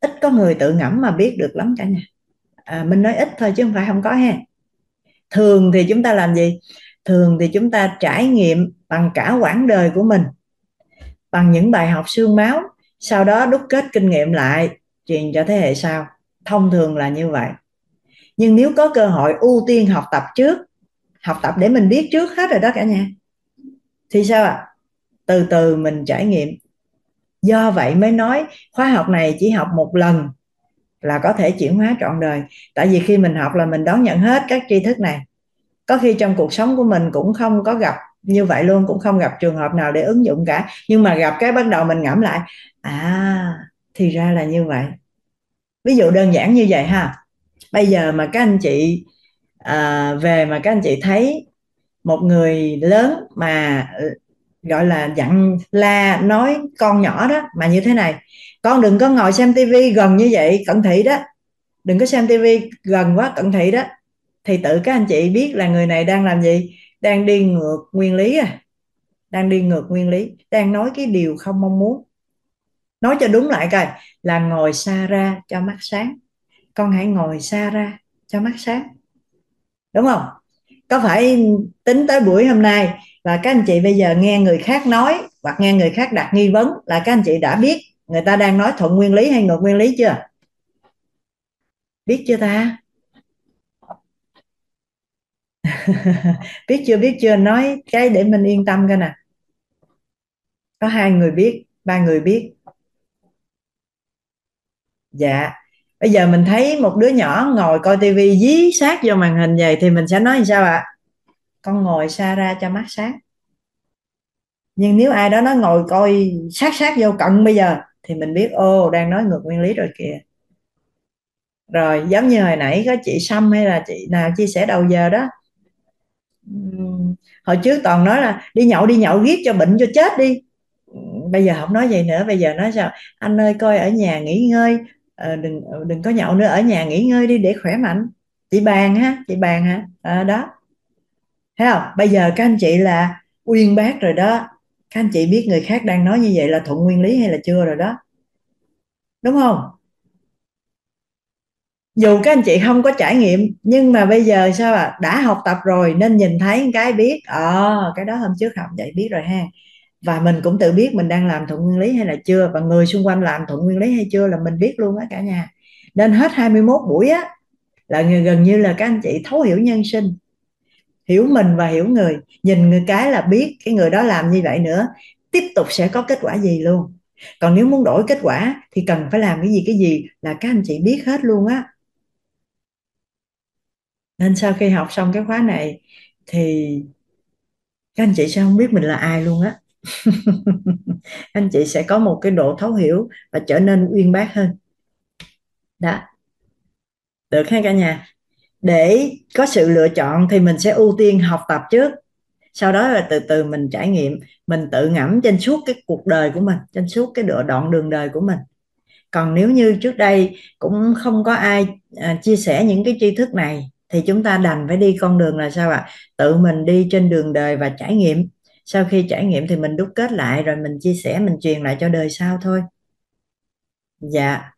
ít có người tự ngẫm mà biết được lắm cả nhà à, mình nói ít thôi chứ không phải không có ha. Thường thì chúng ta làm gì? Thường thì chúng ta trải nghiệm bằng cả quãng đời của mình bằng những bài học xương máu sau đó đúc kết kinh nghiệm lại truyền cho thế hệ sau. Thông thường là như vậy. Nhưng nếu có cơ hội ưu tiên học tập trước học tập để mình biết trước hết rồi đó cả nhà thì sao ạ? À? từ từ mình trải nghiệm. Do vậy mới nói khóa học này chỉ học một lần là có thể chuyển hóa trọn đời. Tại vì khi mình học là mình đón nhận hết các tri thức này. Có khi trong cuộc sống của mình cũng không có gặp như vậy luôn cũng không gặp trường hợp nào để ứng dụng cả. Nhưng mà gặp cái bắt đầu mình ngẫm lại à thì ra là như vậy. Ví dụ đơn giản như vậy ha. Bây giờ mà các anh chị à, về mà các anh chị thấy một người lớn mà gọi là dặn la nói con nhỏ đó mà như thế này, con đừng có ngồi xem tivi gần như vậy, cận thị đó. Đừng có xem tivi gần quá, cận thị đó. Thì tự các anh chị biết là người này đang làm gì? Đang đi ngược nguyên lý à. Đang đi ngược nguyên lý, đang nói cái điều không mong muốn. Nói cho đúng lại coi, là ngồi xa ra cho mắt sáng. Con hãy ngồi xa ra cho mắt sáng. Đúng không? Có phải tính tới buổi hôm nay và các anh chị bây giờ nghe người khác nói hoặc nghe người khác đặt nghi vấn là các anh chị đã biết người ta đang nói thuận nguyên lý hay ngược nguyên lý chưa? Biết chưa ta? Biết chưa biết chưa? Nói cái để mình yên tâm coi nè. Có hai người biết, ba người biết. Dạ bây giờ mình thấy một đứa nhỏ ngồi coi tivi, dí sát vô màn hình vậy thì mình sẽ nói như sao ạ? Con ngồi xa ra cho mắt sáng. Nhưng nếu ai đó nó ngồi coi sát sát vô cận bây giờ, thì mình biết, ô, đang nói ngược nguyên lý rồi kìa. Rồi, giống như hồi nãy có chị Sâm hay là chị nào chia sẻ đầu giờ đó. Hồi trước toàn nói là đi nhậu đi nhậu giết cho bệnh cho chết đi. Bây giờ không nói vậy nữa, bây giờ nói sao? Anh ơi, coi ở nhà nghỉ ngơi à, đừng ờ, đừng có nhậu nữa ở nhà nghỉ ngơi đi để khỏe mạnh. Chị bàn ha chị bàn hả? À, đó. Thấy không? Bây giờ các anh chị là uyên bác rồi đó. Các anh chị biết người khác đang nói như vậy là thuận nguyên lý hay là chưa rồi đó. Đúng không? Dù các anh chị không có trải nghiệm nhưng mà bây giờ sao à đã học tập rồi nên nhìn thấy cái biết. Ờ à, cái đó hôm trước học vậy biết rồi ha và mình cũng tự biết mình đang làm thuận nguyên lý hay là chưa, và người xung quanh làm thuận nguyên lý hay chưa là mình biết luôn á cả nhà. Nên hết 21 buổi á, là gần như là các anh chị thấu hiểu nhân sinh, hiểu mình và hiểu người. Nhìn người cái là biết cái người đó làm như vậy nữa, tiếp tục sẽ có kết quả gì luôn. Còn nếu muốn đổi kết quả thì cần phải làm cái gì cái gì là các anh chị biết hết luôn á. Nên sau khi học xong cái khóa này thì các anh chị sẽ không biết mình là ai luôn á. anh chị sẽ có một cái độ thấu hiểu và trở nên uyên bác hơn. Đó. Được ha cả nhà. Để có sự lựa chọn thì mình sẽ ưu tiên học tập trước. Sau đó là từ từ mình trải nghiệm mình tự ngẫm trên suốt cái cuộc đời của mình trên suốt cái đoạn đường đời của mình. Còn nếu như trước đây cũng không có ai à, chia sẻ những cái tri thức này thì chúng ta đành phải đi con đường là sao ạ? À? tự mình đi trên đường đời và trải nghiệm sau khi trải nghiệm thì mình đúc kết lại rồi mình chia sẻ mình truyền lại cho đời sau thôi. Dạ.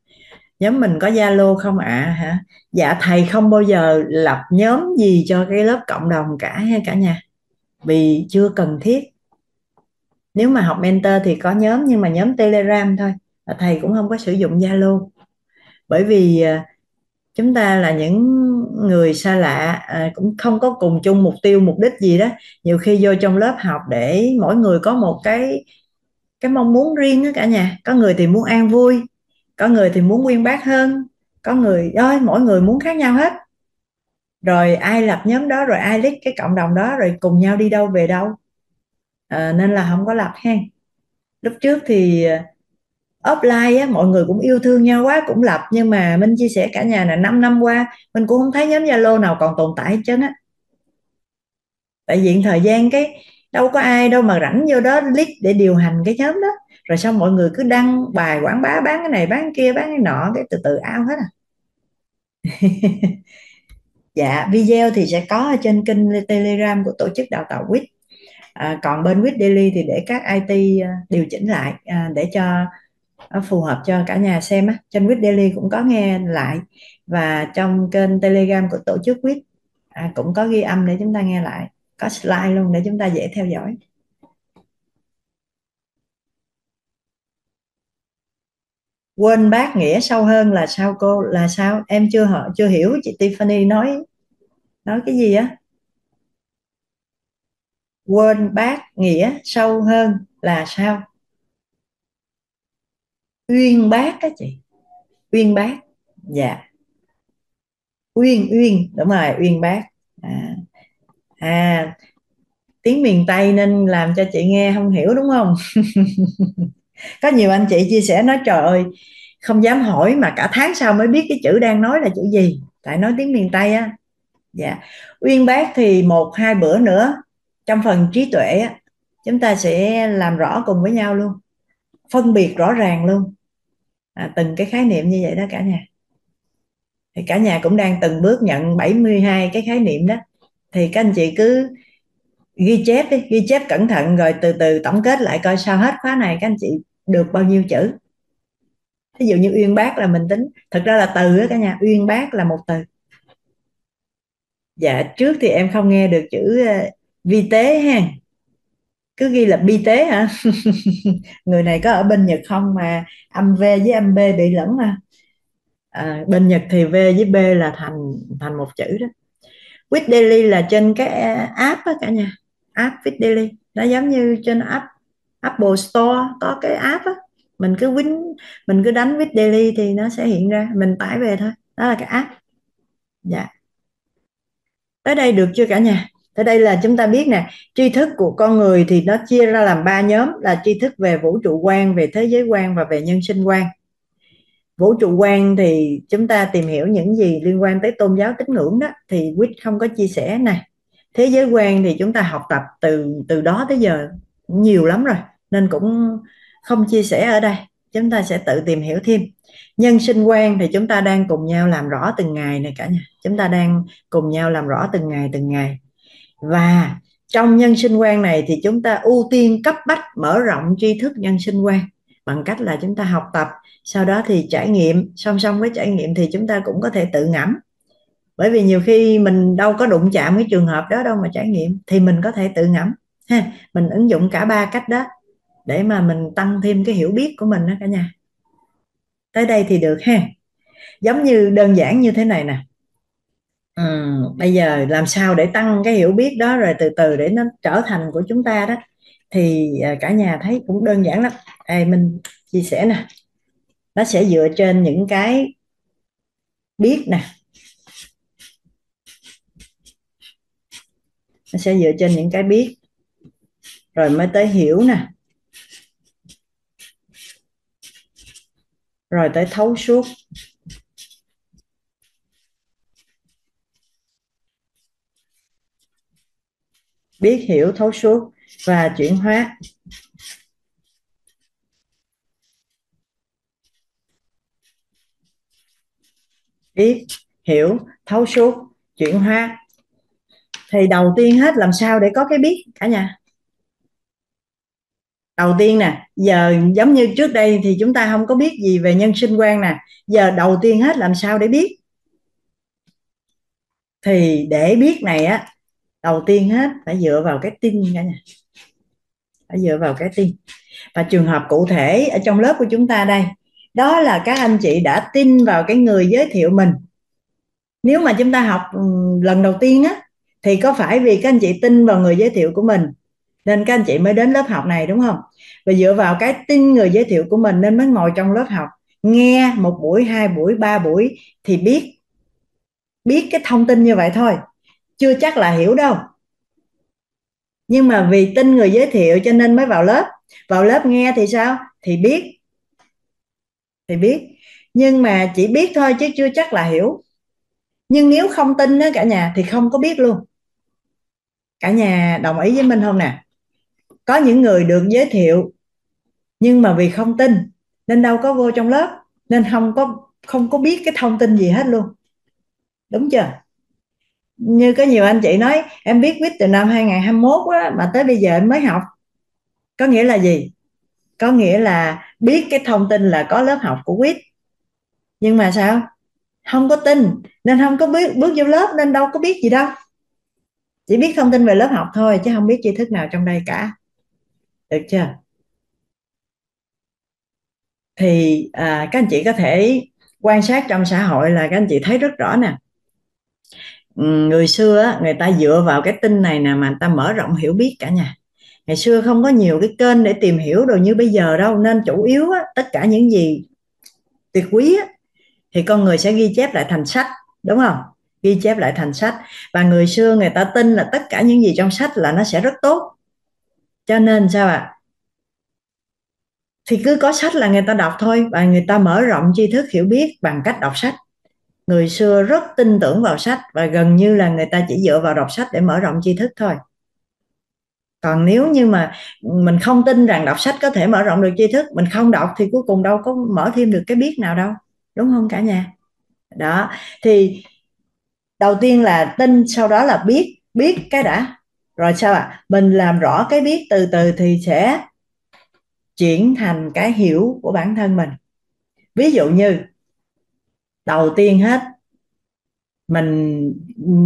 Nhóm mình có zalo không ạ? À, hả? Dạ thầy không bao giờ lập nhóm gì cho cái lớp cộng đồng cả ha cả nhà. Vì chưa cần thiết. Nếu mà học mentor thì có nhóm nhưng mà nhóm telegram thôi. Thầy cũng không có sử dụng zalo. Bởi vì à, chúng ta là những người xa lạ à, cũng không có cùng chung mục tiêu mục đích gì đó. Nhiều khi vô trong lớp học để mỗi người có một cái cái mong muốn riêng đó cả nhà. Có người thì muốn an vui có người thì muốn nguyên bác hơn có người ơi mỗi người muốn khác nhau hết. Rồi ai lập nhóm đó rồi ai lít cái cộng đồng đó rồi cùng nhau đi đâu về đâu. À, nên là không có lập hen. Lúc trước thì à, offline á mọi người cũng yêu thương nhau quá cũng lập. Nhưng mà minh chia sẻ cả nhà là 5 năm qua mình cũng không thấy nhóm zalo nào còn tồn tại hết trơn á. Tại diện thời gian cái đâu có ai đâu mà rảnh vô đó list để điều hành cái nhóm đó. Rồi xong mọi người cứ đăng bài quảng bá bán cái này bán cái kia bán cái nọ cái từ từ ao hết à. Dạ video thì sẽ có ở trên kênh telegram của tổ chức đào tạo quýt. À, còn bên quýt daily thì để các it à, điều chỉnh lại à, để cho Ờ, phù hợp cho cả nhà xem á. Trên quýt daily cũng có nghe lại và trong kênh telegram của tổ chức quýt à, cũng có ghi âm để chúng ta nghe lại có slide luôn để chúng ta dễ theo dõi. Quên bác nghĩa sâu hơn là sao cô là sao? Em chưa họ chưa hiểu chị Tiffany nói nói cái gì á? Quên bác nghĩa sâu hơn là sao? Uyên bác các chị. Uyên bác dạ. Uyên uyên đúng rồi uyên bác. À, à tiếng miền Tây nên làm cho chị nghe không hiểu đúng không? Có nhiều anh chị chia sẻ nói trời ơi không dám hỏi mà cả tháng sau mới biết cái chữ đang nói là chữ gì. Tại nói tiếng miền Tây á. Dạ. Uyên bác thì một hai bữa nữa trong phần trí tuệ á chúng ta sẽ làm rõ cùng với nhau luôn. Phân biệt rõ ràng luôn à, từng cái khái niệm như vậy đó cả nhà. Thì cả nhà cũng đang từng bước nhận 72 cái khái niệm đó. Thì các anh chị cứ ghi chép đi ghi chép cẩn thận rồi từ từ tổng kết lại coi sao hết khóa này các anh chị được bao nhiêu chữ. Ví dụ như uyên bác là mình tính. Thật ra là từ đó cả nhà uyên bác là một từ. Dạ trước thì em không nghe được chữ ờ, vi tế ha cứ ghi là bi tế hả? Người này có ở bên nhật không mà âm v với âm b bị lẫn mà à, bên nhật thì v với b là thành thành một chữ đó. With daily là trên cái app á cả nhà. App with daily. Nó giống như trên app apple store có cái app á. Mình cứ quýnh mình cứ đánh with daily thì nó sẽ hiện ra. Mình tải về thôi. Đó là cái app. Dạ. Tới đây được chưa cả nhà? Thế đây là chúng ta biết nè, tri thức của con người thì nó chia ra làm ba nhóm, là tri thức về vũ trụ quan về thế giới quan và về nhân sinh quan vũ trụ quan thì chúng ta tìm hiểu những gì liên quan tới tôn giáo tín ngưỡng đó, thì quýt không có chia sẻ này thế giới quan thì chúng ta học tập từ từ đó tới giờ, nhiều lắm rồi, nên cũng không chia sẻ ở đây. Chúng ta sẽ tự tìm hiểu thêm. Nhân sinh quan thì chúng ta đang cùng nhau làm rõ từng ngày này cả nhà. Chúng ta đang cùng nhau làm rõ từng ngày từng ngày và trong nhân sinh quan này thì chúng ta ưu tiên cấp bách mở rộng tri thức nhân sinh quan bằng cách là chúng ta học tập, sau đó thì trải nghiệm, song song với trải nghiệm thì chúng ta cũng có thể tự ngẫm. Bởi vì nhiều khi mình đâu có đụng chạm cái trường hợp đó đâu mà trải nghiệm, thì mình có thể tự ngẫm. Ha, mình ứng dụng cả ba cách đó để mà mình tăng thêm cái hiểu biết của mình đó cả nhà. Tới đây thì được ha. Giống như đơn giản như thế này nè ừ, bây giờ làm sao để tăng cái hiểu biết đó rồi từ từ để nó trở thành của chúng ta đó. Thì à, cả nhà thấy cũng đơn giản lắm. Ê, mình chia sẻ nè. Nó sẽ dựa trên những cái biết nè. Nó sẽ dựa trên những cái biết. Rồi mới tới hiểu nè. Rồi tới thấu suốt. Biết hiểu thấu suốt và chuyển hóa. Biết hiểu thấu suốt, chuyển hóa. Thì đầu tiên hết, làm sao để có cái biết cả nhà? Đầu tiên nè, giờ giống như trước đây thì chúng ta không có biết gì về nhân sinh quan nè. Giờ đầu tiên hết, làm sao để biết? Thì để biết này á đầu tiên hết phải dựa vào cái tin cả nhà. Phải dựa vào cái tin. Và trường hợp cụ thể ở trong lớp của chúng ta đây, đó là các anh chị đã tin vào cái người giới thiệu mình. Nếu mà chúng ta học lần đầu tiên á, thì có phải vì các anh chị tin vào người giới thiệu của mình nên các anh chị mới đến lớp học này, đúng không? Và dựa vào cái tin người giới thiệu của mình nên mới ngồi trong lớp học, nghe một buổi, hai buổi, ba buổi thì biết biết cái thông tin như vậy thôi chưa chắc là hiểu đâu. Nhưng mà vì tin người giới thiệu cho nên mới vào lớp. Vào lớp nghe thì sao? Thì biết. Thì biết. Nhưng mà chỉ biết thôi chứ chưa chắc là hiểu. Nhưng nếu không tin đó cả nhà, thì không có biết luôn. Cả nhà đồng ý với mình không nè? Có những người được giới thiệu, nhưng mà vì không tin, nên đâu có vô trong lớp, nên không có không có biết cái thông tin gì hết luôn. Đúng chưa? Như có nhiều anh chị nói em biết quýt từ năm 2021 á, mà tới bây giờ em mới học. Có nghĩa là gì? Có nghĩa là biết cái thông tin là có lớp học của quýt. Nhưng mà sao? Không có tin nên không có biết bước vô lớp nên đâu có biết gì đâu. Chỉ biết thông tin về lớp học thôi chứ không biết tri thức nào trong đây cả. Được chưa? Thì à, các anh chị có thể quan sát trong xã hội là các anh chị thấy rất rõ nè. Ừ, người xưa người ta dựa vào cái tin này nè mà người ta mở rộng hiểu biết cả nhà. Ngày xưa không có nhiều cái kênh để tìm hiểu đồ như bây giờ đâu nên chủ yếu á, tất cả những gì tuyệt quý á, thì con người sẽ ghi chép lại thành sách đúng không? Ghi chép lại thành sách. Và người xưa người ta tin là tất cả những gì trong sách là nó sẽ rất tốt. Cho nên sao ạ? À? thì cứ có sách là người ta đọc thôi và người ta mở rộng tri thức hiểu biết bằng cách đọc sách người xưa rất tin tưởng vào sách và gần như là người ta chỉ dựa vào đọc sách để mở rộng tri thức thôi. Còn nếu như mà mình không tin rằng đọc sách có thể mở rộng được tri thức, mình không đọc thì cuối cùng đâu có mở thêm được cái biết nào đâu, đúng không cả nhà? Đó, thì đầu tiên là tin, sau đó là biết biết cái đã. Rồi sao ạ? À? mình làm rõ cái biết từ từ thì sẽ chuyển thành cái hiểu của bản thân mình. Ví dụ như đầu tiên hết, mình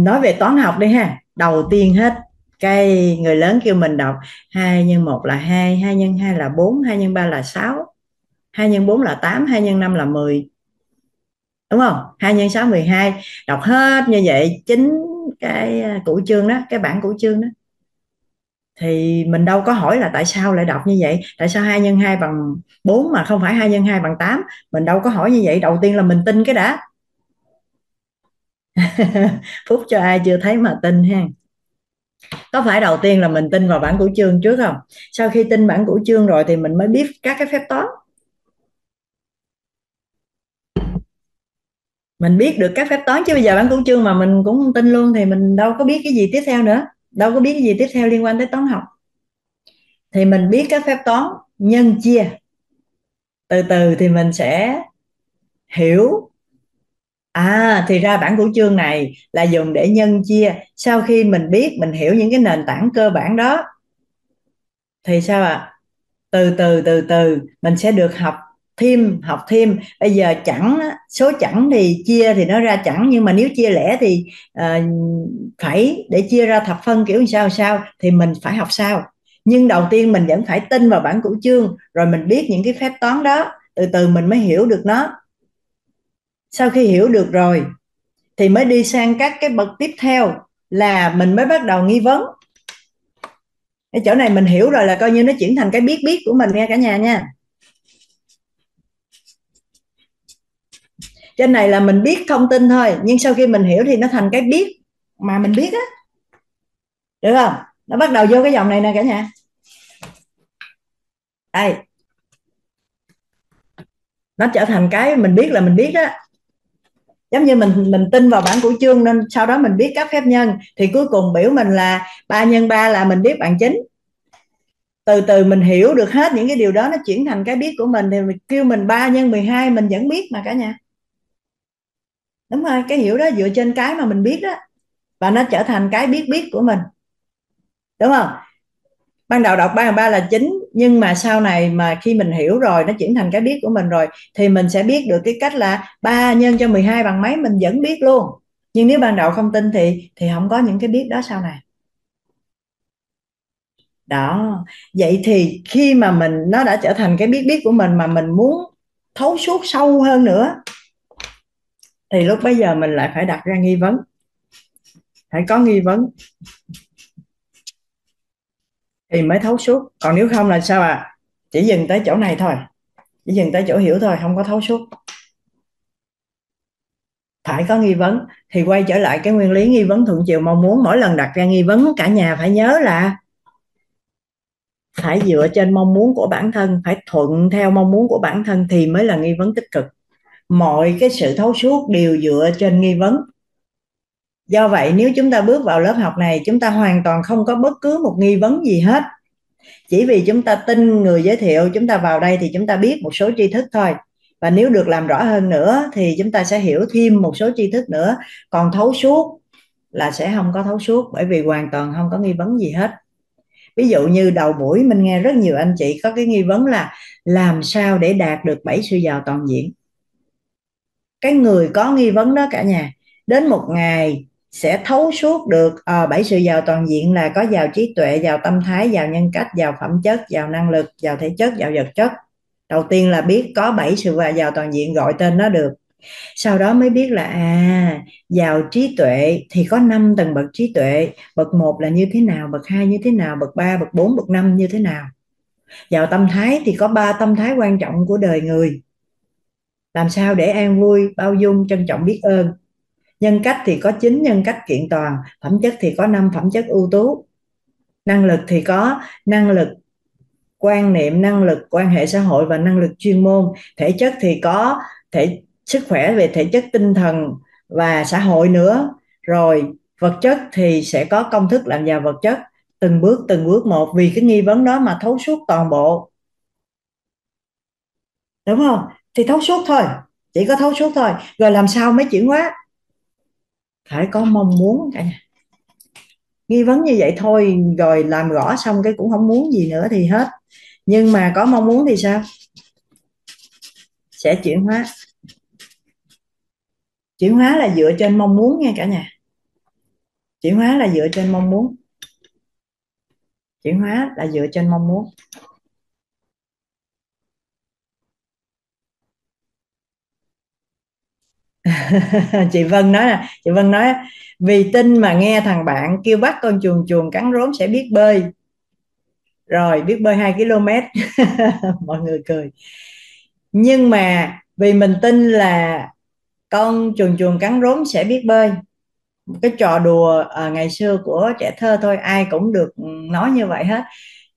nói về toán học đi ha. Đầu tiên hết, cái người lớn kêu mình đọc 2 nhân 1 là 2 2 nhân 2 là 4 2 nhân 3 là 6 2 nhân 4 là 8 2 nhân 5 là 10 đúng không? 2 nhân 6 12 đọc hết như vậy. Chính cái à, củ chương đó, cái bản củ chương đó thì mình đâu có hỏi là tại sao lại đọc như vậy? Tại sao 2 nhân 2 bằng 4 mà không phải 2 nhân 2 bằng 8 mình đâu có hỏi như vậy. Đầu tiên là mình tin cái đã. Phúc cho ai chưa thấy mà tin ha. Có phải đầu tiên là mình tin vào bản cửu chương trước không? Sau khi tin bản cửu chương rồi thì mình mới biết các cái phép toán. Mình biết được các phép toán chứ bây giờ bản cửu chương mà mình cũng không tin luôn thì mình đâu có biết cái gì tiếp theo nữa đâu có biết cái gì tiếp theo liên quan tới toán học. Thì mình biết các phép toán, nhân chia. Từ từ thì mình sẽ hiểu. À thì ra bản của chương này là dùng để nhân chia. Sau khi mình biết, mình hiểu những cái nền tảng cơ bản đó, thì sao ạ? À? từ từ từ từ, mình sẽ được học thêm học thêm. Bây giờ chẳng số chẵn thì chia thì nó ra chẵn nhưng mà nếu chia lẻ thì uh, phải để chia ra thập phân kiểu sao sao thì mình phải học sao. Nhưng đầu tiên mình vẫn phải tin vào bản cũ chương rồi mình biết những cái phép toán đó từ từ mình mới hiểu được nó. Sau khi hiểu được rồi thì mới đi sang các cái bậc tiếp theo là mình mới bắt đầu nghi vấn. Cái chỗ này mình hiểu rồi là coi như nó chuyển thành cái biết biết của mình nghe cả nhà nha. Trên này là mình biết thông tin thôi, nhưng sau khi mình hiểu thì nó thành cái biết mà mình biết á. Được không? Nó bắt đầu vô cái dòng này nè cả nhà. Đây. Nó trở thành cái mình biết là mình biết đó giống như mình mình tin vào bản của chương nên sau đó mình biết các phép nhân. Thì cuối cùng biểu mình là ba nhân ba là mình biết bằng chính. Từ từ mình hiểu được hết những cái điều đó, nó chuyển thành cái biết của mình. Thì mình kêu mình ba nhân 12 mình vẫn biết mà cả nhà đúng rồi, cái hiểu đó, dựa trên cái mà mình biết đó. Và nó trở thành cái biết biết của mình. Đúng không? Ban đầu đọc ba ba là chính, nhưng mà sau này mà khi mình hiểu rồi, nó chuyển thành cái biết của mình rồi, thì mình sẽ biết được cái cách là ba nhân cho 12 bằng mấy mình vẫn biết luôn. Nhưng nếu ban đầu không tin thì thì không có những cái biết đó sau này. Đó. Vậy thì khi mà mình, nó đã trở thành cái biết biết của mình mà mình muốn thấu suốt sâu hơn nữa thì lúc bây giờ mình lại phải đặt ra nghi vấn. Phải có nghi vấn. Thì mới thấu suốt. Còn nếu không là sao à chỉ dừng tới chỗ này thôi. Chỉ dừng tới chỗ hiểu thôi, không có thấu suốt. Phải có nghi vấn. Thì quay trở lại cái nguyên lý nghi vấn thuận chiều mong muốn. Mỗi lần đặt ra nghi vấn, cả nhà phải nhớ là phải dựa trên mong muốn của bản thân, phải thuận theo mong muốn của bản thân thì mới là nghi vấn tích cực mọi cái sự thấu suốt đều dựa trên nghi vấn. Do vậy, nếu chúng ta bước vào lớp học này, chúng ta hoàn toàn không có bất cứ một nghi vấn gì hết. Chỉ vì chúng ta tin người giới thiệu, chúng ta vào đây thì chúng ta biết một số tri thức thôi. Và nếu được làm rõ hơn nữa thì chúng ta sẽ hiểu thêm một số tri thức nữa. Còn thấu suốt là sẽ không có thấu suốt, bởi vì hoàn toàn không có nghi vấn gì hết. Ví dụ như đầu buổi, mình nghe rất nhiều anh chị có cái nghi vấn là làm sao để đạt được bảy sự giàu toàn diện cái người có nghi vấn đó cả nhà đến một ngày sẽ thấu suốt được à, bảy sự giàu toàn diện là có giàu trí tuệ giàu tâm thái giàu nhân cách giàu phẩm chất giàu năng lực giàu thể chất giàu vật chất. Đầu tiên là biết có bảy sự giàu toàn diện gọi tên nó được. Sau đó mới biết là à giàu trí tuệ thì có 5 tầng bậc trí tuệ. Bậc một là như thế nào bậc hai như thế nào bậc 3 bậc 4 bậc 5 như thế nào. Giàu tâm thái thì có ba tâm thái quan trọng của đời người làm sao để an vui, bao dung, trân trọng biết ơn. Nhân cách thì có chín nhân cách kiện toàn, phẩm chất thì có năm, phẩm chất ưu tú. Năng lực thì có năng lực quan niệm, năng lực quan hệ xã hội và năng lực chuyên môn. Thể chất thì có thể, sức khỏe về thể chất tinh thần và xã hội nữa. Rồi, vật chất thì sẽ có công thức làm giàu vật chất. Từng bước từng bước một, vì cái nghi vấn đó mà thấu suốt toàn bộ. Đúng không? Thì thấu suốt thôi. Chỉ có thấu suốt thôi. Rồi làm sao mới chuyển hóa? Phải có mong muốn cả nhà. Nghi vấn như vậy thôi, rồi làm rõ xong cái cũng không muốn gì nữa thì hết. Nhưng mà có mong muốn thì sao? Sẽ chuyển hóa. Chuyển hóa là dựa trên mong muốn nha cả nhà. Chuyển hóa là dựa trên mong muốn. Chuyển hóa là dựa trên mong muốn. chị Vân nói nè chị Vân nói vì tin mà nghe thằng bạn kêu bắt con chuồn chuồn cắn rốn sẽ biết bơi. Rồi biết bơi 2 km. Mọi người cười. Nhưng mà vì mình tin là con chuồn chuồn cắn rốn sẽ biết bơi. Cái trò đùa à, ngày xưa của trẻ thơ thôi ai cũng được nói như vậy hết.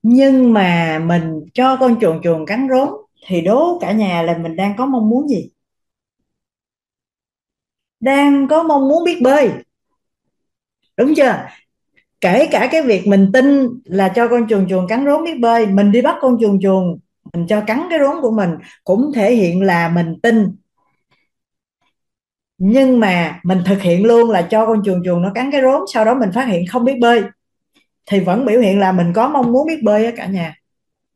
Nhưng mà mình cho con chuồn chuồn cắn rốn thì đố cả nhà là mình đang có mong muốn gì? Đang có mong muốn biết bơi. Đúng chưa? Kể cả cái việc mình tin là cho con chuồn chuồn cắn rốn biết bơi, mình đi bắt con chuồn chuồn mình cho cắn cái rốn của mình cũng thể hiện là mình tin. Nhưng mà mình thực hiện luôn là cho con chuồn chuồn nó cắn cái rốn, sau đó mình phát hiện không biết bơi, thì vẫn biểu hiện là mình có mong muốn biết bơi á cả nhà.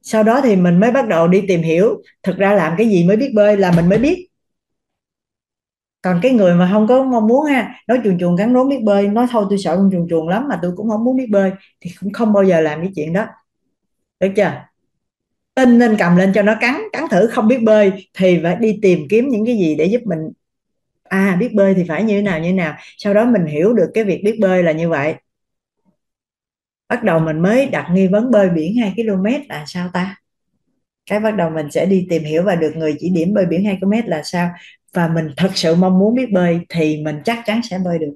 Sau đó thì mình mới bắt đầu đi tìm hiểu, thực ra làm cái gì mới biết bơi là mình mới biết còn cái người mà không có mong muốn ha, nói chuồn chuồn cắn rốn biết bơi, nói thôi tôi sợ con chuồn chuồn lắm mà tôi cũng không muốn biết bơi, thì cũng không bao giờ làm cái chuyện đó. Được chưa? Tin nên cầm lên cho nó cắn cắn thử không biết bơi thì phải đi tìm kiếm những cái gì để giúp mình. À biết bơi thì phải như thế nào, như thế nào? Sau đó mình hiểu được cái việc biết bơi là như vậy. Bắt đầu mình mới đặt nghi vấn bơi biển 2 km là sao ta? Cái bắt đầu mình sẽ đi tìm hiểu và được người chỉ điểm bơi biển 2 km là sao? Và mình thật sự mong muốn biết bơi thì mình chắc chắn sẽ bơi được.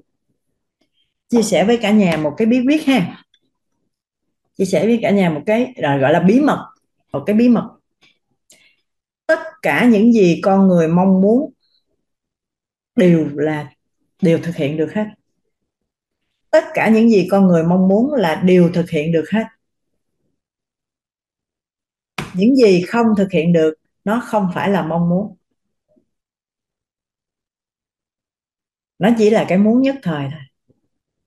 Chia sẻ với cả nhà một cái bí quyết ha. Chia sẻ với cả nhà một cái gọi là bí mật, một cái bí mật. Tất cả những gì con người mong muốn đều là, đều thực hiện được hết. Tất cả những gì con người mong muốn là đều thực hiện được hết. Những gì không thực hiện được, nó không phải là mong muốn. Nó chỉ là cái muốn nhất thời thôi.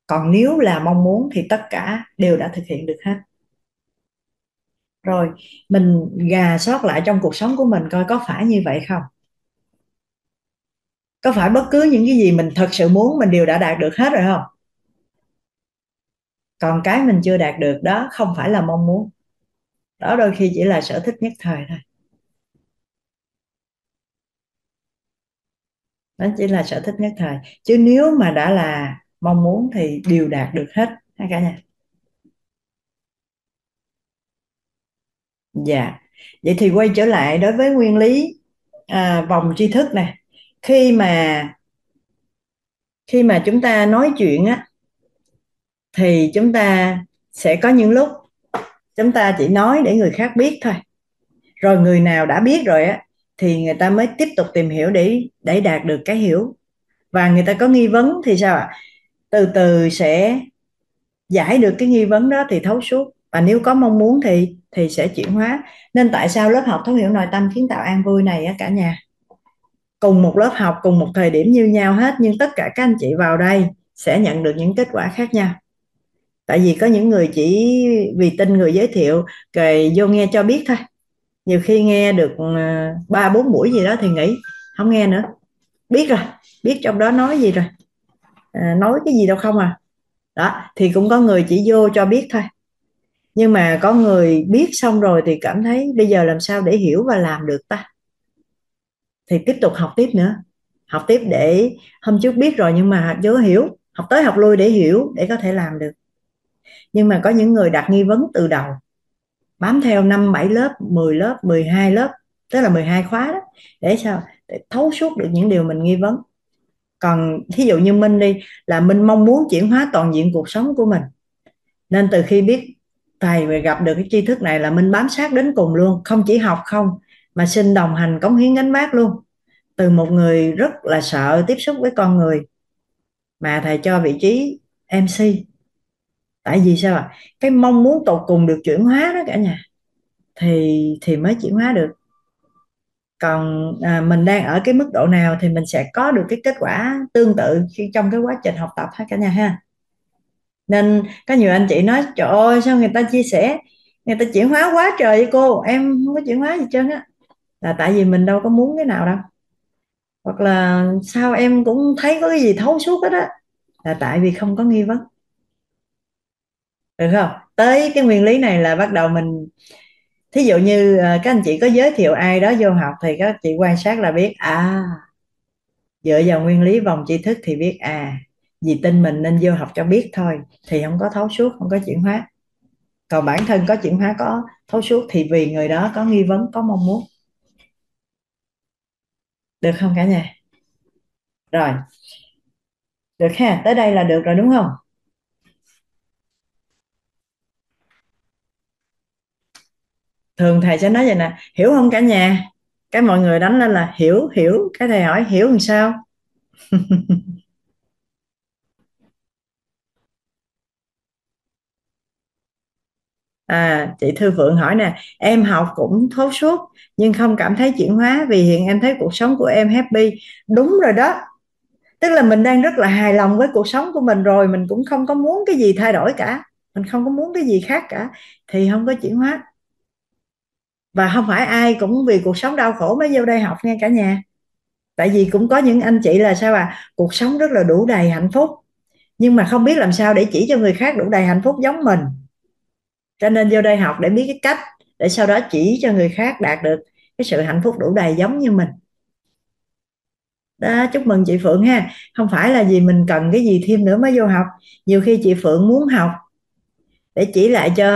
Còn nếu là mong muốn thì tất cả đều đã thực hiện được hết. Rồi, mình gà sót lại trong cuộc sống của mình coi có phải như vậy không? Có phải bất cứ những cái gì mình thật sự muốn mình đều đã đạt được hết rồi không? Còn cái mình chưa đạt được đó không phải là mong muốn. Đó đôi khi chỉ là sở thích nhất thời thôi. Đó chỉ là sở thích nhất thời. Chứ nếu mà đã là mong muốn thì đều đạt được hết ha cả nhà. Dạ. Vậy thì quay trở lại đối với nguyên lý à, vòng tri thức nè. Khi mà khi mà chúng ta nói chuyện á thì chúng ta sẽ có những lúc chúng ta chỉ nói để người khác biết thôi. Rồi người nào đã biết rồi á thì người ta mới tiếp tục tìm hiểu để để đạt được cái hiểu. Và người ta có nghi vấn thì sao ạ? Từ từ sẽ giải được cái nghi vấn đó thì thấu suốt. Và nếu có mong muốn thì thì sẽ chuyển hóa. Nên tại sao lớp học thấu hiểu nội tâm kiến tạo an vui này á cả nhà? Cùng một lớp học, cùng một thời điểm như nhau hết, nhưng tất cả các anh chị vào đây sẽ nhận được những kết quả khác nhau. Tại vì có những người chỉ vì tin người giới thiệu rồi vô nghe cho biết thôi nhiều khi nghe được ờ, ba bốn buổi gì đó thì nghỉ không nghe nữa. Biết rồi biết trong đó nói gì rồi. À, nói cái gì đâu không à. Đó thì cũng có người chỉ vô cho biết thôi. Nhưng mà có người biết xong rồi thì cảm thấy bây giờ làm sao để hiểu và làm được ta? Thì tiếp tục học tiếp nữa. Học tiếp để hôm trước biết rồi nhưng mà chưa hiểu. Học tới học lui để hiểu để có thể làm được. Nhưng mà có những người đặt nghi vấn từ đầu bám theo năm bảy lớp 10 lớp 12 lớp, tức là 12 khóa đó, để sao? Để thấu suốt được những điều mình nghi vấn. Còn thí dụ như Minh đi, là Minh mong muốn chuyển hóa toàn diện cuộc sống của mình. Nên từ khi biết thầy về gặp được cái tri thức này là Minh bám sát đến cùng luôn, không chỉ học không, mà xin đồng hành cống hiến gánh vác luôn. Từ một người rất là sợ tiếp xúc với con người, mà thầy cho vị trí MC tại vì sao ạ? Cái mong muốn tột cùng được chuyển hóa đó cả nhà. Thì thì mới chuyển hóa được. Còn à, mình đang ở cái mức độ nào thì mình sẽ có được cái kết quả tương tự khi trong cái quá trình học tập ha cả nhà ha. Nên có nhiều anh chị nói trời ơi sao người ta chia sẻ? Người ta chuyển hóa quá trời với cô? Em không có chuyển hóa gì trơn á. Là tại vì mình đâu có muốn cái nào đâu. Hoặc là sao em cũng thấy có cái gì thấu suốt hết á. Là tại vì không có nghi vấn được không? Tới cái nguyên lý này là bắt đầu mình, thí dụ như ờ, các anh chị có giới thiệu ai đó vô học thì các chị quan sát là biết à dựa vào nguyên lý vòng tri thức thì biết à vì tin mình nên vô học cho biết thôi, thì không có thấu suốt, không có chuyển hóa. Còn bản thân có chuyển hóa, có thấu suốt thì vì người đó có nghi vấn, có mong muốn. Được không cả nhà? Rồi. Được ha, tới đây là được rồi đúng không? Thường thầy sẽ nói vậy nè hiểu không cả nhà cái mọi người đánh lên là hiểu hiểu cái thầy hỏi hiểu làm sao À, chị Thư Phượng hỏi nè, em học cũng thấu suốt nhưng không cảm thấy chuyển hóa vì hiện em thấy cuộc sống của em happy. Đúng rồi đó. Tức là mình đang rất là hài lòng với cuộc sống của mình rồi, mình cũng không có muốn cái gì thay đổi cả, mình không có muốn cái gì khác cả thì không có chuyển hóa. Và không phải ai cũng vì cuộc sống đau khổ mới vô đây học nha cả nhà. Tại vì cũng có những anh chị là sao à, cuộc sống rất là đủ đầy hạnh phúc. Nhưng mà không biết làm sao để chỉ cho người khác đủ đầy hạnh phúc giống mình. Cho nên vô đây học để biết cái cách để sau đó chỉ cho người khác đạt được cái sự hạnh phúc đủ đầy giống như mình. Đó chúc mừng chị Phượng ha. Không phải là vì mình cần cái gì thêm nữa mới vô học. Nhiều khi chị Phượng muốn học để chỉ lại cho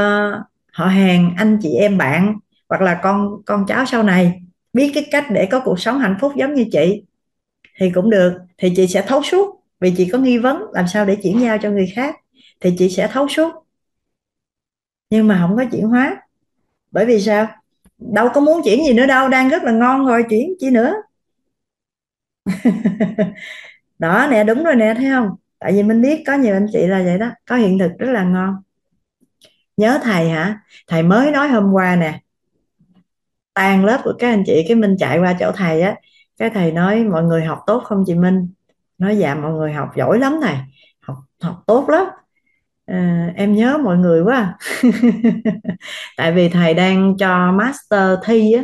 họ hàng anh chị em bạn hoặc là con con cháu sau này biết cái cách để có cuộc sống hạnh phúc giống như chị thì cũng được. Thì chị sẽ thấu suốt vì chị có nghi vấn làm sao để chuyển giao cho người khác thì chị sẽ thấu suốt. Nhưng mà không có chuyển hóa. Bởi vì sao? Đâu có muốn chuyển gì nữa đâu, đang rất là ngon rồi, chuyển chi nữa. Đó nè, đúng rồi nè, thấy không? Tại vì mình biết có nhiều anh chị là vậy đó, có hiện thực rất là ngon. Nhớ thầy hả? Thầy mới nói hôm qua nè tan lớp của các anh chị. Cái minh chạy qua chỗ thầy á cái thầy nói mọi người học tốt không chị Minh? Nói dạ mọi người học giỏi lắm thầy học học tốt lắm. À, em nhớ mọi người quá à. tại vì thầy đang cho master thi á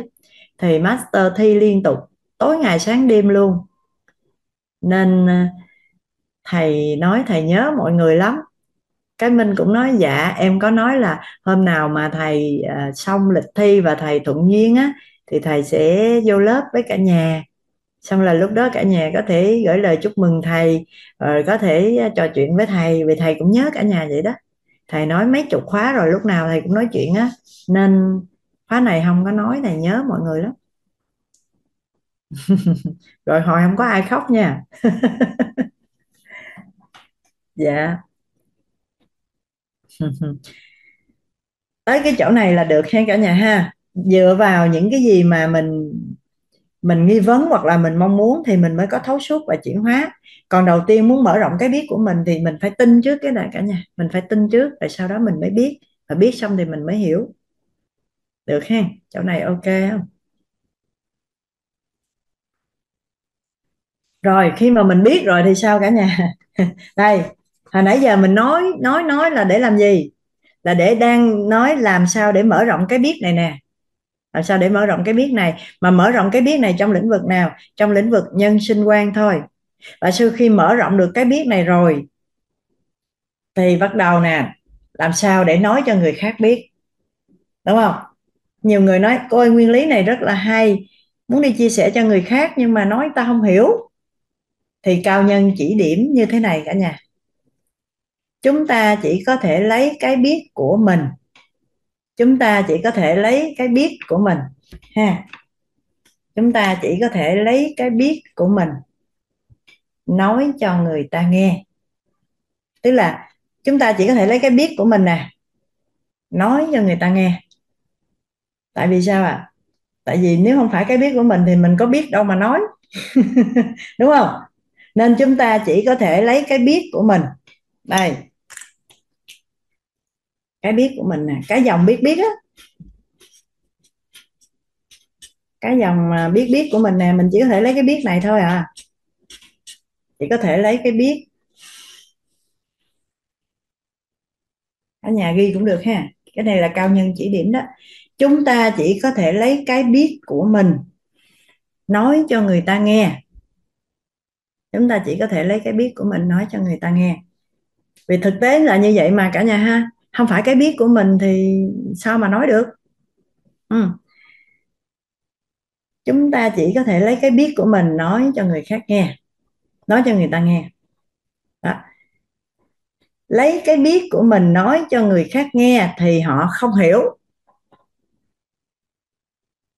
thì master thi liên tục tối ngày sáng đêm luôn. Nên ờ, thầy nói thầy nhớ mọi người lắm cái minh cũng nói dạ em có nói là hôm nào mà thầy uh, xong lịch thi và thầy thuận duyên á thì thầy sẽ vô lớp với cả nhà. Xong là lúc đó cả nhà có thể gửi lời chúc mừng thầy rồi có thể à, trò chuyện với thầy vì thầy cũng nhớ cả nhà vậy đó. Thầy nói mấy chục khóa rồi lúc nào thầy cũng nói chuyện á nên khóa này không có nói thầy nhớ mọi người lắm. Rồi hồi không có ai khóc nha. Dạ tới cái chỗ này là được ha cả nhà ha. Dựa vào những cái gì mà mình mình nghi vấn hoặc là mình mong muốn thì mình mới có thấu suốt và chuyển hóa. Còn đầu tiên muốn mở rộng cái biết của mình thì mình phải tin trước cái này cả nhà. Mình phải tin trước rồi sau đó mình mới biết. Và biết xong thì mình mới hiểu. Được ha? Chỗ này ok không? Rồi, khi mà mình biết rồi thì sao cả nhà? Đây hồi nãy giờ mình nói nói nói là để làm gì? Là để đang nói làm sao để mở rộng cái biết này nè. Làm sao để mở rộng cái biết này? Mà mở rộng cái biết này trong lĩnh vực nào? Trong lĩnh vực nhân sinh quan thôi. Và sau khi mở rộng được cái biết này rồi, thì bắt đầu nè, làm sao để nói cho người khác biết. Đúng không? Nhiều người nói, cô ơi, nguyên lý này rất là hay. Muốn đi chia sẻ cho người khác nhưng mà nói ta không hiểu. Thì cao nhân chỉ điểm như thế này cả nhà chúng ta chỉ có thể lấy cái biết của mình. Chúng ta chỉ có thể lấy cái biết của mình, ha. Chúng ta chỉ có thể lấy cái biết của mình, nói cho người ta nghe. Tức là chúng ta chỉ có thể lấy cái biết của mình nè, nói cho người ta nghe. Tại vì sao ạ? À? tại vì nếu không phải cái biết của mình thì mình có biết đâu mà nói. Đúng không? Nên chúng ta chỉ có thể lấy cái biết của mình đây. Cái biết của mình nè, cái dòng biết biết á. Cái dòng mà biết biết của mình nè, mình chỉ có thể lấy cái biết này thôi à. Chỉ có thể lấy cái biết. Ở nhà ghi cũng được ha. Cái này là cao nhân chỉ điểm đó. Chúng ta chỉ có thể lấy cái biết của mình nói cho người ta nghe. Chúng ta chỉ có thể lấy cái biết của mình nói cho người ta nghe vì thực tế là như vậy mà cả nhà ha. Không phải cái biết của mình thì sao mà nói được? Ừ. chúng ta chỉ có thể lấy cái biết của mình nói cho người khác nghe. Nói cho người ta nghe. Đó. lấy cái biết của mình nói cho người khác nghe thì họ không hiểu.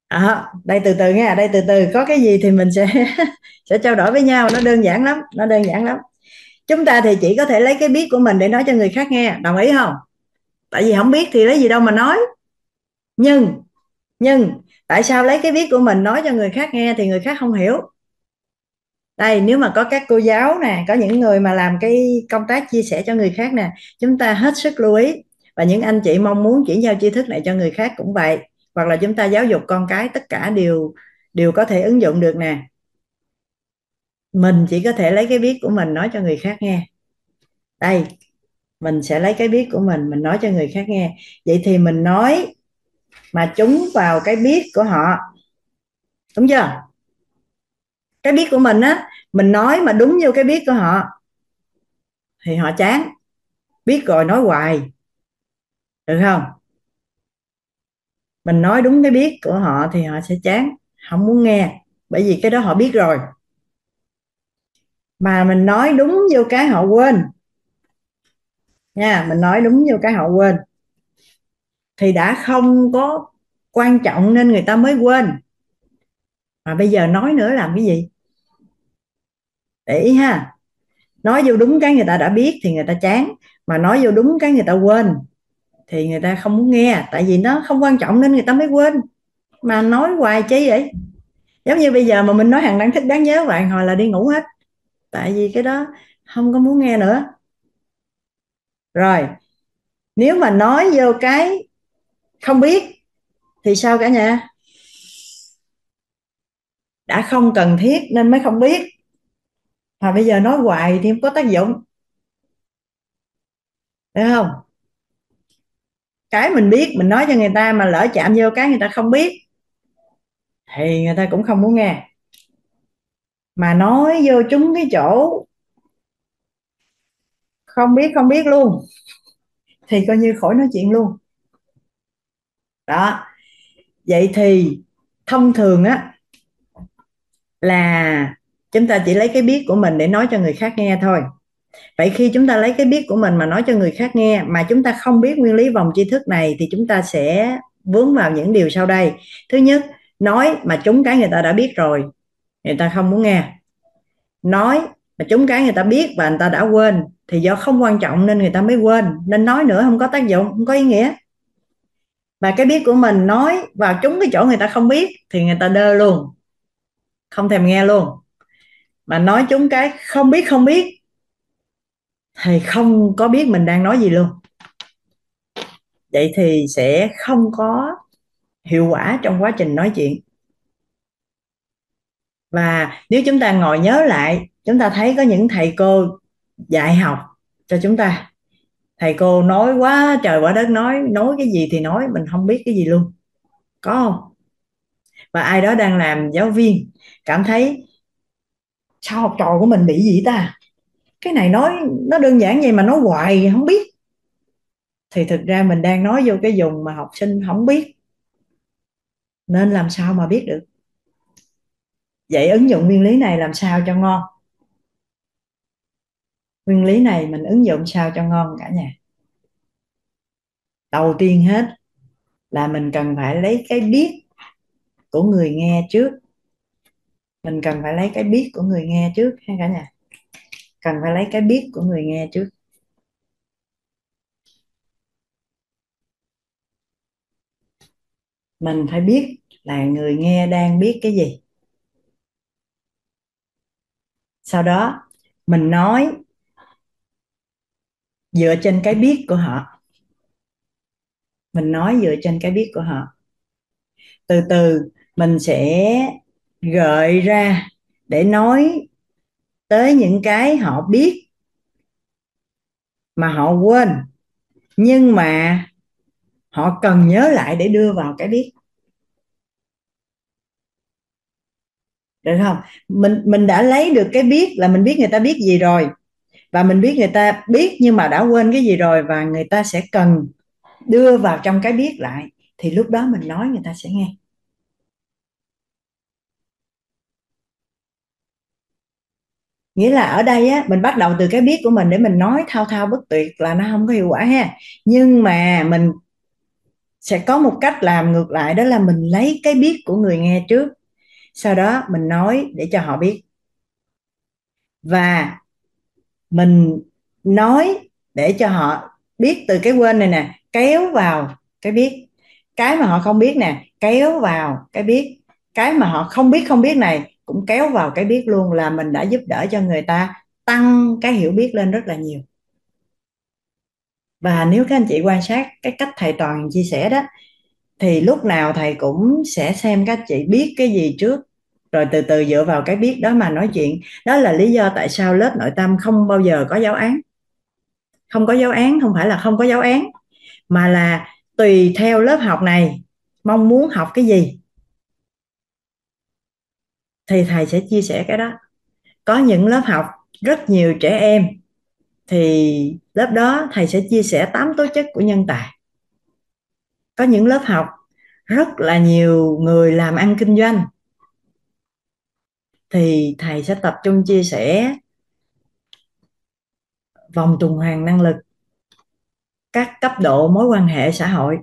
À, đây từ từ nha đây từ từ. Có cái gì thì mình sẽ sẽ trao đổi với nhau. Nó đơn giản lắm nó đơn giản lắm chúng ta thì chỉ có thể lấy cái biết của mình để nói cho người khác nghe. Đồng ý không? Tại vì không biết thì lấy gì đâu mà nói. Nhưng nhưng, tại sao lấy cái biết của mình nói cho người khác nghe thì người khác không hiểu? Đây, nếu mà có các cô giáo nè, có những người mà làm cái công tác chia sẻ cho người khác nè, chúng ta hết sức lưu ý. Và những anh chị mong muốn chuyển giao tri thức này cho người khác cũng vậy. Hoặc là chúng ta giáo dục con cái tất cả đều đều có thể ứng dụng được nè mình chỉ có thể lấy cái biết của mình nói cho người khác nghe. Đây, mình sẽ lấy cái biết của mình mình nói cho người khác nghe. Vậy thì mình nói mà chúng vào cái biết của họ. Đúng chưa? Cái biết của mình á, mình nói mà đúng vô cái biết của họ, thì họ chán. Biết rồi nói hoài. Được không? Mình nói đúng cái biết của họ thì họ sẽ chán. Không muốn nghe, bởi vì cái đó họ biết rồi mà mình nói đúng vô cái họ quên. Nha, mình nói đúng vô cái họ quên. Thì đã không có quan trọng nên người ta mới quên. Mà bây giờ nói nữa làm cái gì? Để ý ha. Nói vô đúng cái người ta đã biết thì người ta chán. Mà nói vô đúng cái người ta quên thì người ta không muốn nghe. Tại vì nó không quan trọng nên người ta mới quên. Mà nói hoài chi vậy? Giống như bây giờ mà mình nói hàng đáng thức đáng nhớ bạn, hồi là đi ngủ hết tại vì cái đó không có muốn nghe nữa. Rồi, nếu mà nói vô cái không biết, thì sao cả nhà? Đã không cần thiết nên mới không biết. Mà bây giờ nói hoài thì không có tác dụng. Được không? Cái mình biết, mình nói cho người ta mà lỡ chạm vô cái người ta không biết, thì người ta cũng không muốn nghe mà nói vô chúng cái chỗ, không biết không biết luôn. Thì coi như khỏi nói chuyện luôn. Đó. Vậy thì thông thường á, là chúng ta chỉ lấy cái biết của mình để nói cho người khác nghe thôi. Vậy khi chúng ta lấy cái biết của mình mà nói cho người khác nghe, mà chúng ta không biết nguyên lý vòng tri thức này, thì chúng ta sẽ vướng vào những điều sau đây. Thứ nhất, nói mà chúng cái người ta đã biết rồi người ta không muốn nghe. Nói mà chúng cái người ta biết và người ta đã quên thì do không quan trọng nên người ta mới quên. Nên nói nữa không có tác dụng, không có ý nghĩa. Và cái biết của mình nói vào chúng cái chỗ người ta không biết thì người ta đơ luôn. Không thèm nghe luôn. Mà nói chúng cái không biết không biết thì không có biết mình đang nói gì luôn. Vậy thì sẽ không có hiệu quả trong quá trình nói chuyện và nếu chúng ta ngồi nhớ lại, chúng ta thấy có những thầy cô dạy học cho chúng ta. Thầy cô nói quá, trời quá đất nói nói cái gì thì nói, mình không biết cái gì luôn. Có không? Và ai đó đang làm giáo viên, cảm thấy sao học trò của mình bị gì ta? Cái này nói, nó đơn giản vậy mà nói hoài, không biết. Thì thực ra mình đang nói vô cái dùng mà học sinh không biết. Nên làm sao mà biết được? Vậy ứng dụng nguyên lý này làm sao cho ngon? Nguyên lý này mình ứng dụng sao cho ngon cả nhà? Đầu tiên hết là mình cần phải lấy cái biết của người nghe trước. Mình cần phải lấy cái biết của người nghe trước ha cả nhà. Cần phải lấy cái biết của người nghe trước. Mình phải biết là người nghe đang biết cái gì sau đó, mình nói dựa trên cái biết của họ. Mình nói dựa trên cái biết của họ. Từ từ, mình sẽ gợi ra để nói tới những cái họ biết mà họ quên, nhưng mà họ cần nhớ lại để đưa vào cái biết. Được không? Mình mình đã lấy được cái biết là mình biết người ta biết gì rồi. Và mình biết người ta biết nhưng mà đã quên cái gì rồi và người ta sẽ cần đưa vào trong cái biết lại. Thì lúc đó mình nói người ta sẽ nghe. Nghĩa là ở đây á, mình bắt đầu từ cái biết của mình để mình nói thao thao bất tuyệt là nó không có hiệu quả ha. Nhưng mà mình sẽ có một cách làm ngược lại, đó là mình lấy cái biết của người nghe trước sau đó mình nói để cho họ biết. Và mình nói để cho họ biết từ cái quên này nè, kéo vào cái biết. Cái mà họ không biết nè, kéo vào cái biết. Cái mà họ không biết không biết này, cũng kéo vào cái biết luôn là mình đã giúp đỡ cho người ta, tăng cái hiểu biết lên rất là nhiều. Và nếu các anh chị quan sát cái cách thầy toàn chia sẻ đó, thì lúc nào thầy cũng sẽ xem các chị biết cái gì trước rồi từ từ dựa vào cái biết đó mà nói chuyện. Đó là lý do tại sao lớp nội tâm không bao giờ có giáo án. Không có giáo án, không phải là không có giáo án, mà là tùy theo lớp học này, mong muốn học cái gì. Thì thầy sẽ chia sẻ cái đó. Có những lớp học, rất nhiều trẻ em, thì lớp đó thầy sẽ chia sẻ tám tố chất của nhân tài. Có những lớp học, rất là nhiều người làm ăn kinh doanh thì thầy sẽ tập trung chia sẻ vòng tuần hoàn năng lực các cấp độ mối quan hệ xã hội.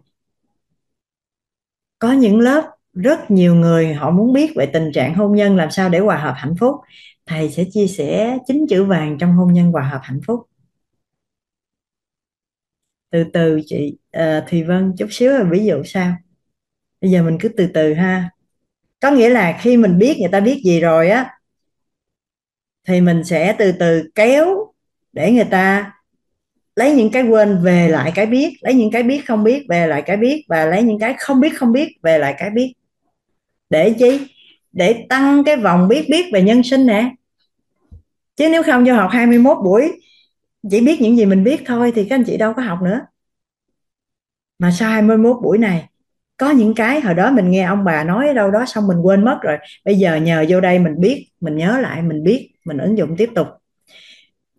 Có những lớp rất nhiều người họ muốn biết về tình trạng hôn nhân làm sao để hòa hợp hạnh phúc. Thầy sẽ chia sẻ chín chữ vàng trong hôn nhân hòa hợp hạnh phúc. Từ từ chị uh, Thùy Vân chút xíu là ví dụ sao? Bây giờ mình cứ từ từ ha có nghĩa là khi mình biết người ta biết gì rồi á, thì mình sẽ từ từ kéo để người ta lấy những cái quên về lại cái biết, lấy những cái biết không biết về lại cái biết và lấy những cái không biết không biết về lại cái biết. Để chi? Để tăng cái vòng biết biết về nhân sinh nè. Chứ nếu không cho học 21 buổi, chỉ biết những gì mình biết thôi thì các anh chị đâu có học nữa. Mà sau 21 buổi này có những cái hồi đó mình nghe ông bà nói đâu đó xong mình quên mất rồi. Bây giờ nhờ vô đây mình biết, mình nhớ lại, mình biết, mình ứng dụng tiếp tục.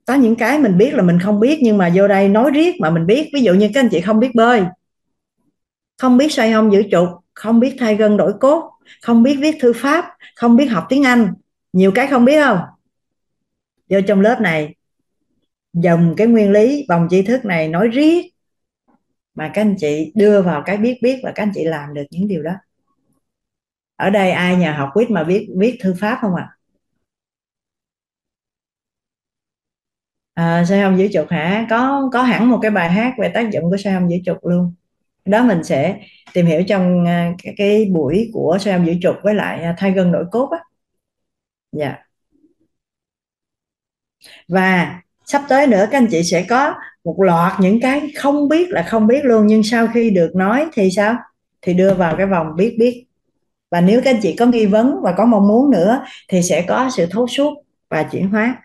Có những cái mình biết là mình không biết nhưng mà vô đây nói riết mà mình biết. Ví dụ như các anh chị không biết bơi, không biết xoay hông giữ trục không biết thay gân đổi cốt, không biết viết thư pháp, không biết học tiếng anh, nhiều cái không biết không? Vô trong lớp này, dòng cái nguyên lý, vòng tri thức này nói riết mà các anh chị đưa vào cái biết biết và các anh chị làm được những điều đó. Ở đây ai nhà học quýt mà biết viết thư pháp không ạ? À? à, sao không giữ trục hả? Có có hẳn một cái bài hát về tác dụng của sao không giữ trục luôn. Đó mình sẽ tìm hiểu trong à, cái, cái buổi của sao giữ trục với lại à, thay gân đổi cốt á. Dạ. Và sắp tới nữa các anh chị sẽ có một loạt những cái không biết là không biết luôn, nhưng sau khi được nói thì sao? Thì đưa vào cái vòng biết biết. Và nếu các anh chị có nghi vấn và có mong muốn nữa thì sẽ có sự thấu suốt và chuyển hóa.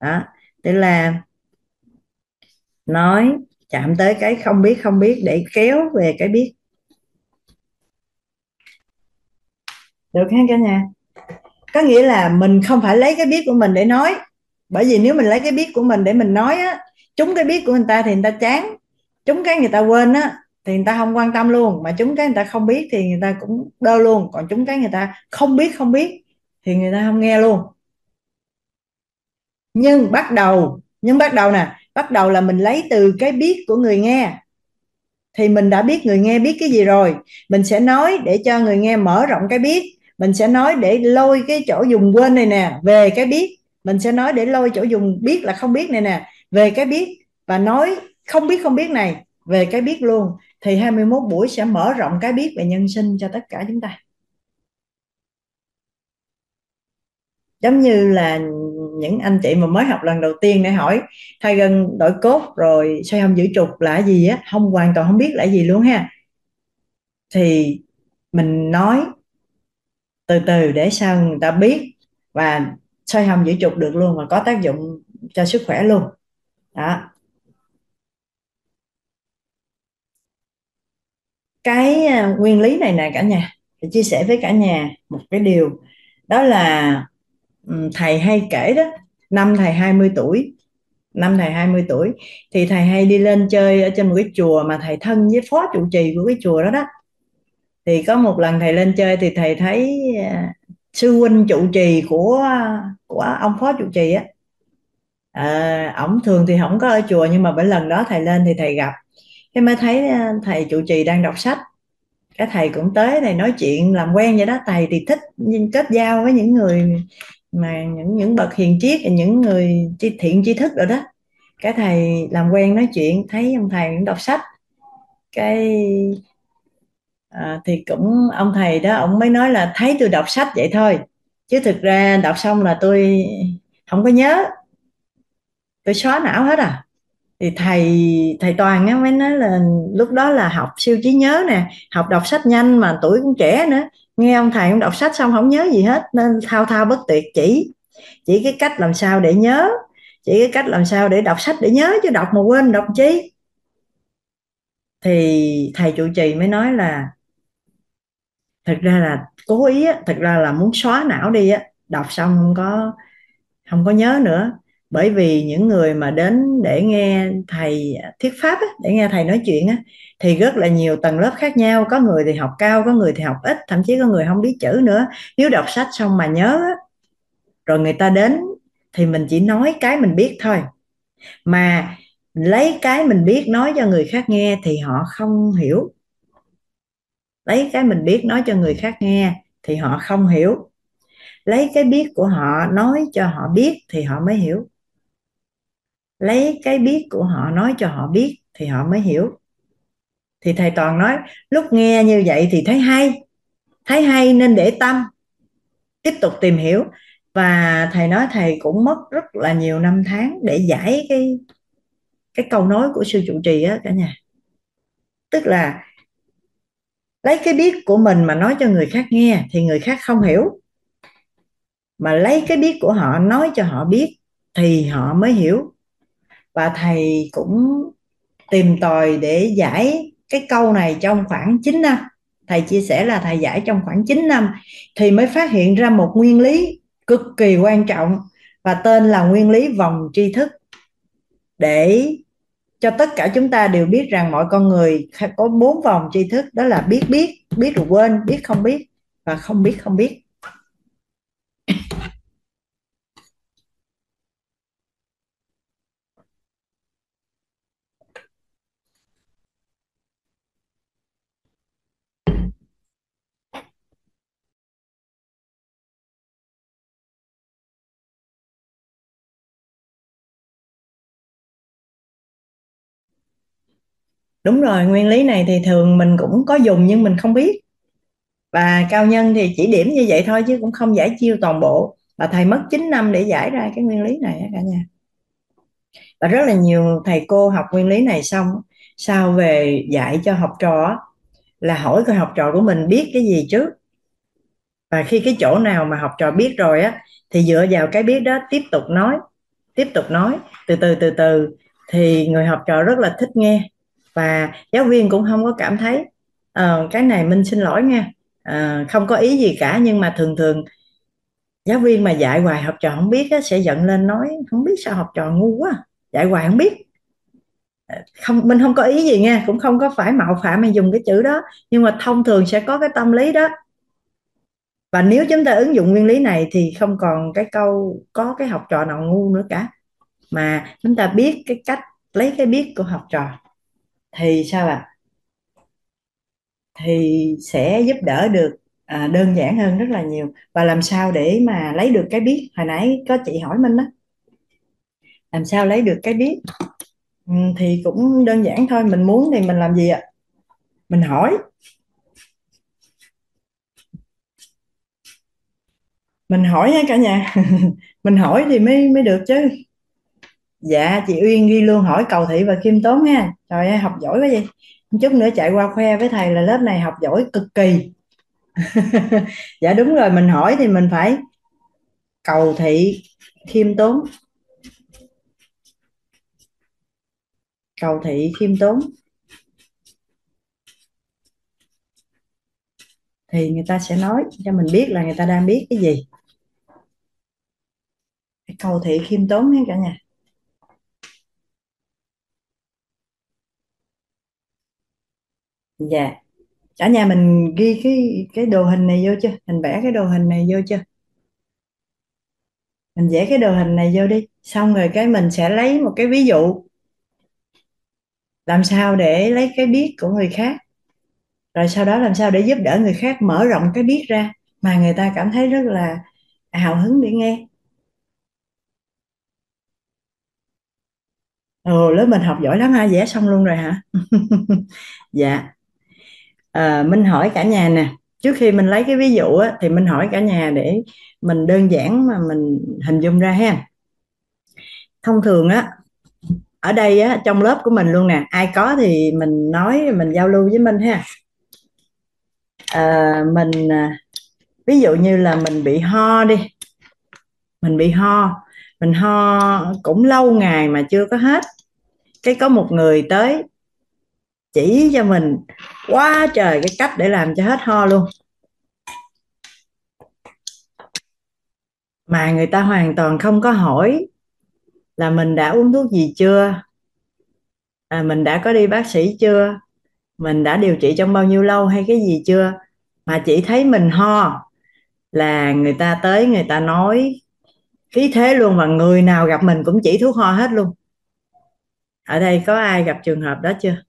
Đó. Tức là nói chạm tới cái không biết không biết để kéo về cái biết. Được ha cả nhà. Có nghĩa là mình không phải lấy cái biết của mình để nói. Bởi vì nếu mình lấy cái biết của mình để mình nói á chúng cái biết của người ta thì người ta chán. Chúng cái người ta quên á, thì người ta không quan tâm luôn. Mà chúng cái người ta không biết thì người ta cũng đơ luôn. Còn chúng cái người ta không biết không biết thì người ta không nghe luôn. Nhưng bắt đầu, nhưng bắt đầu nè, bắt đầu là mình lấy từ cái biết của người nghe. Thì mình đã biết người nghe biết cái gì rồi. Mình sẽ nói để cho người nghe mở rộng cái biết. Mình sẽ nói để lôi cái chỗ dùng quên này nè, về cái biết. Mình sẽ nói để lôi chỗ dùng biết là không biết này nè về cái biết và nói không biết không biết này, về cái biết luôn, thì 21 buổi sẽ mở rộng cái biết về nhân sinh cho tất cả chúng ta. Giống như là những anh chị mà mới học lần đầu tiên để hỏi, thay gân đổi cốt rồi xoay hông giữ trục là gì á? Không, hoàn toàn không biết là gì luôn ha. Thì mình nói từ từ để sao người ta biết và xoay hông giữ trục được luôn và có tác dụng cho sức khỏe luôn đó. Cái à, nguyên lý này nè cả nhà để chia sẻ với cả nhà một cái điều. Đó là thầy hay kể đó, năm thầy 20 tuổi, năm thầy 20 tuổi, thì thầy hay đi lên chơi ở trên một cái chùa mà thầy thân với phó trụ trì của cái chùa đó đó. Thì có một lần thầy lên chơi thì thầy thấy à, sư huynh trụ trì của của ông phó trụ trì á à, ổng thường thì không có ở chùa nhưng mà bởi lần đó thầy lên thì thầy gặp. Cái mới thấy à, thầy trụ trì đang đọc sách. Cái thầy cũng tới thầy nói chuyện làm quen vậy đó. Thầy thì thích kết giao với những người mà những những bậc hiền triết những người thiện tri thức rồi đó. Cái thầy làm quen nói chuyện thấy ông thầy cũng đọc sách. Cái à, thì cũng ông thầy đó ông mới nói là thấy tôi đọc sách vậy thôi. Chứ thực ra đọc xong là tôi không có nhớ tôi xóa não hết à? Thì thầy thầy toàn á mới nói là lúc đó là học siêu trí nhớ nè học đọc sách nhanh mà tuổi cũng trẻ nữa. Nghe ông thầy cũng đọc sách xong không nhớ gì hết nên thao thao bất tuyệt chỉ. Chỉ cái cách làm sao để nhớ chỉ cái cách làm sao để đọc sách để nhớ chứ đọc mà quên đọc chi. Thì thầy trụ trì mới nói là thật ra là cố ý á, thật ra là muốn xóa não đi á đọc xong không có không có nhớ nữa bởi vì những người mà đến để nghe thầy thuyết pháp á, để nghe thầy nói chuyện á, thì rất là nhiều tầng lớp khác nhau. Có người thì học cao có người thì học ít thậm chí có người không biết chữ nữa. Nếu đọc sách xong mà nhớ á, rồi người ta đến thì mình chỉ nói cái mình biết thôi. Mà lấy cái mình biết nói cho người khác nghe thì họ không hiểu. Lấy cái mình biết nói cho người khác nghe thì họ không hiểu. Lấy cái biết của họ nói cho họ biết thì họ mới hiểu lấy cái biết của họ, nói cho họ biết thì họ mới hiểu. Thì thầy toàn nói, lúc nghe như vậy thì thấy hay. Thấy hay nên để tâm. Tiếp tục tìm hiểu. Và thầy nói thầy cũng mất rất là nhiều năm tháng để giải cái cái câu nói của sư trụ trì á cả nhà. Tức là lấy cái biết của mình mà nói cho người khác nghe thì người khác không hiểu. Mà lấy cái biết của họ, nói cho họ biết thì họ mới hiểu và thầy cũng tìm tòi để giải cái câu này trong khoảng 9 năm. Thầy chia sẻ là thầy giải trong khoảng 9 năm thì mới phát hiện ra một nguyên lý cực kỳ quan trọng và tên là nguyên lý vòng tri thức. Để cho tất cả chúng ta đều biết rằng mọi con người có bốn vòng tri thức, đó là biết biết biết rồi quên, biết không biết và không biết không biết. Đúng rồi, nguyên lý này thì thường mình cũng có dùng nhưng mình không biết. Và cao nhân thì chỉ điểm như vậy thôi chứ cũng không giải chiêu toàn bộ. Và thầy mất 9 năm để giải ra cái nguyên lý này cả nhà. Và rất là nhiều thầy cô học nguyên lý này xong, sau về dạy cho học trò là hỏi coi học trò của mình biết cái gì trước. Và khi cái chỗ nào mà học trò biết rồi á, thì dựa vào cái biết đó tiếp tục nói, tiếp tục nói, từ từ từ từ, thì người học trò rất là thích nghe và giáo viên cũng không có cảm thấy uh, cái này minh xin lỗi nha. Uh, không có ý gì cả nhưng mà thường thường giáo viên mà dạy hoài học trò không biết á, sẽ giận lên nói không biết sao học trò ngu quá dạy hoài không biết. Ờ, không mình không có ý gì nha cũng không có phải mạo phạm mà dùng cái chữ đó nhưng mà thông thường sẽ có cái tâm lý đó. Và nếu chúng ta ứng dụng nguyên lý này thì không còn cái câu có cái học trò nào ngu nữa cả. Mà chúng ta biết cái cách lấy cái biết của học trò thì sao ạ? Thì sẽ giúp đỡ được à, đơn giản hơn rất là nhiều. Và làm sao để mà lấy được cái biết? Hồi nãy có chị hỏi mình đó. Làm sao lấy được cái biết? Ừ, thì cũng đơn giản thôi. Mình muốn thì mình làm gì ạ? Mình hỏi. Mình hỏi nha cả nhà. Mình hỏi thì mới mới được chứ dạ chị Uyên ghi luôn hỏi cầu thị và khiêm tốn ha. Trời ơi, học giỏi quá vậy. Chút nữa chạy qua khoe với thầy là lớp này học giỏi cực kỳ. Dạ đúng rồi, mình hỏi thì mình phải cầu thị khiêm tốn. Cầu thị khiêm tốn. Thì người ta sẽ nói cho mình biết là người ta đang biết cái gì. Cầu thị khiêm tốn nha cả nhà. Dạ. Cả nhà mình ghi cái cái đồ hình này vô chưa? Mình vẽ cái đồ hình này vô chưa? Mình vẽ cái đồ hình này vô đi. Xong rồi cái mình sẽ lấy một cái ví dụ. Làm sao để lấy cái biết của người khác? Rồi sau đó làm sao để giúp đỡ người khác mở rộng cái biết ra mà người ta cảm thấy rất là hào hứng để nghe? Ồ, lớp mình học giỏi lắm ha. Vẽ xong luôn rồi hả? Dạ à, Minh hỏi cả nhà nè. Trước khi mình lấy cái ví dụ á, thì mình hỏi cả nhà để mình đơn giản mà mình hình dung ra ha. Thông thường á ở đây á trong lớp của mình luôn nè ai có thì mình nói mình giao lưu với Minh ha. À, mình à, ví dụ như là mình bị ho đi. Mình bị ho. Mình ho cũng lâu ngày mà chưa có hết. Cái có một người tới chỉ cho mình quá trời cái cách để làm cho hết ho luôn. Mà người ta hoàn toàn không có hỏi là mình đã uống thuốc gì chưa à, mình đã có đi bác sĩ chưa mình đã điều trị trong bao nhiêu lâu hay cái gì chưa. Mà chỉ thấy mình ho là người ta tới người ta nói khí thế luôn và người nào gặp mình cũng chỉ thuốc ho hết luôn. Ở đây có ai gặp trường hợp đó chưa?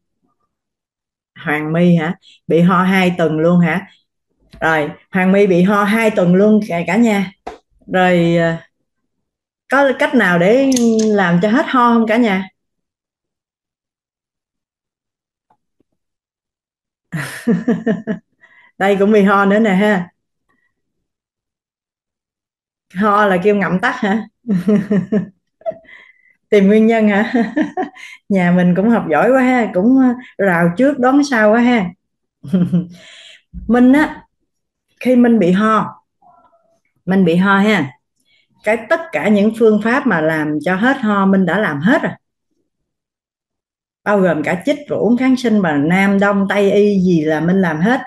Hoàng My hả? Bị ho hai tuần luôn hả? Rồi Hoàng My bị ho hai tuần luôn cả, cả nhà. Rồi ờ, có cách nào để làm cho hết ho không cả nhà? Đây cũng bị ho nữa nè ha. Ho là kêu ngậm tắt hả? tìm nguyên nhân hả? Nhà mình cũng học giỏi quá ha, cũng ờ, rào trước đón sau quá ha. Mình á, khi mình bị ho, mình bị ho ha, cái tất cả những phương pháp mà làm cho hết ho mình đã làm hết rồi. Bao gồm cả chích và uống kháng sinh mà nam, đông, tây, y, gì là mình làm hết.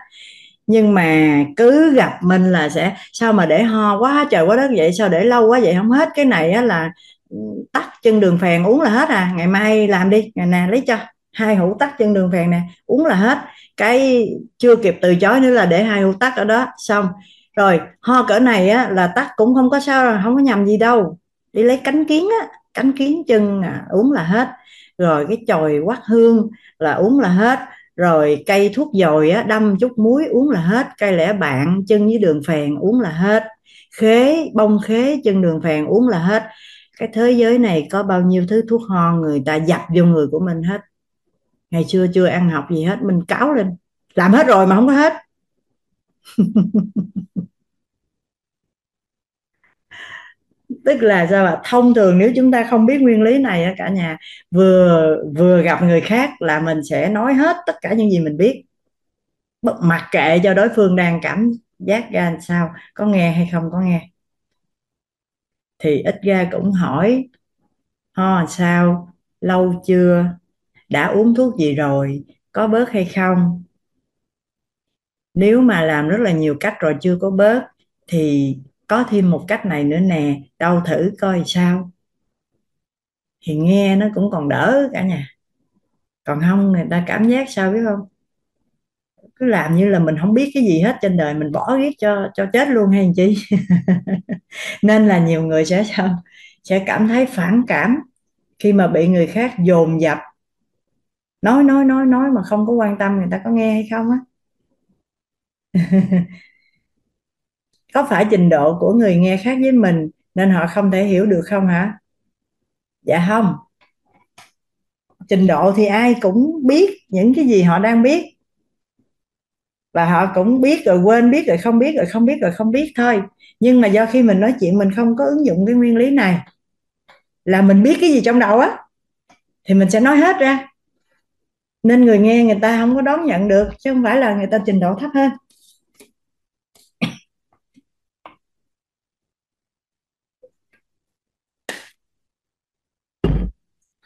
Nhưng mà cứ gặp mình là sẽ, sao mà để ho quá, trời quá đất vậy? Sao để lâu quá vậy? Không hết. Cái này á là tắt chân đường phèn uống là hết à. Ngày mai làm đi. Ngày nào lấy cho. Hai hũ tắt chân đường phèn nè uống là hết. Cái chưa kịp từ chối nữa là để hai hũ tắt ở đó. Xong. Rồi ho cỡ này á là tắt cũng không có sao không có nhầm gì đâu. Đi lấy cánh kiến á cánh kiến chân à, uống là hết. Rồi cái chồi quát hương là uống là hết. Rồi cây thuốc dồi á, đâm chút muối uống là hết. Cây lẻ bạn chân với đường phèn uống là hết. Khế bông khế chân đường phèn uống là hết cái thế giới này có bao nhiêu thứ thuốc ho người ta dập vô người của mình hết? Ngày xưa chưa ăn học gì hết, mình cáo lên, làm hết rồi mà không có hết. Tức là sao ạ? Thông thường nếu chúng ta không biết nguyên lý này cả nhà, vừa vừa gặp người khác là mình sẽ nói hết tất cả những gì mình biết. Mặc kệ cho đối phương đang cảm giác ra làm sao, có nghe hay không có nghe thì ít ra cũng hỏi, ho, sao? Lâu chưa? Đã uống thuốc gì rồi? Có bớt hay không? Nếu mà làm rất là nhiều cách rồi chưa có bớt, thì có thêm một cách này nữa nè, đau thử coi sao. Thì nghe nó cũng còn đỡ cả nhà. Còn không, người ta cảm giác sao biết không? Cứ làm như là mình không biết cái gì hết, trên đời mình bỏ riết cho cho chết luôn hay chi? Nên là nhiều người sẽ sao? Sẽ cảm thấy phản cảm khi mà bị người khác dồn dập. Nói nói nói nói mà không có quan tâm người ta có nghe hay không á? Có phải trình độ của người nghe khác với mình nên họ không thể hiểu được không hả? Dạ không. Trình độ thì ai cũng biết những cái gì họ đang biết và họ cũng biết rồi, quên biết rồi, không biết rồi, không biết rồi, không biết thôi. Nhưng mà do khi mình nói chuyện, mình không có ứng dụng cái nguyên lý này, là mình biết cái gì trong đầu á, thì mình sẽ nói hết ra. Nên người nghe, người ta không có đón nhận được, chứ không phải là người ta trình độ thấp hơn.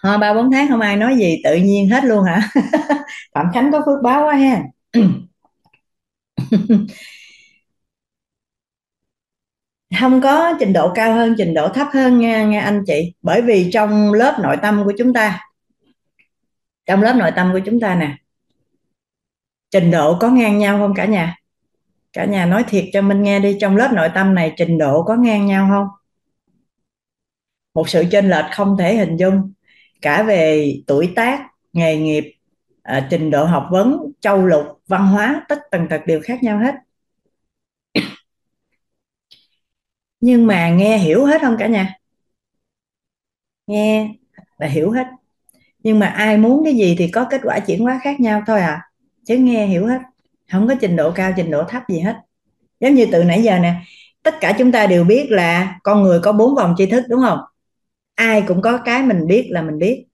Ho, ba, bốn tháng không ai nói gì, tự nhiên hết luôn hả? Phạm khánh có phước báo quá ha. không có trình độ cao hơn, trình độ thấp hơn nha, nghe anh chị. Bởi vì trong lớp nội tâm của chúng ta, trong lớp nội tâm của chúng ta nè, trình độ có ngang nhau không cả nhà? Cả nhà nói thiệt cho mình nghe đi, trong lớp nội tâm này trình độ có ngang nhau không? Một sự chênh lệch không thể hình dung. Cả về tuổi tác, nghề nghiệp à, trình độ học vấn châu lục văn hóa tất tần tật đều khác nhau hết. Nhưng mà nghe hiểu hết không cả nhà? Nghe là hiểu hết. Nhưng mà ai muốn cái gì thì có kết quả chuyển hóa khác nhau thôi à. Chứ nghe hiểu hết. Không có trình độ cao trình độ thấp gì hết. Giống như từ nãy giờ nè tất cả chúng ta đều biết là con người có bốn vòng tri thức đúng không? Ai cũng có cái mình biết là mình biết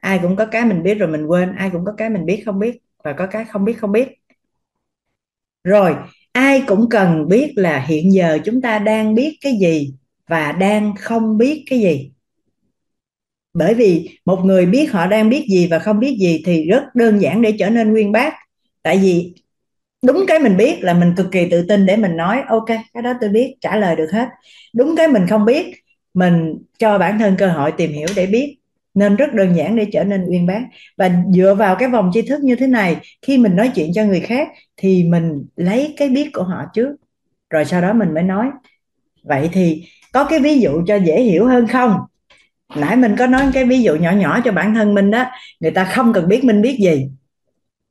ai cũng có cái mình biết rồi mình quên, ai cũng có cái mình biết không biết và có cái không biết không biết. Rồi, ai cũng cần biết là hiện giờ chúng ta đang biết cái gì và đang không biết cái gì. Bởi vì một người biết họ đang biết gì và không biết gì thì rất đơn giản để trở nên nguyên bác. Tại vì đúng cái mình biết là mình cực kỳ tự tin để mình nói, ok, cái đó tôi biết, trả lời được hết. Đúng cái mình không biết, mình cho bản thân cơ hội tìm hiểu để biết nên rất đơn giản để trở nên uyên bác. Và dựa vào cái vòng tri thức như thế này, khi mình nói chuyện cho người khác thì mình lấy cái biết của họ trước, rồi sau đó mình mới nói. Vậy thì có cái ví dụ cho dễ hiểu hơn không? Nãy mình có nói cái ví dụ nhỏ nhỏ cho bản thân mình đó, người ta không cần biết mình biết gì,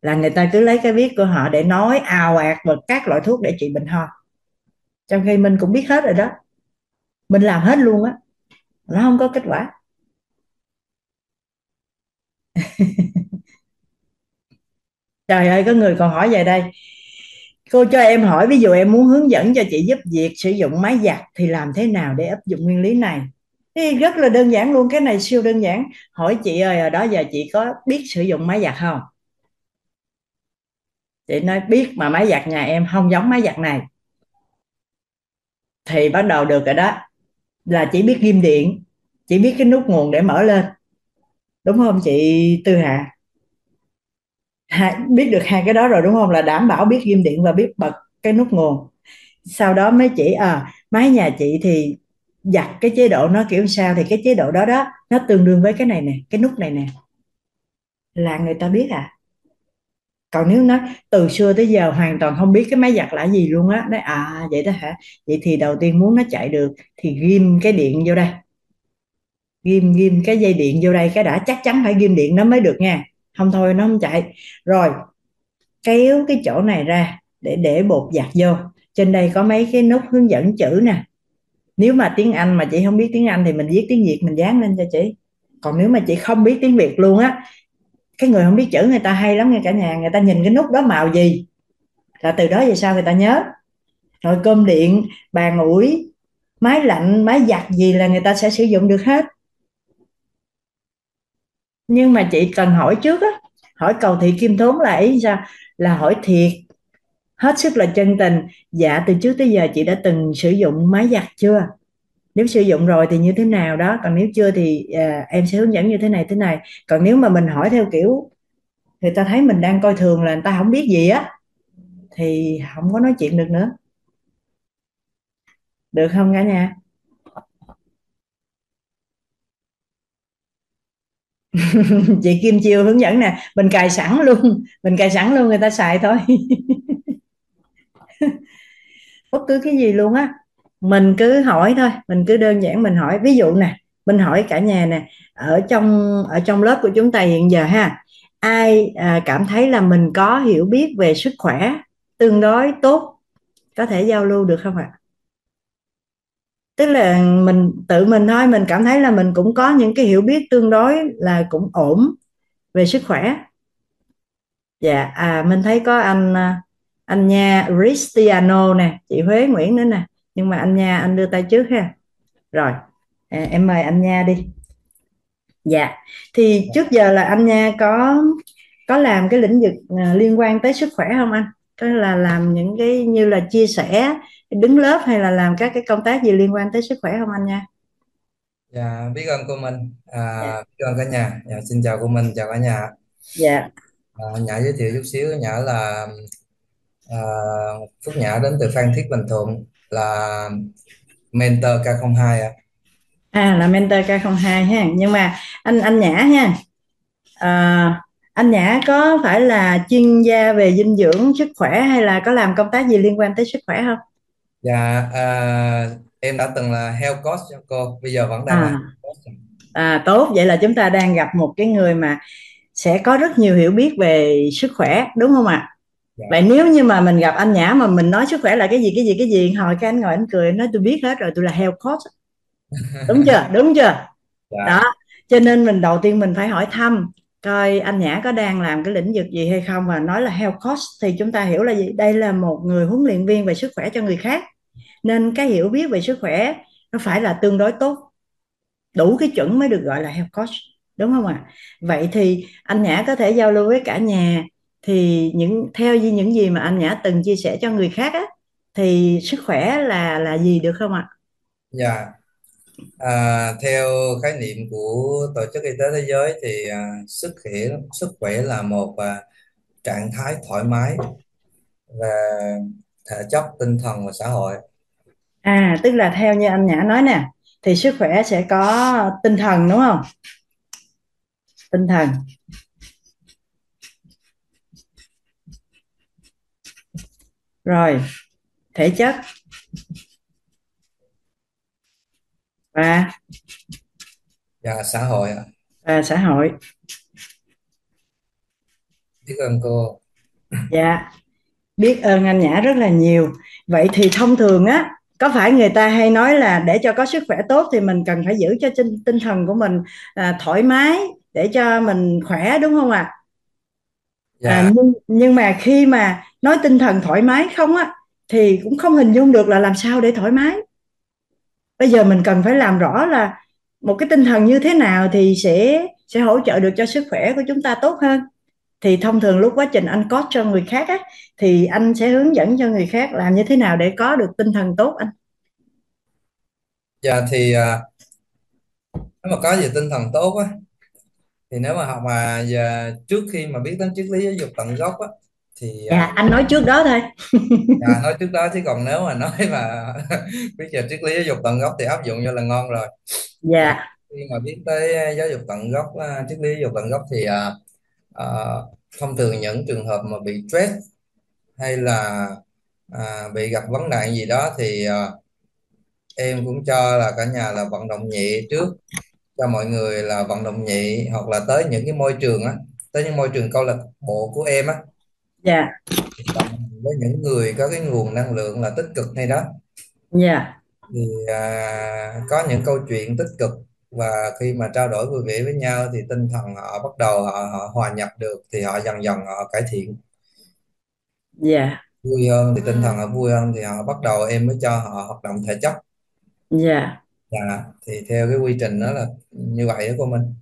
là người ta cứ lấy cái biết của họ để nói, ào ạt và các loại thuốc để trị bệnh ho. Trong khi mình cũng biết hết rồi đó. Mình làm hết luôn á, nó không có kết quả. trời ơi, có người còn hỏi về đây. Cô cho em hỏi, ví dụ em muốn hướng dẫn cho chị giúp việc sử dụng máy giặt thì làm thế nào để áp dụng nguyên lý này? Thì rất là đơn giản luôn, cái này siêu đơn giản. Hỏi chị ơi ở đó giờ chị có biết sử dụng máy giặt không? Chị nói, biết mà máy giặt nhà em không giống máy giặt này. Thì bắt đầu được rồi đó. Là chỉ biết ghim điện, chỉ biết cái nút nguồn để mở lên đúng không chị Tư Hà? Hai, biết được hai cái đó rồi đúng không? Là đảm bảo biết ghim điện và biết bật cái nút nguồn. Sau đó mới chỉ à máy nhà chị thì giặt cái chế độ nó kiểu sao thì cái chế độ đó đó nó tương đương với cái này nè cái nút này nè. Là người ta biết à. Còn nếu nói từ xưa tới giờ hoàn toàn không biết cái máy giặt là gì luôn á. Nói à vậy đó hả? Vậy thì đầu tiên muốn nó chạy được thì ghim cái điện vô đây ghim ghim cái dây điện vô đây, cái đã chắc chắn phải ghim điện nó mới được nha. Không thôi, nó không chạy. Rồi, kéo cái chỗ này ra để để bột giặt vô. Trên đây có mấy cái nút hướng dẫn chữ nè. Nếu mà tiếng Anh mà chị không biết tiếng Anh thì mình viết tiếng Việt mình dán lên cho chị. Còn nếu mà chị không biết tiếng Việt luôn á, cái người không biết chữ người ta hay lắm nghe cả nhà. Người ta nhìn cái nút đó màu gì? Là từ đó về sau người ta nhớ. Rồi cơm điện, bàn ủi, máy lạnh, máy giặt gì là người ta sẽ sử dụng được hết nhưng mà chị cần hỏi trước á hỏi cầu thị kim thốn là ý ra là hỏi thiệt hết sức là chân tình. Dạ từ trước tới giờ chị đã từng sử dụng máy giặt chưa? Nếu sử dụng rồi thì như thế nào đó? Còn nếu chưa thì à, em sẽ hướng dẫn như thế này thế này. Còn nếu mà mình hỏi theo kiểu người ta thấy mình đang coi thường là người ta không biết gì á thì không có nói chuyện được nữa. Được không cả nhà? chị Kim Chiêu hướng dẫn nè mình cài sẵn luôn mình cài sẵn luôn người ta xài thôi. Bất cứ cái gì luôn á mình cứ hỏi thôi mình cứ đơn giản mình hỏi. Ví dụ nè mình hỏi cả nhà nè ở trong ở trong lớp của chúng ta hiện giờ ha ai à, cảm thấy là mình có hiểu biết về sức khỏe tương đối tốt có thể giao lưu được không ạ? Tức là mình tự mình thôi mình cảm thấy là mình cũng có những cái hiểu biết tương đối là cũng ổn về sức khỏe. Dạ à mình thấy có anh à, anh nha Cristiano nè chị Huế Nguyễn nữa nè. Nhưng mà anh nha anh đưa tay trước ha. Rồi à, em mời anh nha đi. Dạ thì trước giờ là anh nha có có làm cái lĩnh vực à, liên quan tới sức khỏe không anh? Tức là làm những cái như là chia sẻ đứng lớp hay là làm các cái công tác gì liên quan tới sức khỏe không anh nha? Dạ, biết ơn cô Minh, à, dạ. biết ơn cả nhà. Dạ, xin chào cô Minh, chào cả nhà. dạ. À, Nhã giới thiệu chút xíu, Nhã là à, Phúc Nhã đến từ Phan Thiết Bình Thuận, là mentor K02 ạ. à là mentor K02 ha. Nhưng mà anh anh Nhã ha. À, anh Nhã có phải là chuyên gia về dinh dưỡng sức khỏe hay là có làm công tác gì liên quan tới sức khỏe không Dạ, à, em đã từng là health coach cho cô, bây giờ vẫn đang là à. health coach. À, tốt vậy là chúng ta đang gặp một cái người mà sẽ có rất nhiều hiểu biết về sức khỏe đúng không ạ? Dạ, Vậy nếu như mà mình gặp anh Nhã mà mình nói sức khỏe là cái gì cái gì cái gì? Hồi cái anh ngồi anh cười nói tôi biết hết rồi tôi là health coach. Đúng chưa? Đúng chưa? Dạ, đó cho nên mình đầu tiên mình phải hỏi thăm coi anh Nhã có đang làm cái lĩnh vực gì hay không và nói là health coach thì chúng ta hiểu là gì? Đây là một người huấn luyện viên về sức khỏe cho người khác. Nên cái hiểu biết về sức khỏe nó phải là tương đối tốt. Đủ cái chuẩn mới được gọi là health coach, đúng không ạ? Vậy thì anh Nhã có thể giao lưu với cả nhà. Thì những, theo như những gì mà anh Nhã từng chia sẻ cho người khác á, thì sức khỏe là là gì được không ạ? Dạ. À, theo khái niệm của Tổ chức Y tế Thế giới thì à, sức khỏe sức khỏe là một à, trạng thái thoải mái về thể chất, tinh thần và xã hội. à tức là theo như anh Nhã nói nè thì sức khỏe sẽ có tinh thần đúng không? Tinh thần. Rồi thể chất. Và Dạ, xã hội ạ. và xã hội Biết ơn cô. dạ biết ơn anh Nhã rất là nhiều vậy thì thông thường á có phải người ta hay nói là để cho có sức khỏe tốt thì mình cần phải giữ cho tinh, tinh thần của mình à, thoải mái để cho mình khỏe đúng không ạ à? Dạ, à, nhưng nhưng mà khi mà nói tinh thần thoải mái không á thì cũng không hình dung được là làm sao để thoải mái bây giờ mình cần phải làm rõ là một cái tinh thần như thế nào thì sẽ sẽ hỗ trợ được cho sức khỏe của chúng ta tốt hơn. Thì thông thường lúc quá trình anh có cho người khác á, thì anh sẽ hướng dẫn cho người khác làm như thế nào để có được tinh thần tốt anh. Dạ thì à, nếu mà có gì tinh thần tốt á thì nếu mà học mà giờ trước khi mà biết đến triết lý giáo dục tận gốc á thì dạ à, anh nói trước đó thôi. dạ, nói trước đó chứ còn nếu mà nói mà biết về triết lý giáo dục tận gốc thì áp dụng cho là ngon rồi. Dạ. Khi mà biết tới giáo dục tận gốc à, triết lý giáo dục tận gốc thì à, à, thông thường những trường hợp mà bị stress hay là à, bị gặp vấn nạn gì đó thì à, em cũng cho là cả nhà là vận động nhẹ trước cho mọi người là vận động nhẹ hoặc là tới những cái môi trường á tới những môi trường câu lạc bộ của em á dạ. Hành với những người có cái nguồn năng lượng là tích cực hay đó. Dạ. Thì à, có những câu chuyện tích cực và khi mà trao đổi vui vẻ với nhau thì tinh thần họ bắt đầu họ, họ hòa nhập được thì họ dần dần họ cải thiện. Dạ. Vui hơn thì tinh thần họ vui hơn thì họ bắt đầu em mới cho họ hoạt động thể chất. Dạ. Dạ thì theo cái quy trình đó là như vậy đó cô Minh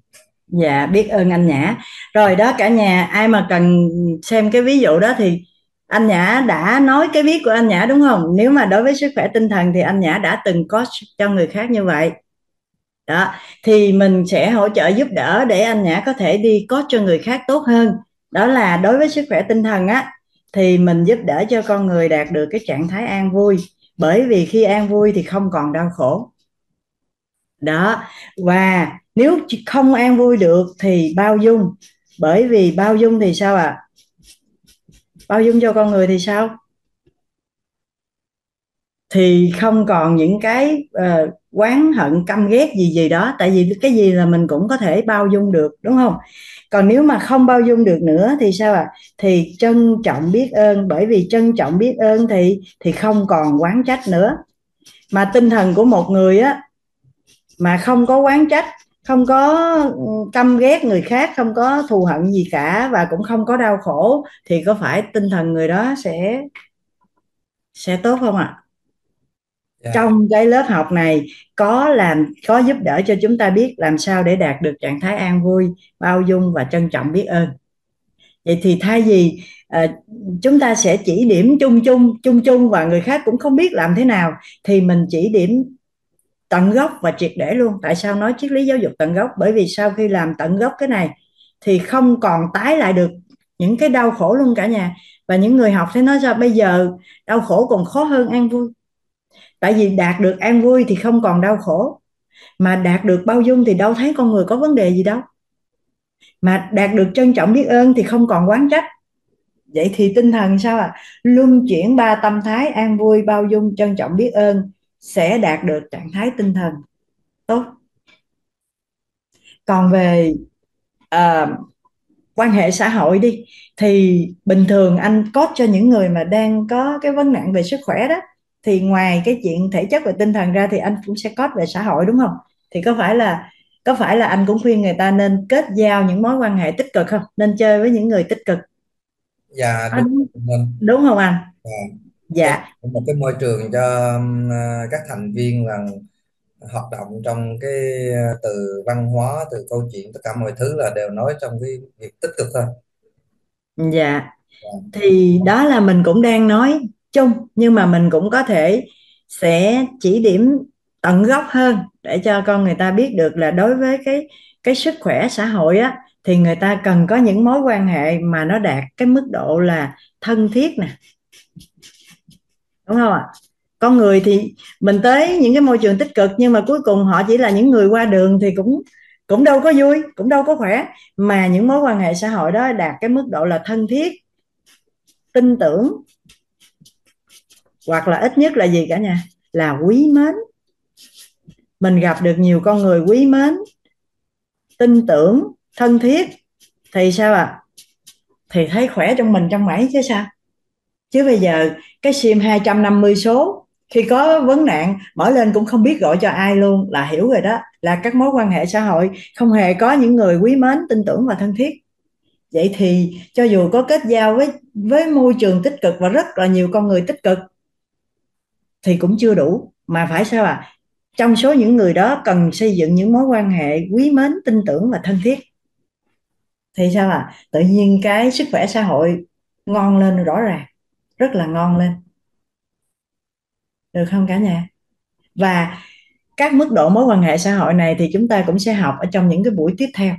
dạ biết ơn anh Nhã. Rồi đó, cả nhà, ai mà cần xem cái ví dụ đó thì anh Nhã đã nói cái viết của anh Nhã, đúng không? Nếu mà đối với sức khỏe tinh thần thì anh Nhã đã từng coach cho người khác như vậy. Đó, thì mình sẽ hỗ trợ giúp đỡ để anh Nhã có thể đi coach cho người khác tốt hơn. Đó là đối với sức khỏe tinh thần á, thì mình giúp đỡ cho con người đạt được cái trạng thái an vui. Bởi vì khi an vui thì không còn đau khổ. Đó, và nếu không an vui được thì bao dung. Bởi vì bao dung thì sao ạ? À? bao dung cho con người thì sao? Thì không còn những cái ờ, uh, quán hận căm ghét gì gì đó. Tại vì cái gì là mình cũng có thể bao dung được đúng không? Còn nếu mà không bao dung được nữa thì sao ạ? À? thì trân trọng biết ơn. Bởi vì trân trọng biết ơn thì thì không còn quán trách nữa. Mà tinh thần của một người á mà không có quán trách không có căm ghét người khác không có thù hận gì cả và cũng không có đau khổ thì có phải tinh thần người đó sẽ sẽ tốt không ạ à? Dạ. trong cái lớp học này có làm có giúp đỡ cho chúng ta biết làm sao để đạt được trạng thái an vui bao dung và trân trọng biết ơn vậy thì thay vì uh, chúng ta sẽ chỉ điểm chung chung chung chung và người khác cũng không biết làm thế nào thì mình chỉ điểm tận gốc và triệt để luôn. Tại sao nói triết lý giáo dục tận gốc? Bởi vì sau khi làm tận gốc cái này, thì không còn tái lại được những cái đau khổ luôn cả nhà. Và những người học thấy nói ra bây giờ đau khổ còn khó hơn an vui. Tại vì đạt được an vui thì không còn đau khổ. Mà đạt được bao dung thì đâu thấy con người có vấn đề gì đâu. Mà đạt được trân trọng biết ơn thì không còn quán trách. Vậy thì tinh thần sao ạ? À? luân chuyển ba tâm thái, an vui, bao dung, trân trọng, biết ơn sẽ đạt được trạng thái tinh thần. Tốt. Còn về uh, quan hệ xã hội đi thì bình thường anh cốt cho những người mà đang có cái vấn nạn về sức khỏe đó thì ngoài cái chuyện thể chất và tinh thần ra thì anh cũng sẽ cốt về xã hội đúng không? Thì có phải là có phải là anh cũng khuyên người ta nên kết giao những mối quan hệ tích cực không? Nên chơi với những người tích cực? Dạ anh đúng, đúng không anh? Dạ. Dạ. Một cái môi trường cho um, các thành viên là hoạt động trong cái uh, từ văn hóa từ câu chuyện tất cả mọi thứ là đều nói trong cái việc tích cực thôi. Dạ. Thì đó là mình cũng đang nói chung nhưng mà mình cũng có thể sẽ chỉ điểm tận gốc hơn để cho con người ta biết được là đối với cái cái sức khỏe xã hội á thì người ta cần có những mối quan hệ mà nó đạt cái mức độ là thân thiết nè đúng không ạ? Con người thì mình tới những cái môi trường tích cực, nhưng mà cuối cùng họ chỉ là những người qua đường thì cũng cũng đâu có vui, cũng đâu có khỏe. Mà những mối quan hệ xã hội đó đạt cái mức độ là thân thiết, tin tưởng, hoặc là ít nhất là gì cả nhà? Là quý mến. Mình gặp được nhiều con người quý mến, tin tưởng, thân thiết. Thì sao ạ? À? thì thấy khỏe trong mình trong mãi chứ sao? Chứ bây giờ cái sim 250 số, khi có vấn nạn, mở lên cũng không biết gọi cho ai luôn, là hiểu rồi đó. Là các mối quan hệ xã hội không hề có những người quý mến, tin tưởng và thân thiết. Vậy thì cho dù có kết giao với với môi trường tích cực và rất là nhiều con người tích cực, thì cũng chưa đủ. Mà phải sao à trong số những người đó cần xây dựng những mối quan hệ quý mến, tin tưởng và thân thiết. Thì sao à tự nhiên cái sức khỏe xã hội ngon lên rõ ràng rất là ngon lên. Được không cả nhà? Và các mức độ mối quan hệ xã hội này thì chúng ta cũng sẽ học ở trong những cái buổi tiếp theo.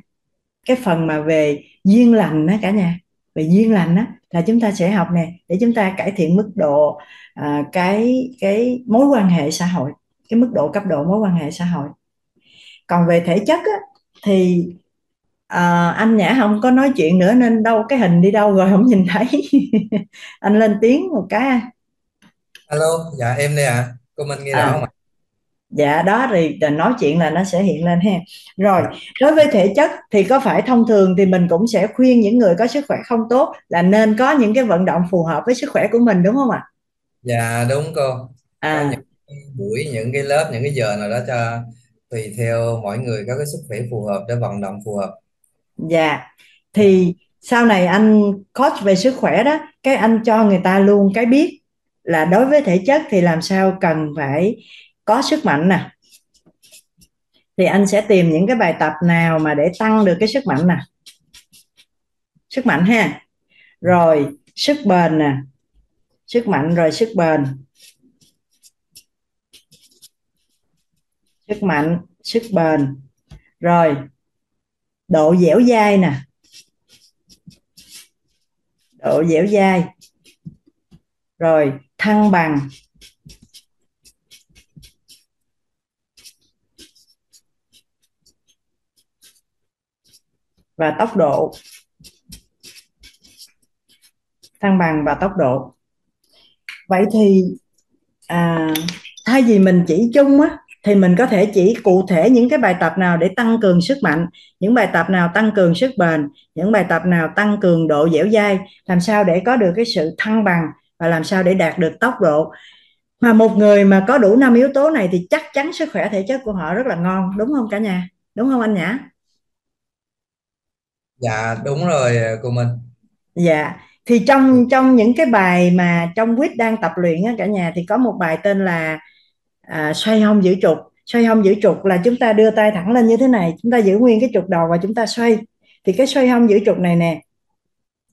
Cái phần mà về duyên lành đó cả nhà. Về duyên lành đó là chúng ta sẽ học nè để chúng ta cải thiện mức độ à, cái cái mối quan hệ xã hội cái mức độ cấp độ mối quan hệ xã hội. Còn về thể chất á, thì à, anh nhã không có nói chuyện nữa nên đâu cái hình đi đâu rồi không nhìn thấy. Anh lên tiếng một cái. Alo dạ em đây ạ. À. cô Minh nghe rõ à, không ạ? Dạ đó thì nói chuyện là nó sẽ hiện lên ha. Rồi đối với thể chất thì có phải thông thường thì mình cũng sẽ khuyên những người có sức khỏe không tốt là nên có những cái vận động phù hợp với sức khỏe của mình đúng không ạ? Dạ đúng cô. Có à. những buổi những cái lớp những cái giờ nào đó cho tùy theo mỗi người có cái sức khỏe phù hợp để vận động phù hợp dạ. Thì sau này anh coach về sức khỏe đó, cái anh cho người ta luôn cái biết là đối với thể chất thì làm sao cần phải có sức mạnh nè. Thì anh sẽ tìm những cái bài tập nào mà để tăng được cái sức mạnh nè. Sức mạnh ha. Rồi, sức bền nè. Sức mạnh rồi sức bền. Sức mạnh, sức bền. Rồi độ dẻo dai nè. Độ dẻo dai. Rồi thăng bằng. Và tốc độ. Thăng bằng và tốc độ. Vậy thì à, thay vì mình chỉ chung á thì mình có thể chỉ cụ thể những cái bài tập nào để tăng cường sức mạnh những bài tập nào tăng cường sức bền những bài tập nào tăng cường độ dẻo dai làm sao để có được cái sự thăng bằng và làm sao để đạt được tốc độ. Mà một người mà có đủ năm yếu tố này thì chắc chắn sức khỏe thể chất của họ rất là ngon đúng không cả nhà? Đúng không anh nhã? Dạ đúng rồi cô Minh. Dạ. Thì trong trong những cái bài mà trong quýt đang tập luyện á cả nhà thì có một bài tên là à, xoay hông giữ trục. Xoay hông giữ trục là chúng ta đưa tay thẳng lên như thế này. Chúng ta giữ nguyên cái trục đầu và chúng ta xoay. Thì cái xoay hông giữ trục này nè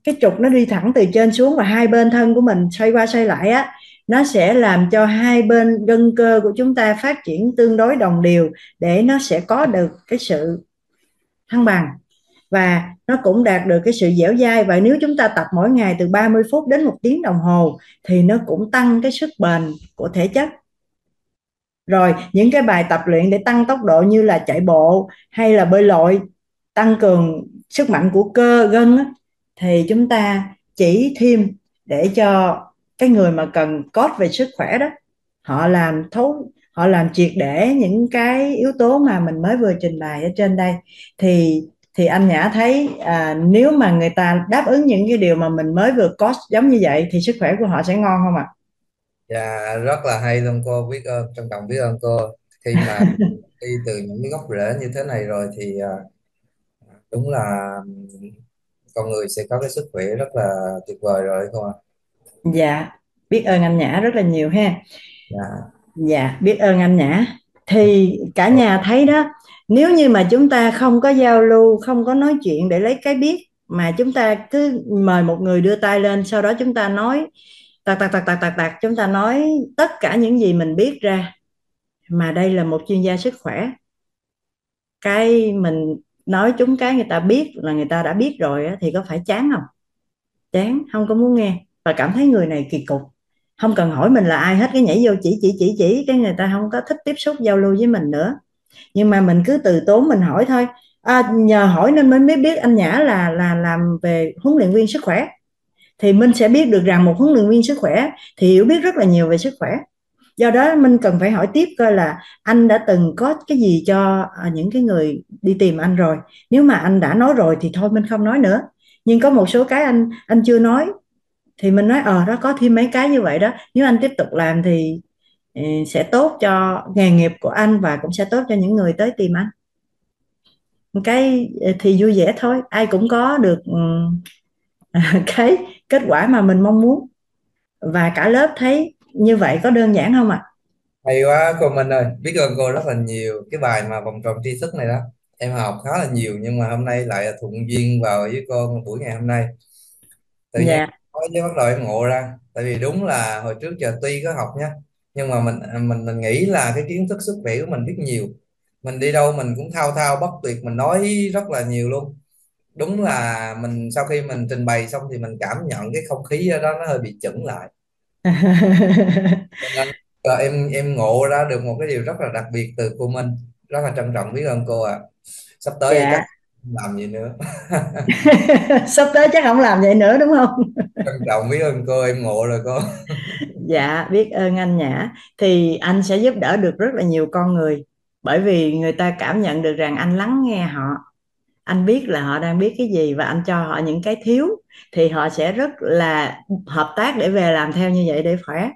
cái trục nó đi thẳng từ trên xuống và hai bên thân của mình xoay qua xoay lại á nó sẽ làm cho hai bên gân cơ của chúng ta phát triển tương đối đồng đều để nó sẽ có được cái sự thăng bằng. Và nó cũng đạt được cái sự dẻo dai. Và nếu chúng ta tập mỗi ngày từ 30 phút đến một tiếng đồng hồ thì nó cũng tăng cái sức bền của thể chất rồi những cái bài tập luyện để tăng tốc độ như là chạy bộ hay là bơi lội tăng cường sức mạnh của cơ gân á, thì chúng ta chỉ thêm để cho cái người mà cần cốt về sức khỏe đó họ làm thấu họ làm triệt để những cái yếu tố mà mình mới vừa trình bày ở trên đây thì thì anh nhã thấy à, nếu mà người ta đáp ứng những cái điều mà mình mới vừa có giống như vậy thì sức khỏe của họ sẽ ngon không ạ? Dạ rất là hay luôn cô biết ơn trân trọng biết ơn cô khi mà đi từ những cái gốc rễ như thế này rồi thì à, đúng là con người sẽ có cái sức khỏe rất là tuyệt vời rồi cô ạ. Dạ, biết ơn anh Nhã rất là nhiều ha. Dạ. Dạ, biết ơn anh Nhã. Thì cả nhà thấy đó, nếu như mà chúng ta không có giao lưu, không có nói chuyện để lấy cái biết mà chúng ta cứ mời một người đưa tay lên, sau đó chúng ta nói tạc tạc tạc tạc tạc tạc chúng ta nói tất cả những gì mình biết ra mà đây là một chuyên gia sức khỏe. Cái mình nói chúng cái người ta biết là người ta đã biết rồi thì có phải chán không? Chán không có muốn nghe. Và cảm thấy người này kỳ cục. Không cần hỏi mình là ai hết cái nhảy vô chỉ chỉ chỉ chỉ cái người ta không có thích tiếp xúc giao lưu với mình nữa. Nhưng mà mình cứ từ tốn mình hỏi thôi. À, nhờ hỏi nên mới mới biết anh Nhã là là làm về huấn luyện viên sức khỏe thì mình sẽ biết được rằng một huấn luyện viên sức khỏe thì hiểu biết rất là nhiều về sức khỏe. Do đó mình cần phải hỏi tiếp coi là anh đã từng có cái gì cho à, những cái người đi tìm anh rồi. Nếu mà anh đã nói rồi thì thôi mình không nói nữa. Nhưng có một số cái anh anh chưa nói. Thì mình nói ờ đó, có thêm mấy cái như vậy đó. Nếu anh tiếp tục làm thì ừ, sẽ tốt cho nghề nghiệp của anh và cũng sẽ tốt cho những người tới tìm anh. Cái ờ, thì vui vẻ thôi. Ai cũng có được ừ, cái kết quả mà mình mong muốn và cả lớp thấy như vậy có đơn giản không ạ? Hay quá cô Minh ơi, biết ơn cô rất là nhiều. Cái bài mà vòng tròn tri thức này đó, em học khá là nhiều nhưng mà hôm nay lại thuận duyên vào với cô buổi ngày hôm nay. Tự nhiên Dạ. nói với bắt đầu em ngộ ra, tại vì đúng là hồi trước giờ tuy có học nhá, nhưng mà mình mình mình nghĩ là cái kiến thức sức khỏe của mình biết nhiều. Mình đi đâu mình cũng thao thao bất tuyệt, mình nói rất là nhiều luôn. Đúng là mình sau khi mình trình bày xong thì mình cảm nhận cái không khí ở đó nó hơi bị chững lại. Cho nên Ờ, em em ngộ ra được một cái điều rất là đặc biệt từ cô Minh rất là trân trọng biết ơn cô ạ. Sắp tới thì chắc dạ không làm gì nữa. Sắp tới chắc không làm vậy nữa đúng không? Trân trọng biết ơn cô em ngộ rồi cô. Dạ biết ơn anh Nhã. Thì anh sẽ giúp đỡ được rất là nhiều con người bởi vì người ta cảm nhận được rằng anh lắng nghe họ anh biết là họ đang biết cái gì và anh cho họ những cái thiếu thì họ sẽ rất là hợp tác để về làm theo như vậy để khỏe.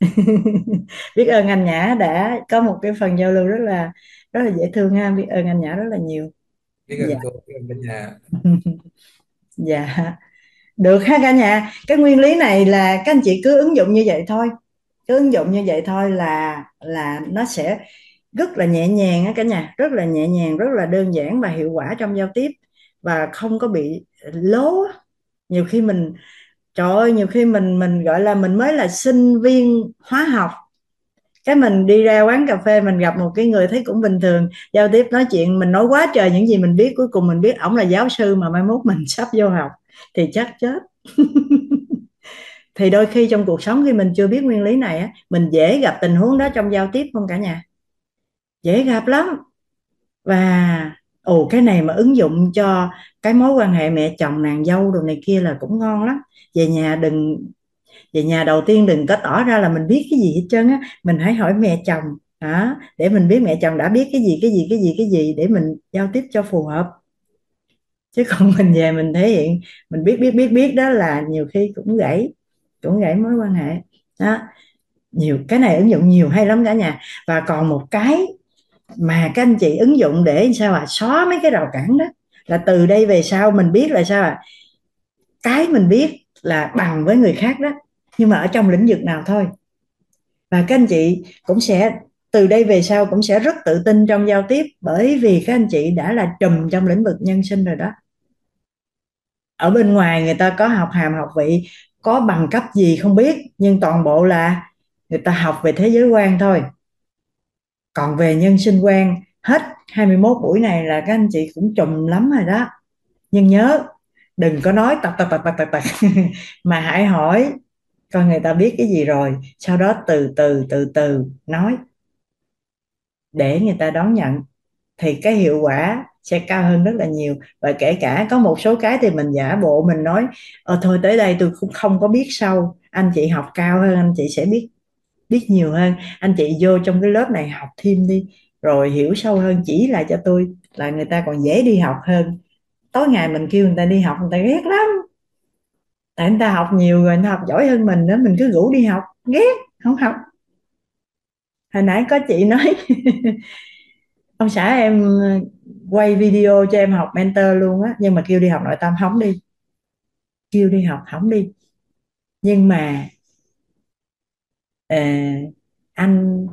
Biết ơn anh Nhã đã có một cái phần giao lưu rất là rất là dễ thương ha. Biết ơn anh Nhã rất là nhiều. Biết ơn dạ. cô biết ơn cả nhà. Dạ. Được ha cả nhà. Cái nguyên lý này là các anh chị cứ ứng dụng như vậy thôi. Cứ ứng dụng như vậy thôi là là nó sẽ rất là nhẹ nhàng á cả nhà, rất là nhẹ nhàng, rất là đơn giản và hiệu quả trong giao tiếp và không có bị lố. Nhiều khi mình, trời ơi, nhiều khi mình mình, gọi là, mình mới là sinh viên hóa học. Cái mình đi ra quán cà phê, mình gặp một cái người thấy cũng bình thường, giao tiếp, nói chuyện, mình nói quá trời những gì mình biết, cuối cùng mình biết ổng là giáo sư mà mai mốt mình sắp vô học, thì chắc chết. Thì đôi khi trong cuộc sống khi mình chưa biết nguyên lý này á, mình dễ gặp tình huống đó trong giao tiếp không cả nhà? Dễ gặp lắm. Và, ồ, cái này mà ứng dụng cho cái mối quan hệ mẹ chồng nàng dâu đồ này kia là cũng ngon lắm. Về nhà đừng, về nhà đầu tiên đừng có tỏ ra là mình biết cái gì hết trơn á. Mình hãy hỏi mẹ chồng đó để mình biết mẹ chồng đã biết cái gì cái gì cái gì cái gì để mình giao tiếp cho phù hợp. Chứ còn mình về mình thể hiện, mình biết biết biết biết đó là nhiều khi cũng gãy cũng gãy mối quan hệ. Đó. Nhiều, cái này ứng dụng nhiều hay lắm cả nhà. Và còn một cái mà các anh chị ứng dụng để sao à xóa mấy cái rào cản đó. Là từ đây về sau mình biết là sao à cái mình biết là bằng với người khác đó. Nhưng mà ở trong lĩnh vực nào thôi. Và các anh chị cũng sẽ, từ đây về sau cũng sẽ rất tự tin trong giao tiếp. Bởi vì các anh chị đã là trùm trong lĩnh vực nhân sinh rồi đó. Ở bên ngoài người ta có học hàm, học vị, có bằng cấp gì không biết. Nhưng toàn bộ là người ta học về thế giới quan thôi còn về nhân sinh quan, hết 21 buổi này là các anh chị cũng trùm lắm rồi đó. Nhưng nhớ, đừng có nói tập tập tập tập tập tập. Mà hãy hỏi, coi người ta biết cái gì rồi, sau đó từ từ từ từ nói. Để người ta đón nhận, thì cái hiệu quả sẽ cao hơn rất là nhiều. Và kể cả có một số cái thì mình giả bộ, mình nói ờ thôi tới đây tôi cũng không có biết sâu anh chị học cao hơn, anh chị sẽ biết biết nhiều hơn. Anh chị vô trong cái lớp này học thêm đi, rồi hiểu sâu hơn, chỉ lại cho tôi là người ta còn dễ đi học hơn. Tối ngày mình kêu người ta đi học, người ta ghét lắm. Tại người ta học nhiều rồi, người ta học giỏi hơn mình nữa, mình cứ rủ đi học. Ghét, không học. Hồi nãy có chị nói, ông xã em quay video cho em học mentor luôn á, nhưng mà kêu đi học nội tâm không đi. Kêu đi học không đi. Nhưng mà uh, anh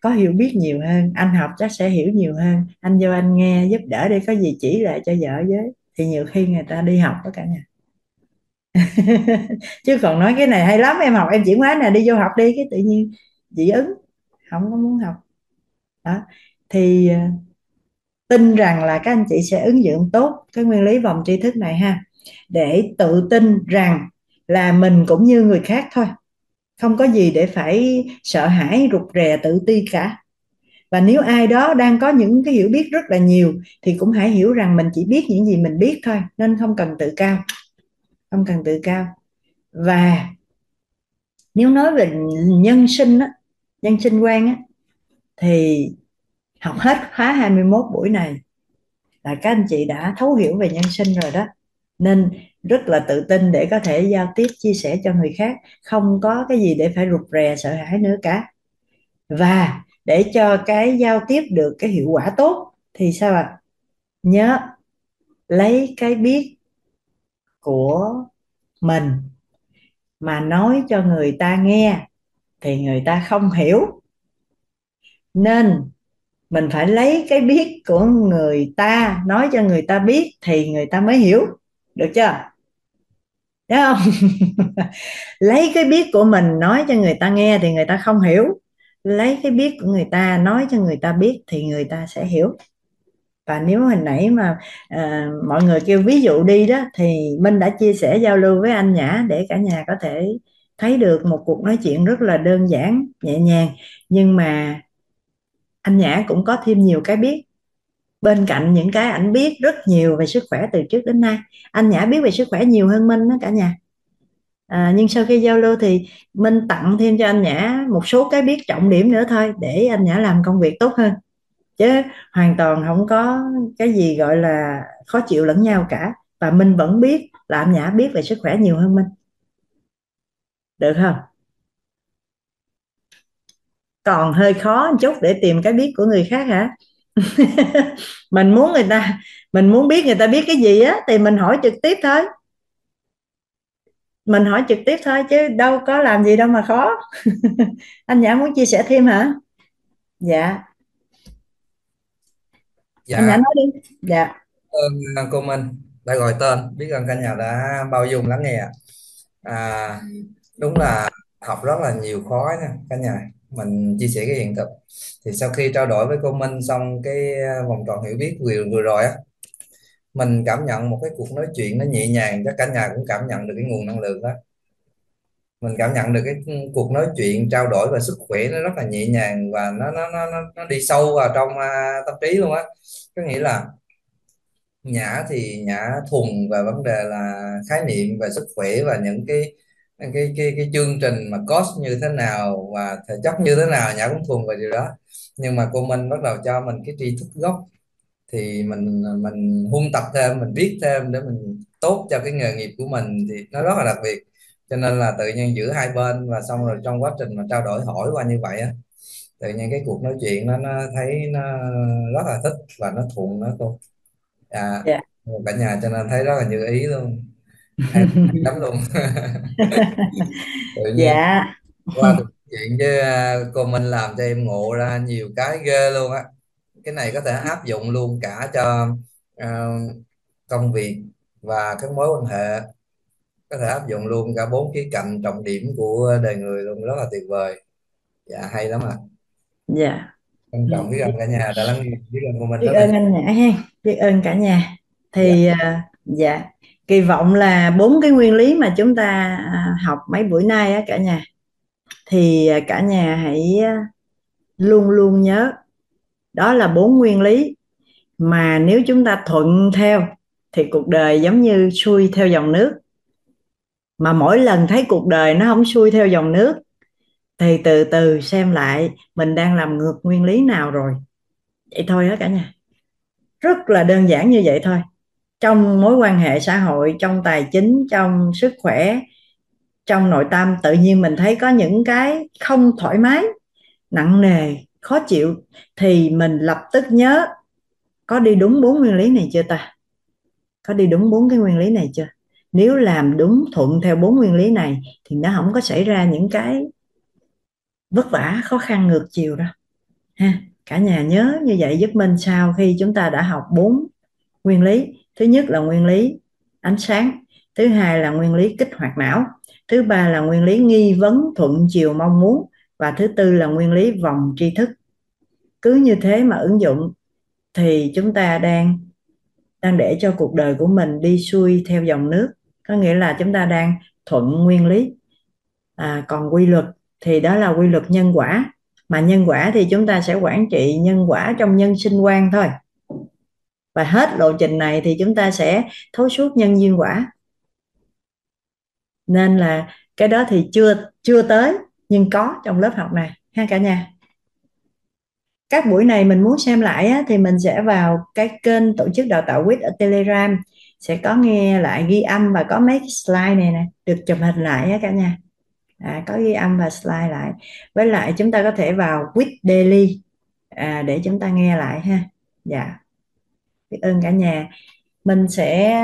có hiểu biết nhiều hơn anh học chắc sẽ hiểu nhiều hơn. Anh vô anh nghe giúp đỡ đi có gì chỉ lại cho vợ với. Thì nhiều khi người ta đi học đó cả nhà. Chứ còn nói cái này hay lắm em học em chuyển hóa nè đi vô học đi cái tự nhiên dị ứng không có muốn học. Đó. Thì ờ, tin rằng là các anh chị sẽ ứng dụng tốt cái nguyên lý vòng tri thức này ha để tự tin rằng là mình cũng như người khác thôi không có gì để phải sợ hãi rụt rè tự ti cả. Và nếu ai đó đang có những cái hiểu biết rất là nhiều thì cũng hãy hiểu rằng mình chỉ biết những gì mình biết thôi nên không cần tự cao. Không cần tự cao. Và nếu nói về nhân sinh á, nhân sinh quan á, thì học hết khóa 21 buổi này là các anh chị đã thấu hiểu về nhân sinh rồi đó. Nên rất là tự tin để có thể giao tiếp, chia sẻ cho người khác, không có cái gì để phải rụt rè, sợ hãi nữa cả. Và để cho cái giao tiếp được cái hiệu quả tốt thì sao ạ? Nhớ lấy cái biết của mình mà nói cho người ta nghe thì người ta không hiểu. Nên mình phải lấy cái biết của người ta, nói cho người ta biết thì người ta mới hiểu. Được chưa? Thấy không? Lấy cái biết của mình nói cho người ta nghe thì người ta không hiểu. Lấy cái biết của người ta nói cho người ta biết thì người ta sẽ hiểu. Và nếu hồi nãy mà à, mọi người kêu ví dụ đi đó thì Minh đã chia sẻ giao lưu với anh Nhã để cả nhà có thể thấy được một cuộc nói chuyện rất là đơn giản nhẹ nhàng. Nhưng mà anh Nhã cũng có thêm nhiều cái biết bên cạnh những cái ảnh biết rất nhiều về sức khỏe từ trước đến nay. Anh Nhã biết về sức khỏe nhiều hơn Minh đó cả nhà. À, nhưng sau khi giao lưu thì Minh tặng thêm cho anh Nhã một số cái biết trọng điểm nữa thôi để anh Nhã làm công việc tốt hơn. Chứ hoàn toàn không có cái gì gọi là khó chịu lẫn nhau cả. Và Minh vẫn biết là anh Nhã biết về sức khỏe nhiều hơn Minh được không? Còn hơi khó một chút để tìm cái biết của người khác hả? mình muốn người ta mình muốn biết người ta biết cái gì á thì mình hỏi trực tiếp thôi. Mình hỏi trực tiếp thôi chứ đâu có làm gì đâu mà khó. Anh Nhã muốn chia sẻ thêm hả? Dạ. Dạ. Anh Nhã nói đi. Dạ. Ơn cô Minh đã gọi tên biết ơn cả nhà đã bao dung lắng nghe à, đúng là học rất là nhiều khói nha cả nhà mình chia sẻ cái hiện thực. Thì sau khi trao đổi với cô Minh xong cái à, vòng tròn hiểu biết vừa vừa rồi á mình cảm nhận một cái cuộc nói chuyện nó nhẹ nhàng chắc cả nhà cũng cảm nhận được cái nguồn năng lượng đó. Mình cảm nhận được cái ừ, cuộc nói chuyện trao đổi và sức khỏe nó rất là nhẹ nhàng và nó nó nó nó, nó đi sâu vào trong uh, tâm trí luôn á. Có nghĩa là Nhã thì Nhã thuần về vấn đề là khái niệm về sức khỏe và những cái cái cái cái chương trình mà cost như thế nào và thể chất như thế nào Nhã cũng thuần về điều đó. Nhưng mà cô Minh bắt đầu cho mình cái tri thức gốc. Thì mình mình huân tập thêm mình biết thêm để mình tốt cho cái nghề nghiệp của mình thì nó rất là đặc biệt. Cho nên là tự nhiên giữa hai bên và xong rồi trong quá trình mà trao đổi hỏi qua như vậy á tự nhiên cái cuộc nói chuyện nó nó thấy nó rất là thích và nó thuận đó cô. À dạ. cả nhà cho nên thấy rất là như ý luôn hay lắm luôn. Tự nhiên dạ. qua cuộc chuyện với à, cô Minh làm cho em ngộ ra nhiều cái ghê luôn á. Cái này có thể áp dụng luôn cả cho à, công việc và các mối quan hệ. Có thể áp dụng luôn cả bốn khía cạnh trọng điểm của đời người luôn rất là tuyệt vời. Dạ hay lắm ạ. Dạ. Trân trọng biết ơn cả nhà đã lắng nghe biết ơn của mình biết rất là ơn anh Nhã ha biết ơn cả nhà. Thì à, dạ kỳ vọng là bốn cái nguyên lý mà chúng ta à, học mấy buổi nay á cả nhà. Thì à, cả nhà hãy à, luôn luôn nhớ, đó là bốn nguyên lý mà nếu chúng ta thuận theo thì cuộc đời giống như xuôi theo dòng nước. Mà mỗi lần thấy cuộc đời nó không xuôi theo dòng nước thì từ từ xem lại mình đang làm ngược nguyên lý nào rồi. Vậy thôi đó cả nhà. Rất là đơn giản như vậy thôi trong mối quan hệ xã hội, trong tài chính, trong sức khỏe, trong nội tâm, tự nhiên mình thấy có những cái không thoải mái, nặng nề, khó chịu, thì mình lập tức nhớ, có đi đúng bốn nguyên lý này chưa ta? Có đi đúng bốn cái nguyên lý này chưa? Nếu làm đúng thuận theo bốn nguyên lý này, thì nó không có xảy ra những cái vất vả, khó khăn ngược chiều đâu. Ha, cả nhà nhớ như vậy giúp mình sau khi chúng ta đã học bốn nguyên lý thứ nhất là nguyên lý ánh sáng thứ hai là nguyên lý kích hoạt não thứ ba là nguyên lý nghi vấn thuận chiều mong muốn và thứ tư là nguyên lý vòng tri thức. Cứ như thế mà ứng dụng thì chúng ta đang đang để cho cuộc đời của mình đi xuôi theo dòng nước. Có nghĩa là chúng ta đang thuận nguyên lý. À, còn quy luật thì đó là quy luật nhân quả. Mà nhân quả thì chúng ta sẽ quản trị nhân quả trong nhân sinh quan thôi và hết lộ trình này thì chúng ta sẽ thấu suốt nhân duyên quả. Nên là cái đó thì chưa chưa tới nhưng có trong lớp học này ha cả nhà? Các buổi này mình muốn xem lại á, thì mình sẽ vào cái kênh tổ chức đào tạo quýt ở Telegram. Sẽ có nghe lại ghi âm và có mấy cái slide này nè được chụp hình lại á cả nhà. À, có ghi âm và slide lại. Với lại chúng ta có thể vào quýt daily à, để chúng ta nghe lại ha. Dạ biết ơn cả nhà. Mình sẽ